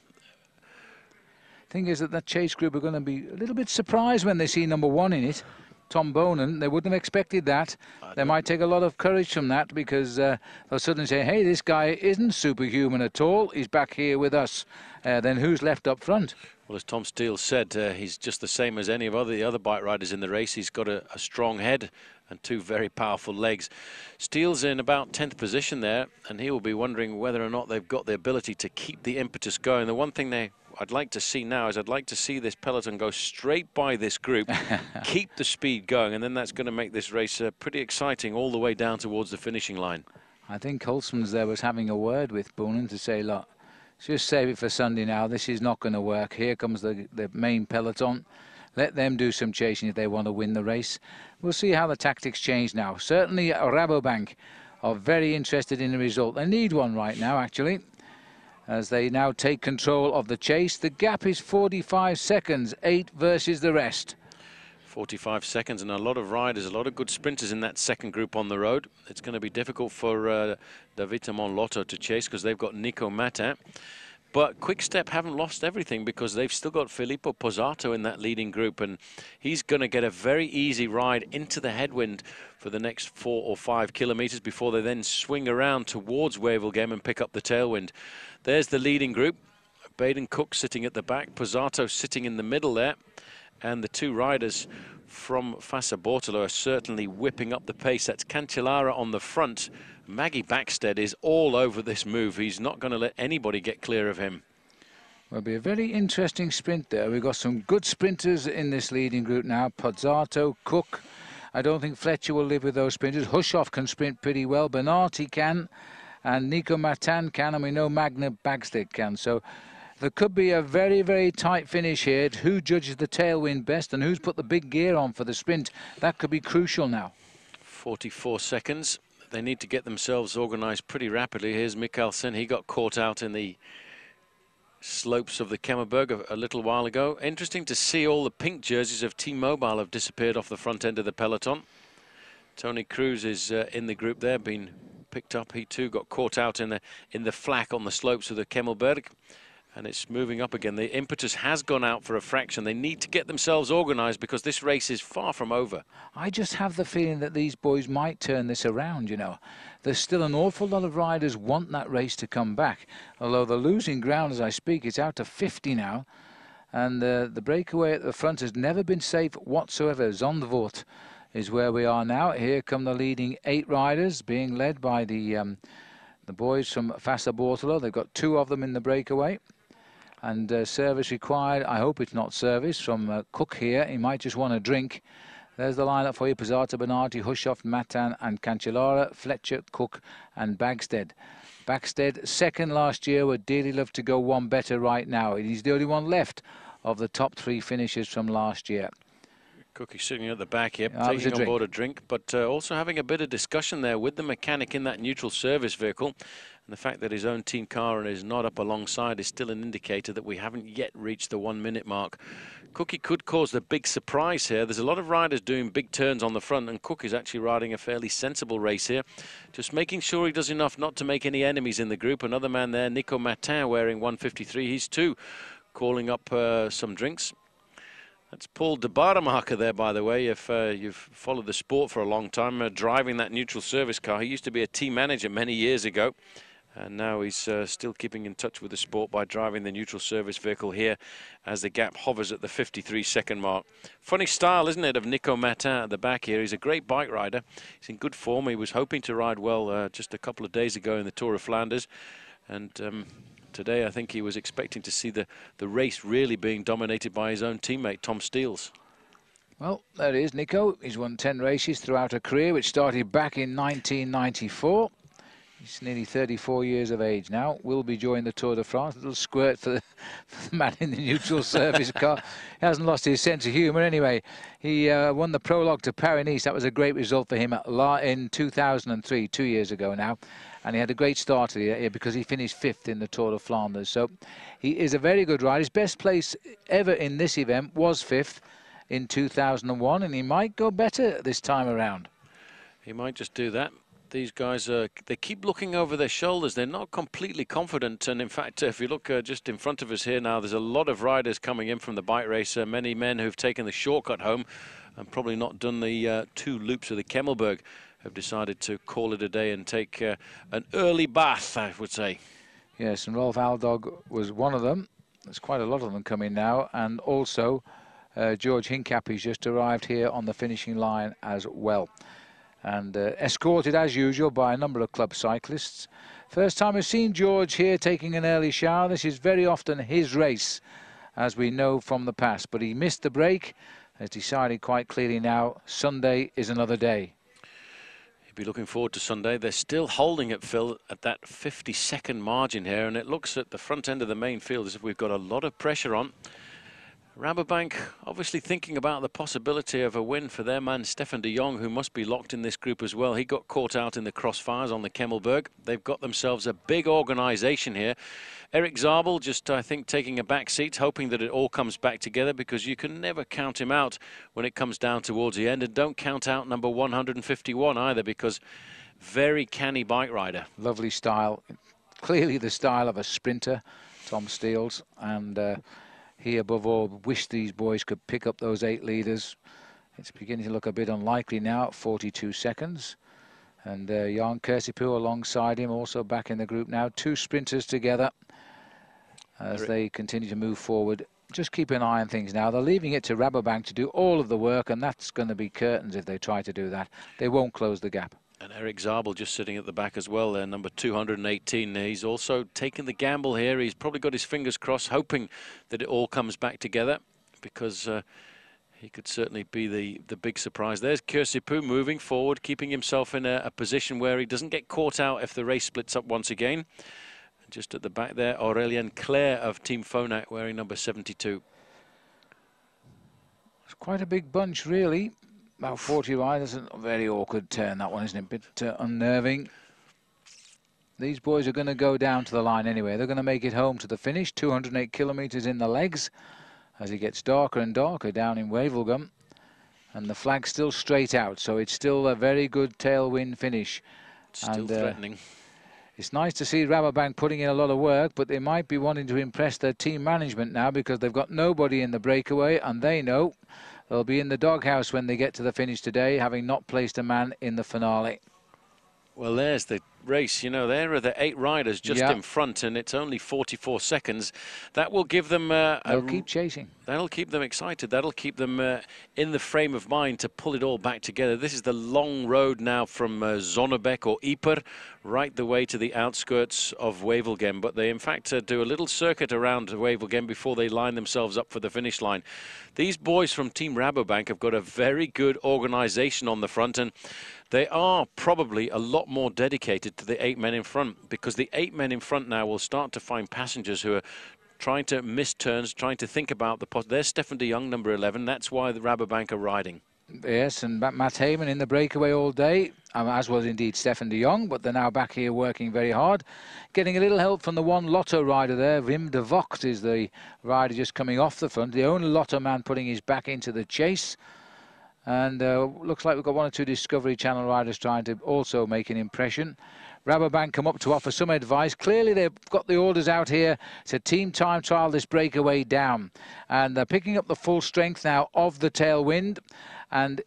Speaker 1: Thing is that that chase group are going to be a little bit surprised when they see number one in it. Tom Boonen. they wouldn't have expected that. They might take a lot of courage from that because uh, they'll suddenly say, hey, this guy isn't superhuman at all. He's back here with us. Uh, then who's left up front?
Speaker 17: Well, as Tom Steels said, uh, he's just the same as any of other, the other bike riders in the race. He's got a, a strong head and two very powerful legs. Steels in about 10th position there, and he will be wondering whether or not they've got the ability to keep the impetus going. The one thing they I'd like to see now is I'd like to see this peloton go straight by this group, [LAUGHS] keep the speed going, and then that's going to make this race uh, pretty exciting all the way down towards the finishing line.
Speaker 1: I think Hulsmans there was having a word with Boonen to say, look, just save it for Sunday now. This is not going to work. Here comes the, the main peloton. Let them do some chasing if they want to win the race. We'll see how the tactics change now. Certainly uh, Rabobank are very interested in the result. They need one right now, actually as they now take control of the chase. The gap is 45 seconds, eight versus the rest.
Speaker 17: 45 seconds and a lot of riders, a lot of good sprinters in that second group on the road. It's going to be difficult for uh, Davitamon Lotto to chase because they've got Nico Mattan. But Quick-Step haven't lost everything because they've still got Filippo Pozzato in that leading group, and he's going to get a very easy ride into the headwind for the next four or five kilometres before they then swing around towards Wevelgem and pick up the tailwind. There's the leading group. Baden Cooke sitting at the back, Pozzato sitting in the middle there, and the two riders from Fassa Bortolo are certainly whipping up the pace. That's Cancellara on the front Maggie Backstedt is all over this move. He's not going to let anybody get clear of him.
Speaker 1: Will be a very interesting sprint there. We've got some good sprinters in this leading group now. Pozzato, Cooke. I don't think Flecha will live with those sprinters. Hushovd can sprint pretty well. Bennati can. And Nico Mattan can. And we know Magnus Backstedt can. So there could be a very, very tight finish here. Who judges the tailwind best and who's put the big gear on for the sprint? That could be crucial now.
Speaker 17: 44 seconds. They need to get themselves organised pretty rapidly. Here's Michaelsen. He got caught out in the slopes of the Kemmelberg a, a, little while ago. Interesting to see all the pink jerseys of T-Mobile have disappeared off the front end of the peloton. Tony Cruz is uh, in the group there, been picked up. He too got caught out in the in the flak on the slopes of the Kemmelberg and it's moving up again. The impetus has gone out for a fraction. They need to get themselves organised because this race is far from over.
Speaker 1: I just have the feeling that these boys might turn this around, you know. There's still an awful lot of riders want that race to come back. Although the losing ground as I speak, it's out to 50 now. And uh, the breakaway at the front has never been safe whatsoever. Zandvoorde is where we are now. Here come the leading eight riders being led by the... Um, the boys from Fassa Bortolo, they've got two of them in the breakaway and uh, service required. I hope it's not service from uh, Cooke here. He might just want a drink. There's the lineup for you. Pozzato, Bennati, Hushovd, Mattan and Cancellara, Flecha, Cooke and Backstedt. Backstedt, second last year, would dearly love to go one better right now. He's the only one left of the top three finishes from last year.
Speaker 17: Cookie sitting at the back here, yeah, taking on board a drink, but uh, also having a bit of discussion there with the mechanic in that neutral service vehicle. And the fact that his own team car is not up alongside is still an indicator that we haven't yet reached the one minute mark. Cookie could cause the big surprise here. There's a lot of riders doing big turns on the front, and Cooke is actually riding a fairly sensible race here. Just making sure he does enough not to make any enemies in the group. Another man there, Nico Mattan, wearing 153. He's too calling up uh, some drinks. That's Paul de Baaremaker there, by the way, if uh, you've followed the sport for a long time, uh, driving that neutral service car. He used to be a team manager many years ago, and now he's uh, still keeping in touch with the sport by driving the neutral service vehicle here as the gap hovers at the 53 second mark. Funny style, isn't it, of Nico Mattan at the back here. He's a great bike rider. He's in good form. He was hoping to ride well uh, just a couple of days ago in the Tour of Flanders, and... Um, today I think he was expecting to see the, the race really being dominated by his own teammate, Tom Steels.
Speaker 1: Well, there he is, Nico. He's won 10 races throughout a career, which started back in 1994. He's nearly 34 years of age now. Will be joining the Tour de France. A little squirt for the, [LAUGHS] for the man in the neutral [LAUGHS] service car. He hasn't lost his sense of humour anyway. He uh, won the prologue to Paris-Nice. That was a great result for him in 2003, two years ago now and he had a great start year because he finished fifth in the Tour de Flanders. So he is a very good rider. His best place ever in this event was fifth in 2001, and he might go better this time around.
Speaker 17: He might just do that. These guys, uh, they keep looking over their shoulders. They're not completely confident. And in fact, if you look uh, just in front of us here now, there's a lot of riders coming in from the bike race. Uh, many men who've taken the shortcut home and probably not done the uh, two loops of the Kemmelberg have decided to call it a day and take uh, an early bath, I would say.
Speaker 1: Yes, and Rolf Aldag was one of them. There's quite a lot of them coming now, and also uh, George Hincapie's just arrived here on the finishing line as well. And uh, escorted, as usual, by a number of club cyclists. First time we've seen George here taking an early shower. This is very often his race, as we know from the past. But he missed the break, has decided quite clearly now, Sunday is another day He'll
Speaker 17: be looking forward to Sunday. They're still holding it, Phil, at that 50-second margin here, and it looks at the front end of the main field as if we've got a lot of pressure on. Rabobank obviously thinking about the possibility of a win for their man Stefan de Jongh, who must be locked in this group as well. He got caught out in the crossfires on the Kemmelberg. They've got themselves a big organisation here. Erik Zabel just, I think, taking a back seat, hoping that it all comes back together because you can never count him out when it comes down towards the end. And don't count out number 151 either because very canny bike rider.
Speaker 1: Lovely style. Clearly the style of a sprinter, Tom Steels. And... Uh, he above all wished these boys could pick up those eight leaders. It's beginning to look a bit unlikely now at 42 seconds. And uh, Jan Kirsipuu alongside him, also back in the group now. Two sprinters together as they continue to move forward. Just keep an eye on things now. They're leaving it to Rabobank to do all of the work, and that's going to be curtains if they try to do that. They won't close the gap.
Speaker 17: And Erik Zabel just sitting at the back as well there, number 218. He's also taken the gamble here. He's probably got his fingers crossed, hoping that it all comes back together because uh, he could certainly be the, the big surprise. There's Kirsipuu moving forward, keeping himself in a, a, position where he doesn't get caught out if the race splits up once again. just at the back there, Aurélien Clerc of Team Phonak wearing number 72.
Speaker 1: It's quite a big bunch, really. About 40 riders. A very awkward turn, that one, isn't it? A bit uh, unnerving. These boys are going to go down to the line anyway. They're going to make it home to the finish. 208 kilometres in the legs as it gets darker and darker down in Wevelgem. And the flag's still straight out, so it's still a very good tailwind finish.
Speaker 17: Still
Speaker 1: and,
Speaker 17: uh, threatening.
Speaker 1: It's nice to see Rabobank putting in a lot of work, but they might be wanting to impress their team management now because they've got nobody in the breakaway, and they know they'll be in the doghouse when they get to the finish today, having not placed a man in the finale.
Speaker 17: Well, there's the race. You know, there are the eight riders just
Speaker 1: Yeah.
Speaker 17: in front, and it's only 44 seconds. That will give them. Uh,
Speaker 1: They'll keep chasing.
Speaker 17: That'll keep them excited. That'll keep them uh, in the frame of mind to pull it all back together. This is the long road now from uh, Zonnebeke or Yper right the way to the outskirts of Wevelgem. But they, in fact, uh, do a little circuit around Wevelgem before they line themselves up for the finish line. These boys from Team Rabobank have got a very good organisation on the front, and they are probably a lot more dedicated to the eight men in front because the eight men in front now will start to find passengers who are trying to miss turns, trying to think about the. Pos- There's Stefan de Jongh, number 11. That's why the Rabobank are riding.
Speaker 1: Yes, and Ma- Matt Hayman in the breakaway all day, um, as was indeed Stefan de Jongh, but they're now back here working very hard. Getting a little help from the one Lotto rider there. Wim de Vocht is the rider just coming off the front. The only Lotto man putting his back into the chase. And uh, looks like we've got one or two Discovery Channel riders trying to also make an impression. Rabobank come up to offer some advice. Clearly, they've got the orders out here to team time trial this breakaway down. And they're picking up the full strength now of the tailwind. And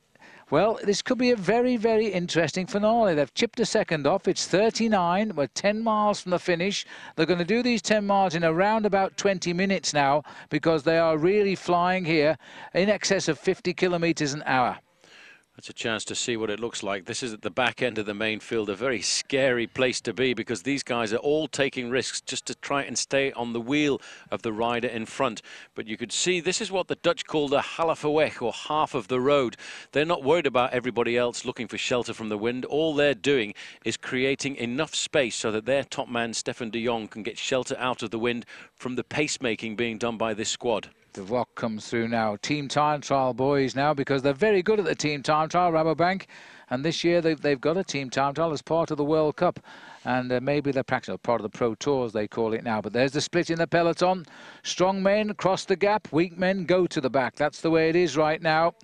Speaker 1: well, this could be a very, very interesting finale. They've chipped a second off. It's 39. We're 10 miles from the finish. They're going to do these 10 miles in around about 20 minutes now because they are really flying here in excess of 50 kilometres an hour.
Speaker 17: That's a chance to see what it looks like. This is at the back end of the main field, a very scary place to be because these guys are all taking risks just to try and stay on the wheel of the rider in front. But you could see this is what the Dutch call the halfweg or half of the road. They're not worried about everybody else looking for shelter from the wind. All they're doing is creating enough space so that their top man, Stefan de Jong, can get shelter out of the wind from the pacemaking being done by this squad.
Speaker 1: De Vocht comes through now. Team time trial boys now because they're very good at the team time trial, Rabobank. And this year they've, they've got a team time trial as part of the World Cup. And uh, maybe they're practicing part of the Pro Tours, they call it now. But there's the split in the peloton. Strong men cross the gap, weak men go to the back. That's the way it is right now.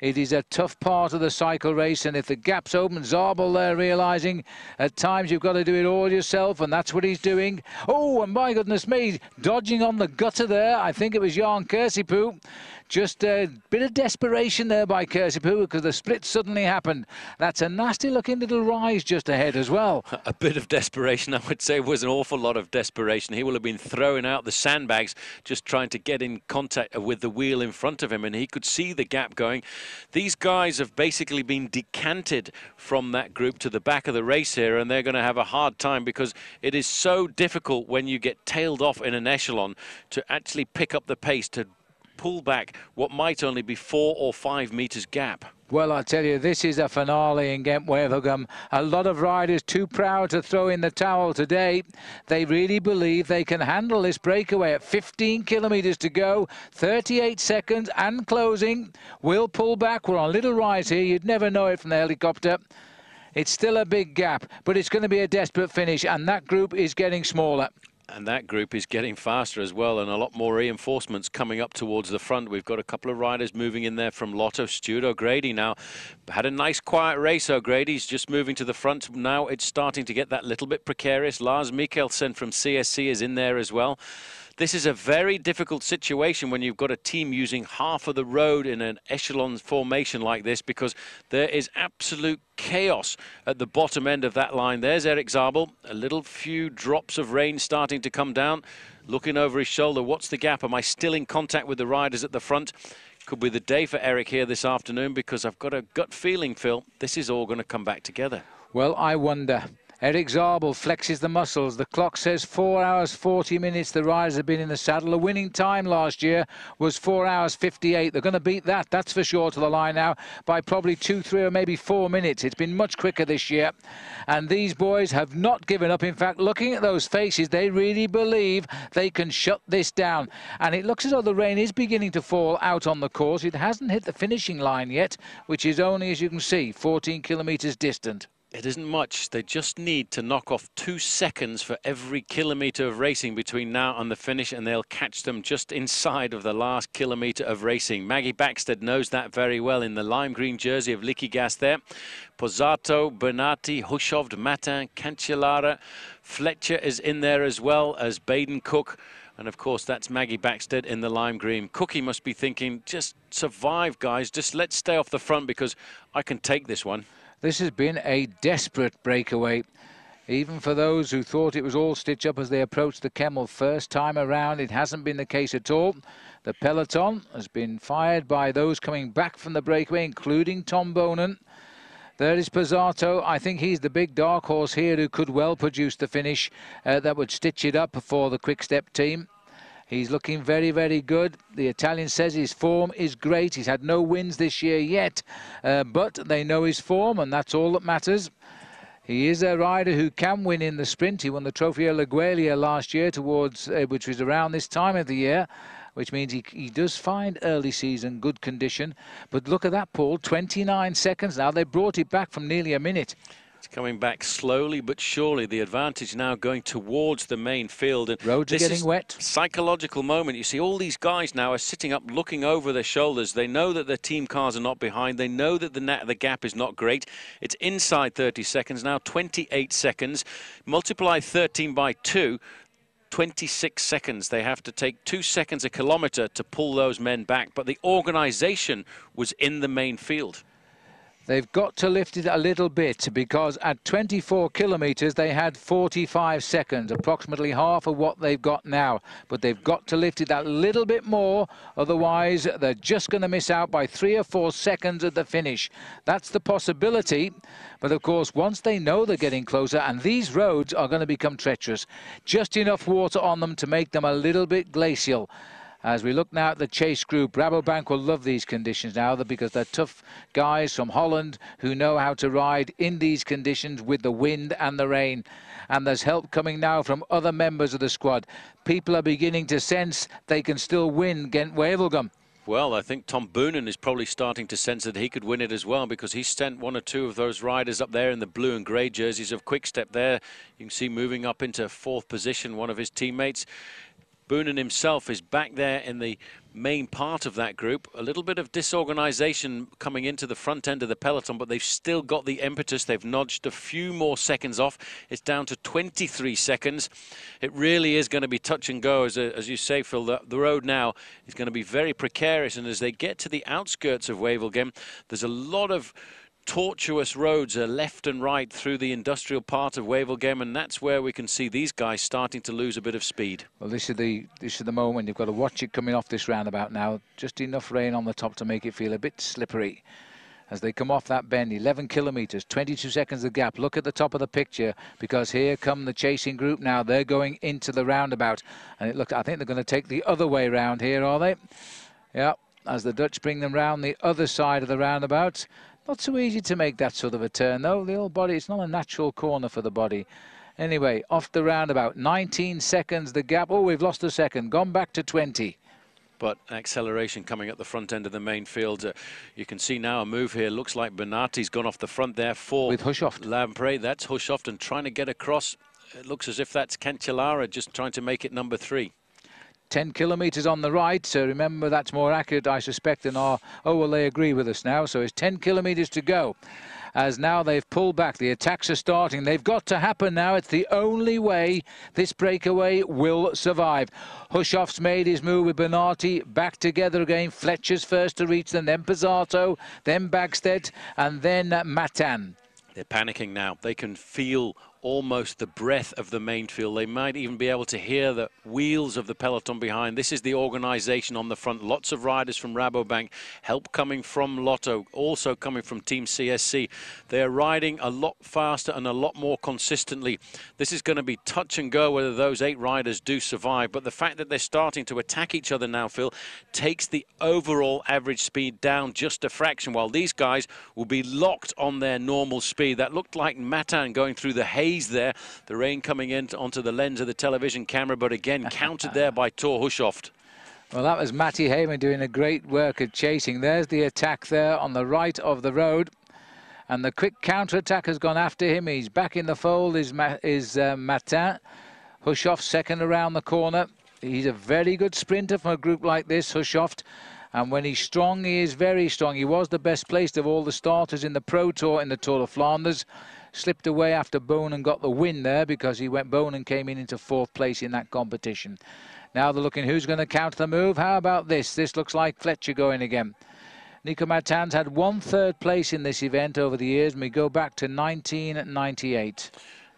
Speaker 1: It is a tough part of the cycle race, and if the gap's open, Zabel there realising at times you've got to do it all yourself, and that's what he's doing. Oh, and my goodness me, dodging on the gutter there. I think it was Jan Kirsipuu. Just a bit of desperation there by Kirsipuu because the split suddenly happened. That's a nasty looking little rise just ahead as well. [LAUGHS]
Speaker 17: a bit of desperation, I would say, was an awful lot of desperation. He will have been throwing out the sandbags, just trying to get in contact with the wheel in front of him, and he could see the gap going. These guys have basically been decanted from that group to the back of the race here, and they're going to have a hard time because it is so difficult when you get tailed off in an echelon to actually pick up the pace to pull back what might only be four or five meters gap.
Speaker 1: Well, I tell you, this is a finale in Wevelgem. A lot of riders too proud to throw in the towel today. They really believe they can handle this breakaway at 15 kilometres to go, 38 seconds and closing. We'll pull back. We're on a little rise here. You'd never know it from the helicopter. It's still a big gap, but it's going to be a desperate finish, and that group is getting smaller.
Speaker 17: And that group is getting faster as well, and a lot more reinforcements coming up towards the front. We've got a couple of riders moving in there from Lotto. Stuart O'Grady now had a nice quiet race. O'Grady's just moving to the front. Now it's starting to get that little bit precarious. Lars Michaelsen from CSC is in there as well. This is a very difficult situation when you've got a team using half of the road in an echelon formation like this because there is absolute chaos at the bottom end of that line. There's Erik Zabel, a little few drops of rain starting to come down, looking over his shoulder. What's the gap? Am I still in contact with the riders at the front? Could be the day for Erik here this afternoon because I've got a gut feeling, Phil, this is all going to come back together.
Speaker 1: Well, I wonder. Erik Zabel flexes the muscles. The clock says 4 hours 40 minutes. The riders have been in the saddle. The winning time last year was 4 hours 58. They're going to beat that, that's for sure, to the line now by probably 2, 3 or maybe 4 minutes. It's been much quicker this year. And these boys have not given up. In fact, looking at those faces, they really believe they can shut this down. And it looks as though the rain is beginning to fall out on the course. It hasn't hit the finishing line yet, which is only, as you can see, 14 kilometres distant.
Speaker 17: It isn't much. They just need to knock off two seconds for every kilometre of racing between now and the finish, and they'll catch them just inside of the last kilometre of racing. Maggie Backstedt knows that very well in the lime green jersey of Liquigas there. Pozzato, Bennati, Hushovd, Mattan, Cancellara. Flecha is in there as well as Baden Cooke. And of course, that's Maggie Backstedt in the lime green. Cookie must be thinking, just survive, guys. Just let's stay off the front because I can take this one.
Speaker 1: This has been a desperate breakaway. Even for those who thought it was all stitch up as they approached the Kemmel first time around, it hasn't been the case at all. The peloton has been fired by those coming back from the breakaway, including Tom Boonen. There is Pozzato. I think he's the big dark horse here who could well produce the finish uh, that would stitch it up for the Quick Step team. He's looking very, very good. The Italian says his form is great. He's had no wins this year yet, uh, but they know his form, and that's all that matters. He is a rider who can win in the sprint. He won the Trofeo Laigueglia last year, towards uh, which was around this time of the year, which means he, he does find early season good condition. But look at that, Paul, 29 seconds now. They brought it back from nearly a minute.
Speaker 17: It's coming back slowly but surely. The advantage now going towards the main field. And
Speaker 1: Roads are getting wet.
Speaker 17: Psychological moment. You see all these guys now are sitting up looking over their shoulders. They know that their team cars are not behind. They know that the, the gap is not great. It's inside 30 seconds now, 28 seconds. Multiply 13 by 2. 26 seconds. They have to take two seconds a kilometre to pull those men back. But the organisation was in the main field.
Speaker 1: They've got to lift it a little bit because at 24 kilometres they had 45 seconds, approximately half of what they've got now. But they've got to lift it that little bit more, otherwise they're just going to miss out by three or four seconds at the finish. That's the possibility. But of course, once they know they're getting closer, and these roads are going to become treacherous, just enough water on them to make them a little bit glacial. As we look now at the chase group, Rabobank will love these conditions now because they're tough guys from Holland who know how to ride in these conditions with the wind and the rain. And there's help coming now from other members of the squad. People are beginning to sense they can still win Ghent Wevelgem.
Speaker 17: Well, I think Tom Boonen is probably starting to sense that he could win it as well because he sent one or two of those riders up there in the blue and grey jerseys of Quick Step there. You can see moving up into fourth position, one of his teammates. Boonen himself is back there in the main part of that group. A little bit of disorganization coming into the front end of the peloton, but they've still got the impetus. They've nudged a few more seconds off. It's down to 23 seconds. It really is going to be touch and go, as, as you say, Phil. The, the road now is going to be very precarious, and as they get to the outskirts of Wevelgem, there's a lot of tortuous roads are left and right through the industrial part of Wevelgem, and that's where we can see these guys starting to lose a bit of speed.
Speaker 1: Well, this is the this is the moment. You've got to watch it coming off this roundabout now. Just enough rain on the top to make it feel a bit slippery. As they come off that bend 11 kilometers 22 seconds of gap. Look at the top of the picture because here come the chasing group now. They're going into the roundabout and it looks i think they're going to take the other way round here are they? Yeah as the dutch bring them round the other side of the roundabout not so easy to make that sort of a turn, though. The old body, it's not a natural corner for the body. Anyway, off the roundabout, 19 seconds the gap. Oh, we've lost a second, gone back to 20
Speaker 17: but acceleration coming at the front end of the main field. Uh, you can see now a move here. Looks like Bennati's gone off the front there for
Speaker 1: with Hushovd.
Speaker 17: Lampre. That's Hushovd and trying to get across. It looks as if that's Cancellara just trying to make it number three.
Speaker 1: 10 kilometres on the right. So remember, that's more accurate, I suspect, than our... Oh, well, they agree with us now. So it's 10 kilometres to go. As now they've pulled back. The attacks are starting. They've got to happen now. It's the only way this breakaway will survive. Hushovd's made his move with Bennati. Back together again. Flecha's first to reach them. Then Pozzato. Then Backstedt. And then Mattan.
Speaker 17: They're panicking now. They can feel almost the breath of the main field. They might even be able to hear the wheels of the peloton behind. This is the organization on the front. Lots of riders from Rabobank, help coming from Lotto, also coming from Team CSC. They're riding a lot faster and a lot more consistently. This is going to be touch and go whether those eight riders do survive. But the fact that they're starting to attack each other now, Phil, takes the overall average speed down just a fraction, while these guys will be locked on their normal speed. That looked like Mattan going through the haze there. The rain coming in onto the lens of the television camera, but again [LAUGHS] countered there by Thor Hushovd.
Speaker 1: Well, that was Matty Hayman doing a great work of chasing. There's the attack there on the right of the road. And the quick counter-attack has gone after him. He's back in the fold, is, Ma is uh, Mattan. Hushovd second around the corner. He's a very good sprinter from a group like this, Hushovd. And when he's strong, he is very strong. He was the best placed of all the starters in the Pro Tour in the Tour of Flanders slipped away after Boonen got the win there because he went Boonen came in into fourth place in that competition. Now they're looking who's going to counter the move. How about this? This looks like Flecha going again. Nico Mattan's had one third place in this event over the years, and we go back to 1998.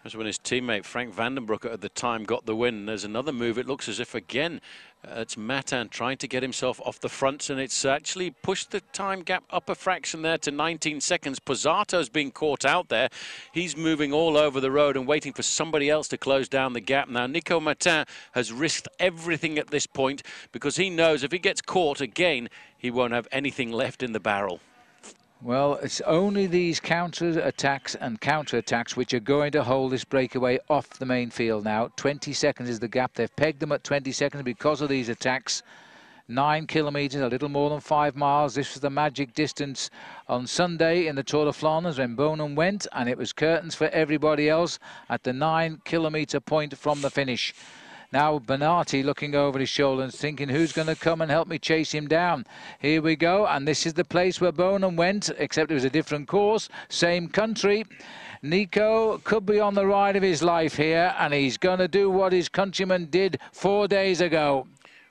Speaker 17: That's when his teammate Frank Vandenbroucke at the time got the win. There's another move. It looks as if again uh, it's Mattan trying to get himself off the front, and it's actually pushed the time gap up a fraction there to 19 seconds. Pozzato's being caught out there. He's moving all over the road and waiting for somebody else to close down the gap. Now, Nico Mattan has risked everything at this point because he knows if he gets caught again, he won't have anything left in the barrel.
Speaker 1: Well, it's only these counter attacks and counter attacks which are going to hold this breakaway off the main field now. 20 seconds is the gap. They've pegged them at 20 seconds because of these attacks. Nine kilometres, a little more than five miles. This was the magic distance on Sunday in the Tour de Flanders when Boonen went, and it was curtains for everybody else at the nine kilometre point from the finish. Now Bennati looking over his shoulder and thinking, who's going to come and help me chase him down? Here we go. And this is the place where Boonen went, except it was a different course, same country. Nico could be on the ride of his life here, and he's going to do what his countryman did four days ago.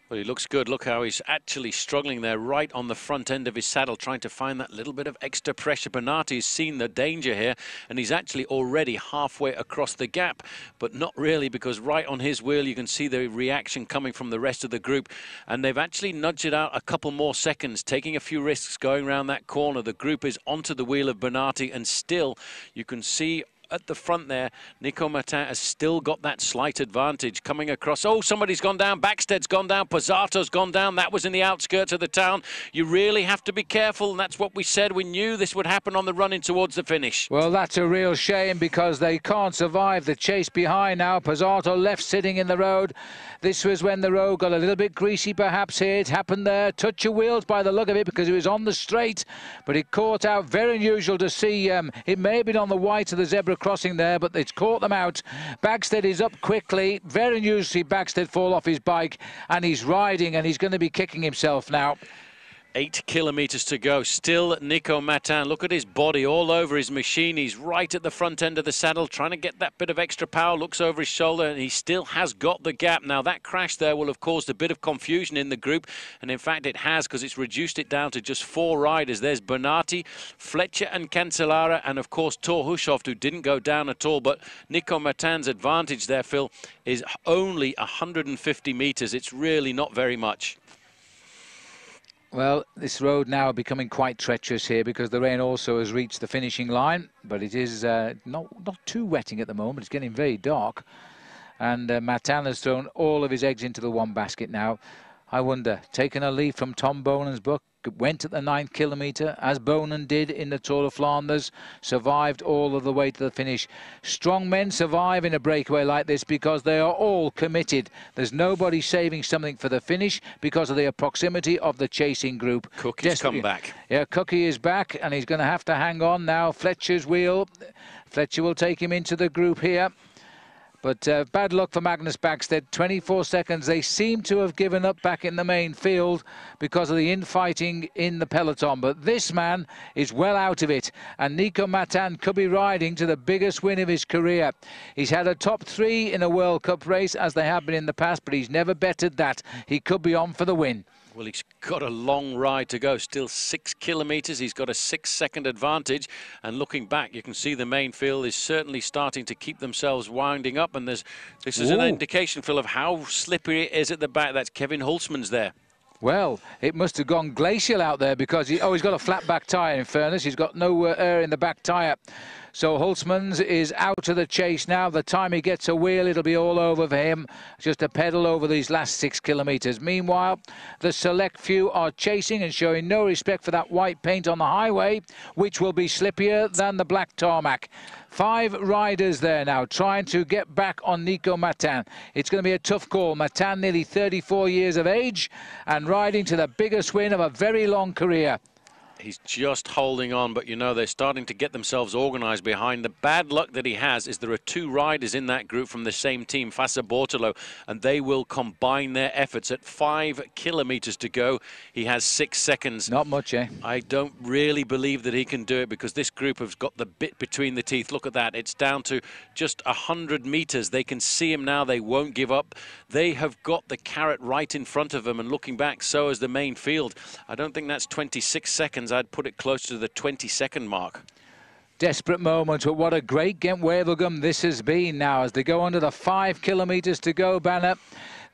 Speaker 17: Well, he looks good. Look how he's actually struggling there right on the front end of his saddle, trying to find that little bit of extra pressure. Bennati's seen the danger here, and he's actually already halfway across the gap, but not really because right on his wheel you can see the reaction coming from the rest of the group, and they've actually nudged it out a couple more seconds, taking a few risks going around that corner. The group is onto the wheel of Bennati, and still you can see at the front there, Nico Mattan has still got that slight advantage coming across. Oh, somebody's gone down. Bäckstedt's gone down. Pozzato's gone down. That was in the outskirts of the town. You really have to be careful, and that's what we said. We knew this would happen on the running towards the finish.
Speaker 1: Well, that's a real shame because they can't survive the chase behind now. Pozzato left sitting in the road. This was when the road got a little bit greasy, perhaps here. It happened there. Touch of wheels by the look of it because it was on the straight, but it caught out. Very unusual to see. Um, it may have been on the white of the zebra crossing there, but it's caught them out. Bäckstedt is up quickly. Very unusual to fall off his bike, and he's riding, and he's going to be kicking himself now.
Speaker 17: Eight kilometres to go. Still Nico Mattan. Look at his body all over his machine. He's right at the front end of the saddle, trying to get that bit of extra power. Looks over his shoulder, and he still has got the gap. Now, that crash there will have caused a bit of confusion in the group, and in fact, it has because it's reduced it down to just four riders. There's Bennati, Flecha, and Cancellara, and of course, Thor Hushovd, who didn't go down at all. But Nico Mattan's advantage there, Phil, is only 150 metres. It's really not very much.
Speaker 1: Well, this road now becoming quite treacherous here because the rain also has reached the finishing line, but it is uh, not, not too wetting at the moment. It's getting very dark. And uh, Mattan has thrown all of his eggs into the one basket now. I wonder, taking a leaf from Tom Boonen's book, went at the ninth kilometre, as Boonen did in the Tour of Flanders, survived all of the way to the finish. Strong men survive in a breakaway like this because they are all committed. There's nobody saving something for the finish because of the proximity of the chasing group.
Speaker 17: Cookie's come back.
Speaker 1: Yeah, Cookie is back, and he's going to have to hang on now. Flecha's wheel. Flecha will take him into the group here. But uh, bad luck for Magnus Bäckstedt. 24 seconds. They seem to have given up back in the main field because of the infighting in the peloton. But this man is well out of it. And Nico Mattan could be riding to the biggest win of his career. He's had a top three in a World Cup race, as they have been in the past, but he's never bettered that. He could be on for the win.
Speaker 17: Well, got a long ride to go, still six kilometres. He's got a six-second advantage. And looking back, you can see the main field is certainly starting to keep themselves winding up. And there's this is Ooh. an indication, Phil, of how slippery it is at the back. That's Kevin Hulsmans there.
Speaker 1: Well, it must have gone glacial out there because he, oh, he's got a flat back tyre. In fairness, he's got no uh, air in the back tyre. So Hulsmans is out of the chase now. The time he gets a wheel, it'll be all over for him. Just a pedal over these last six kilometres. Meanwhile, the select few are chasing and showing no respect for that white paint on the highway, which will be slippier than the black tarmac. Five riders there now trying to get back on Nico Mattan. It's going to be a tough call. Mattan nearly 34 years of age and riding to the biggest win of a very long career.
Speaker 17: He's just holding on, but you know, they're starting to get themselves organised behind. The bad luck that he has is there are two riders in that group from the same team, Fassa Bortolo, and they will combine their efforts at five kilometres to go. He has six seconds.
Speaker 1: Not much, eh?
Speaker 17: I don't really believe that he can do it because this group has got the bit between the teeth. Look at that. It's down to just 100 metres. They can see him now. They won't give up. They have got the carrot right in front of them and looking back, so has the main field. I don't think that's 26 seconds seconds, I'd put it closer to the 20 second mark.
Speaker 1: Desperate moment, but what a great Gent Wevelgem this has been now as they go under the five kilometres to go, Banner.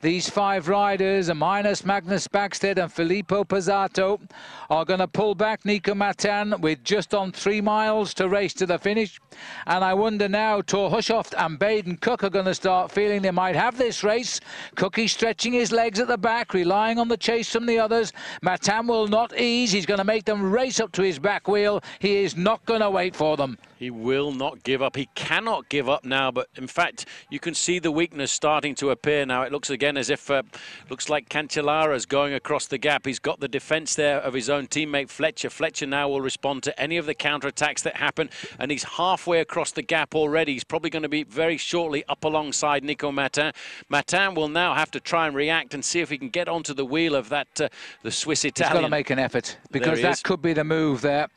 Speaker 1: These five riders, minus Magnus Bäckstedt and Filippo Pozzato, are going to pull back Nico Mattan with just on three miles to race to the finish. And I wonder now, Thor Hushovd and Baden Cooke are going to start feeling they might have this race. Cookie stretching his legs at the back, relying on the chase from the others. Mattan will not ease. He's going to make them race up to his back wheel. He is not going to wait for them.
Speaker 17: He will not give up. He cannot give up now, but in fact, you can see the weakness starting to appear now. It looks again as if, uh, looks like Cancellara's going across the gap. He's got the defence there of his own teammate Flecha. Flecha now will respond to any of the counter-attacks that happen, and he's halfway across the gap already. He's probably going to be very shortly up alongside Nico Mattan. Mattan will now have to try and react and see if he can get onto the wheel of that, uh, the Swiss Italian.
Speaker 1: He's got to make an effort because that is. could be the move there.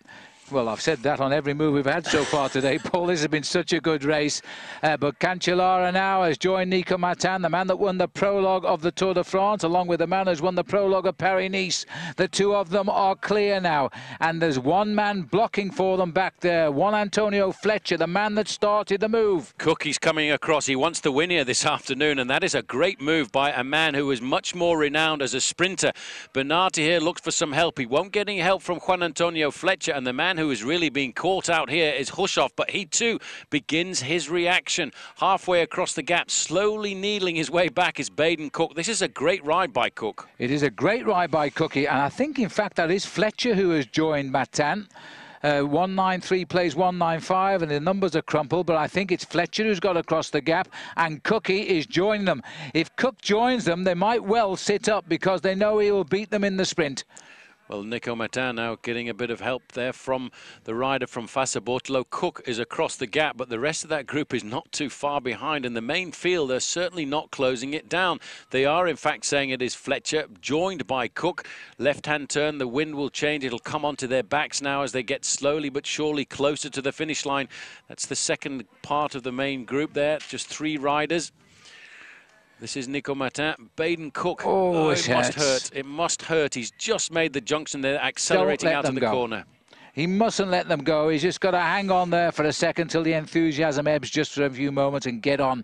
Speaker 1: Well, I've said that on every move we've had so far today, [LAUGHS] Paul. This has been such a good race. Uh, but Cancellara now has joined Nico Mattan, the man that won the prologue of the Tour de France, along with the man who's won the prologue of Paris-Nice. The two of them are clear now. And there's one man blocking for them back there. Juan Antonio Flecha, the man that started the move.
Speaker 17: Cookie's coming across. He wants to win here this afternoon, and that is a great move by a man who is much more renowned as a sprinter. Bernardi here looks for some help. He won't get any help from Juan Antonio Flecha, and the man who is really being caught out here is Hushovd, but he too begins his reaction. Halfway across the gap, slowly needling his way back is Baden Cooke. This is a great ride by Cooke.
Speaker 1: It is a great ride by Cookie, and I think, in fact, that is Flecha who has joined Mattan. Uh, 193 plays 195 and the numbers are crumpled but I think it's Flecha who's got across the gap and Cookie is joining them if Cooke joins them they might well sit up because they know he will beat them in the sprint
Speaker 17: well, Nico Mattan now getting a bit of help there from the rider from Fassa Bortolo. Cooke is across the gap, but the rest of that group is not too far behind. And the main field They're certainly not closing it down. They are, in fact, saying it is Flecha, joined by Cooke. Left-hand turn, the wind will change. It'll come onto their backs now as they get slowly but surely closer to the finish line. That's the second part of the main group there. Just three riders. This is Nico Mattan. Baden Cooke.
Speaker 1: Oh, oh it,
Speaker 17: it must hurt. It must hurt. He's just made the junction there, accelerating out of the
Speaker 1: go.
Speaker 17: corner.
Speaker 1: He mustn't let them go. He's just got to hang on there for a second till the enthusiasm ebbs just for a few moments and get on.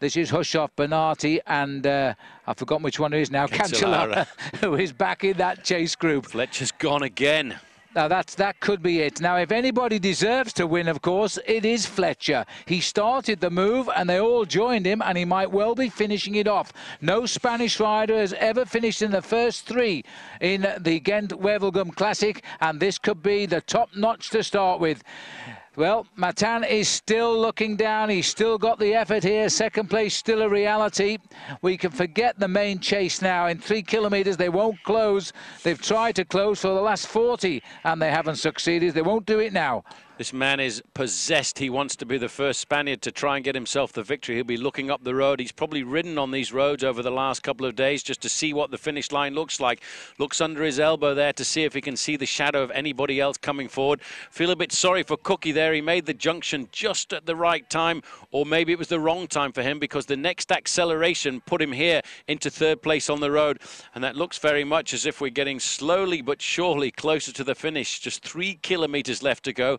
Speaker 1: This is Hushovd, Bernardi, and uh, I've forgotten which one it is now, Cancellara, [LAUGHS] who is back in that chase group.
Speaker 17: Flecha's gone again.
Speaker 1: Now that's that could be it. Now, if anybody deserves to win, of course, it is Flecha. He started the move, and they all joined him, and he might well be finishing it off. No Spanish rider has ever finished in the first three in the Gent Wevelgem Classic, and this could be the top notch to start with. Well, Mattan is still looking down. He's still got the effort here. Second place still a reality. We can forget the main chase now. In three kilometres, they won't close. They've tried to close for the last 40, and they haven't succeeded. They won't do it now.
Speaker 17: This man is possessed. He wants to be the first Spaniard to try and get himself the victory. He'll be looking up the road. He's probably ridden on these roads over the last couple of days just to see what the finish line looks like. Looks under his elbow there to see if he can see the shadow of anybody else coming forward. Feel a bit sorry for Cookie there. He made the junction just at the right time, or maybe it was the wrong time for him because the next acceleration put him here into third place on the road. And that looks very much as if we're getting slowly but surely closer to the finish. Just three kilometers left to go.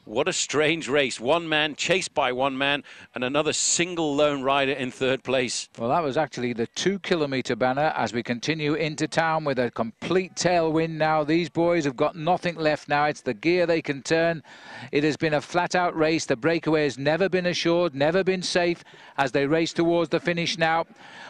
Speaker 17: What a strange race. One man chased by one man and another single lone rider in third place.
Speaker 1: Well, that was actually the two kilometre banner as we continue into town with a complete tailwind now. These boys have got nothing left now. It's the gear they can turn. It has been a flat out race. The breakaway has never been assured, never been safe as they race towards the finish now.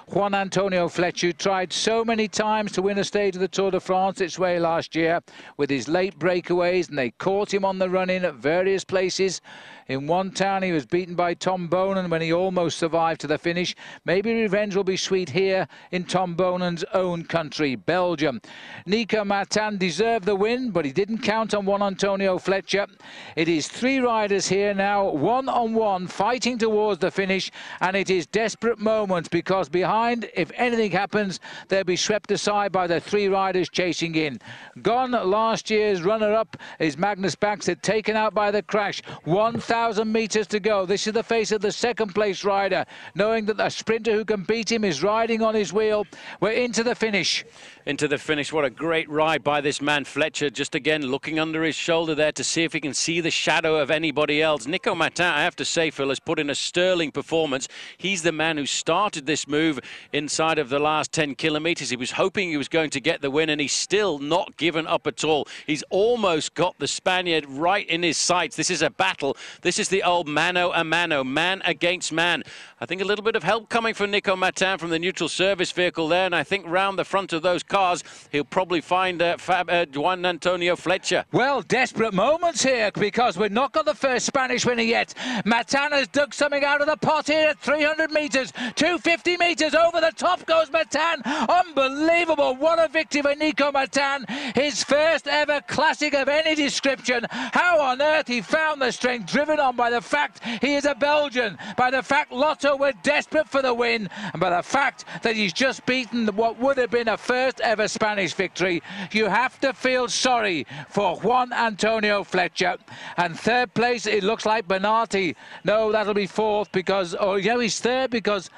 Speaker 1: Juan Antonio Flecha tried so many times to win a stage of the Tour de France its way last year with his late breakaways and they caught him on the run in at various places. In one town, he was beaten by Tom Boonen when he almost survived to the finish. Maybe revenge will be sweet here in Tom Boonen's own country, Belgium. Nico Mattan deserved the win, but he didn't count on Juan Antonio Flecha. It is three riders here now, one on one, fighting towards the finish, and it is desperate moments because behind, if anything happens, they'll be swept aside by the three riders chasing in. Gone last year's runner-up is Magnus Backstedt, taken out by the crash. 1,000 1,000 metres to go. This is the face of the second place rider, knowing that the sprinter who can beat him is riding on his wheel. We're into the finish
Speaker 17: into the finish. What a great ride by this man Flecha. Just again looking under his shoulder there to see if he can see the shadow of anybody else. Nico Mattan, I have to say, Phil, has put in a sterling performance. He's the man who started this move inside of the last 10 kilometres. He was hoping he was going to get the win, and he's still not given up at all. He's almost got the Spaniard right in his This is a battle. This is the old mano a mano, man against man. I think a little bit of help coming from Nico Mattan from the neutral service vehicle there, and I think round the front of those cars, he'll probably find uh, Fab, uh, Juan Antonio Flecha.
Speaker 1: Well, desperate moments here because we've not got the first Spanish winner yet. Mattan has dug something out of the pot here at 300 metres, 250 metres over the top goes Mattan. Unbelievable. What a victory for Nico Mattan. His first ever classic of any description. How on earth he found the strength driven on by the fact he is a Belgian, by the fact Lotto were desperate for the win, and by the fact that he's just beaten what would have been a first ever Spanish victory, you have to feel sorry for Juan Antonio Flecha. And third place, it looks like Bennati. No, that'll be fourth because, oh, yeah, he's third because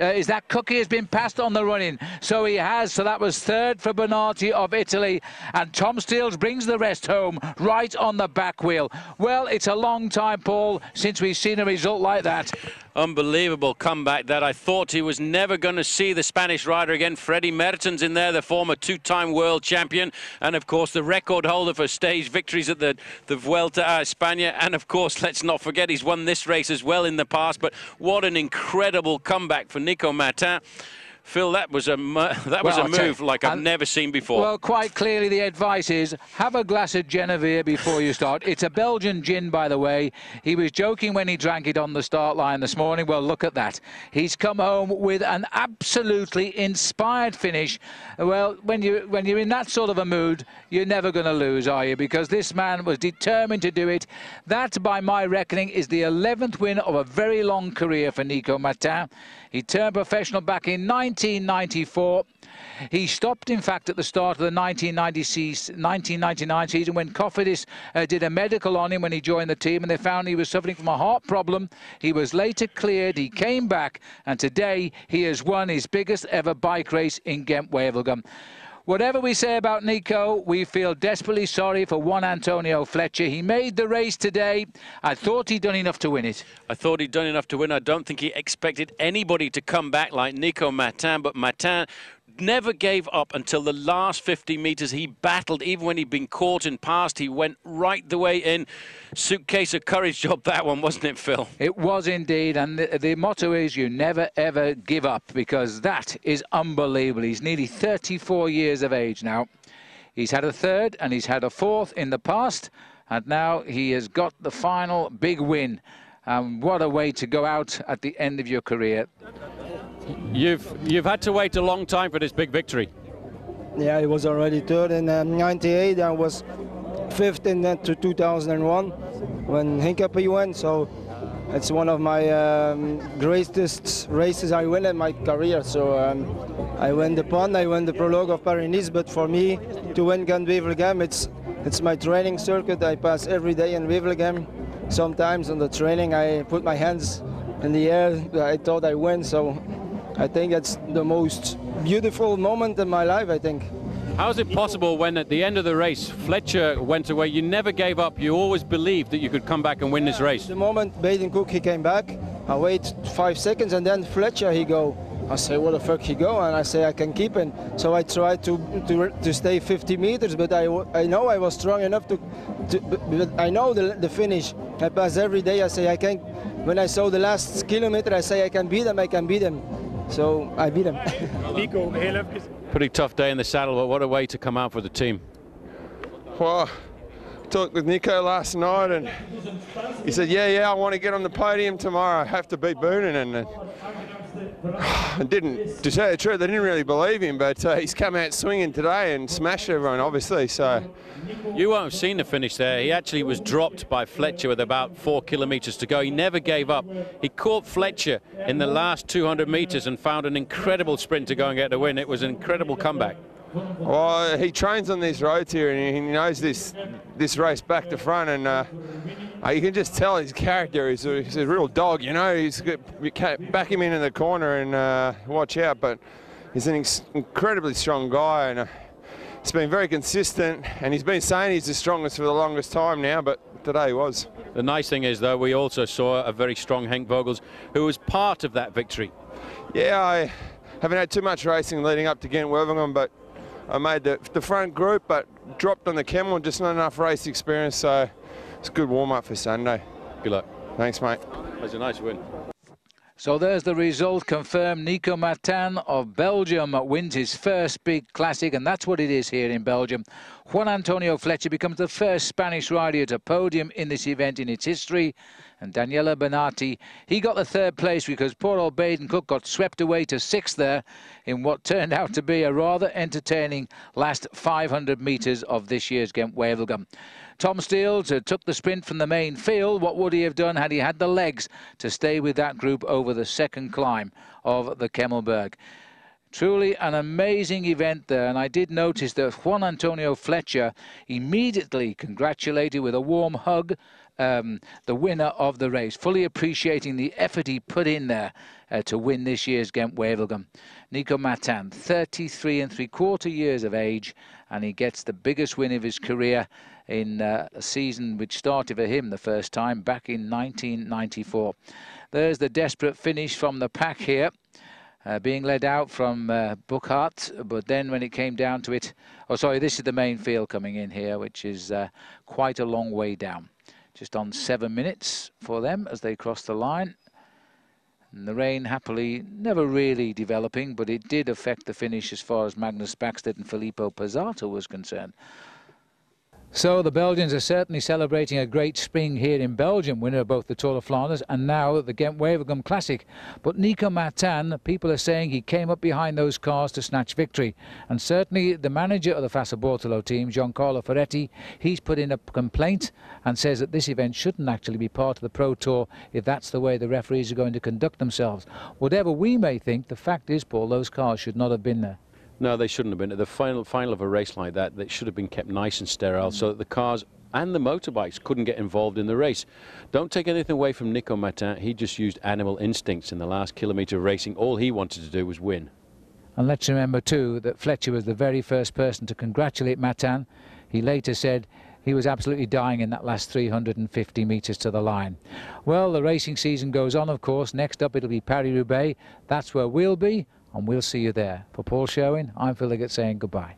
Speaker 1: uh, is that Cookie has been passed on the running. So he has. So that was third for Bennati of Italy. And Tom Steels brings the rest home right on the back wheel. Well, it's a long time, Paul, since we've seen a result like that.
Speaker 17: Unbelievable comeback that I thought he was never going to see the Spanish rider again. Freddy Maertens in there, the former two-time world champion, and of course the record holder for stage victories at the, the Vuelta a España. And of course, [LAUGHS] let's not forget he's won this race as well in the past. But what an incredible comeback for Nico Mattan. Phil, that was a [LAUGHS] that was well, a move like I've never seen before.
Speaker 1: Well, quite clearly the advice is have a glass of jenever before you start. It's a Belgian gin, by the way. He was joking when he drank it on the start line this morning. Well, look at that. He's come home with an absolutely inspired finish. Well, when you when you're in that sort of a mood, you're never going to lose, are you? Because this man was determined to do it. That, by my reckoning, is the 11th win of a very long career for Nico Mattan. He turned professional back in 1994. He stopped, in fact, at the start of the 1999 season when Cofidis uh, did a medical on him when he joined the team and they found he was suffering from a heart problem. He was later cleared. He came back and today he has won his biggest ever bike race in Gent-Wevelgem. Whatever we say about Nico, we feel desperately sorry for Juan Antonio Flecha. He made the race today. I thought he'd done enough to win it.
Speaker 17: I thought he'd done enough to win. I don't think he expected anybody to come back like Nico Mattan, but Mattan never gave up until the last 50 metres. He battled, even when he'd been caught and passed, he went right the way in. Suitcase of courage [LAUGHS] job, that one, wasn't it, Phil?
Speaker 1: It was indeed, and the, the motto is you never, ever give up, because that is unbelievable. He's nearly 34 years of age now. He's had a third and he's had a fourth in the past, and now he has got the final big win. Um, what a way to go out at the end of your career.
Speaker 17: You've you've had to wait a long time for this big victory.
Speaker 18: Yeah, it was already third in um, 98. I was fifth in that to 2001.
Speaker 19: when Hincapie won. So it's one of my um, greatest races I win in my career. So um, I win the pond, I win the prologue of Paris-Nice, but for me to win Ghent-Wevelgem, it's it's my training circuit. I pass every day in Wevelgem. Sometimes on the training, I put my hands in the air. I thought I win. So I think it's the most beautiful moment in my life. I think.
Speaker 17: How is it possible when at the end of the race Flecha went away, you never gave up, you always believed that you could come back and win this race?
Speaker 19: The moment Baden Cooke he came back, I wait five seconds and then Flecha he go. I say, where the fuck he go? And I say, I can keep him. So I tried to, to, to stay 50 meters, but I, I know I was strong enough to, to but I know the, the finish. I pass every day, I say, I can, when I saw the last kilometer, I say, I can beat him, I can beat him. So I beat him. [LAUGHS]
Speaker 17: Nico, Pretty tough day in the saddle, but what a way to come out for the team.
Speaker 11: Well, talked with Nico last night and he said, yeah, yeah, I want to get on the podium tomorrow. I have to beat Boonen. And, [SIGHS] and didn't, to tell the truth, they didn't really believe him, but uh, he's come out swinging today and smashed everyone, obviously. So
Speaker 17: You won't have seen the finish there. He actually was dropped by Flecha with about four kilometres to go. He never gave up. He caught Flecha in the last 200 metres and found an incredible sprint to go and get the win. It was an incredible comeback.
Speaker 11: Well, he trains on these roads here, and he knows this this race back to front, and uh, you can just tell his character. He's a, he's a real dog, you know. He's back him in in the corner and uh, watch out. But he's an incredibly strong guy, and uh, he's been very consistent. And he's been saying he's the strongest for the longest time now, but today he was.
Speaker 17: The nice thing is, though, we also saw a very strong Henk Vogels, who was part of that victory.
Speaker 11: Yeah, I haven't had too much racing leading up to Gent-Wevelgem, but I made the, the front group, but dropped on the Kemmel, just not enough race experience, so it's a good warm-up for Sunday.
Speaker 17: Good luck.
Speaker 11: Thanks, mate.
Speaker 17: It was a nice win.
Speaker 1: So there's the result confirmed. Nico Mattan of Belgium wins his first big classic, and that's what it is here in Belgium. Juan Antonio Flecha becomes the first Spanish rider to podium in this event in its history. And Daniele Bennati, he got the third place because poor old Baden Cooke got swept away to sixth there in what turned out to be a rather entertaining last 500 metres of this year's Ghent-Wevelgem. Tom Steels took the sprint from the main field. What would he have done had he had the legs to stay with that group over the second climb of the Kemmelberg? Truly an amazing event there, and I did notice that Juan Antonio Flecha immediately congratulated with a warm hug um, the winner of the race, fully appreciating the effort he put in there uh, to win this year's Ghent-Wevelgem. Nico Mattan, 33 and three quarter years of age, and he gets the biggest win of his career in uh, a season which started for him the first time back in 1994. There's the desperate finish from the pack here. Uh, being led out from uh, Burghardt, but then when it came down to it, oh sorry, this is the main field coming in here, which is uh, quite a long way down. Just on seven minutes for them as they cross the line. And the rain happily never really developing, but it did affect the finish as far as Magnus Backstedt and Filippo Pozzato was concerned. So the Belgians are certainly celebrating a great spring here in Belgium, winner of both the Tour of Flanders and now the Ghent-Wevelgem Classic. But Nico Mattan, people are saying he came up behind those cars to snatch victory. And certainly the manager of the Fassa Bortolo team, Giancarlo Ferretti, he's put in a complaint and says that this event shouldn't actually be part of the Pro Tour if that's the way the referees are going to conduct themselves. Whatever we may think, the fact is, Paul, those cars should not have been there.
Speaker 17: No, they shouldn't have been. At the final, final of a race like that, they should have been kept nice and sterile mm. so that the cars and the motorbikes couldn't get involved in the race. Don't take anything away from Nico Mattan. He just used animal instincts in the last kilometre of racing. All he wanted to do was win.
Speaker 1: And let's remember, too, that Flecha was the very first person to congratulate Mattan. He later said he was absolutely dying in that last 350 metres to the line. Well, the racing season goes on, of course. Next up, it'll be Paris-Roubaix. That's where we'll be and we'll see you there. For Paul Sherwen, I'm Phil Liggett saying goodbye.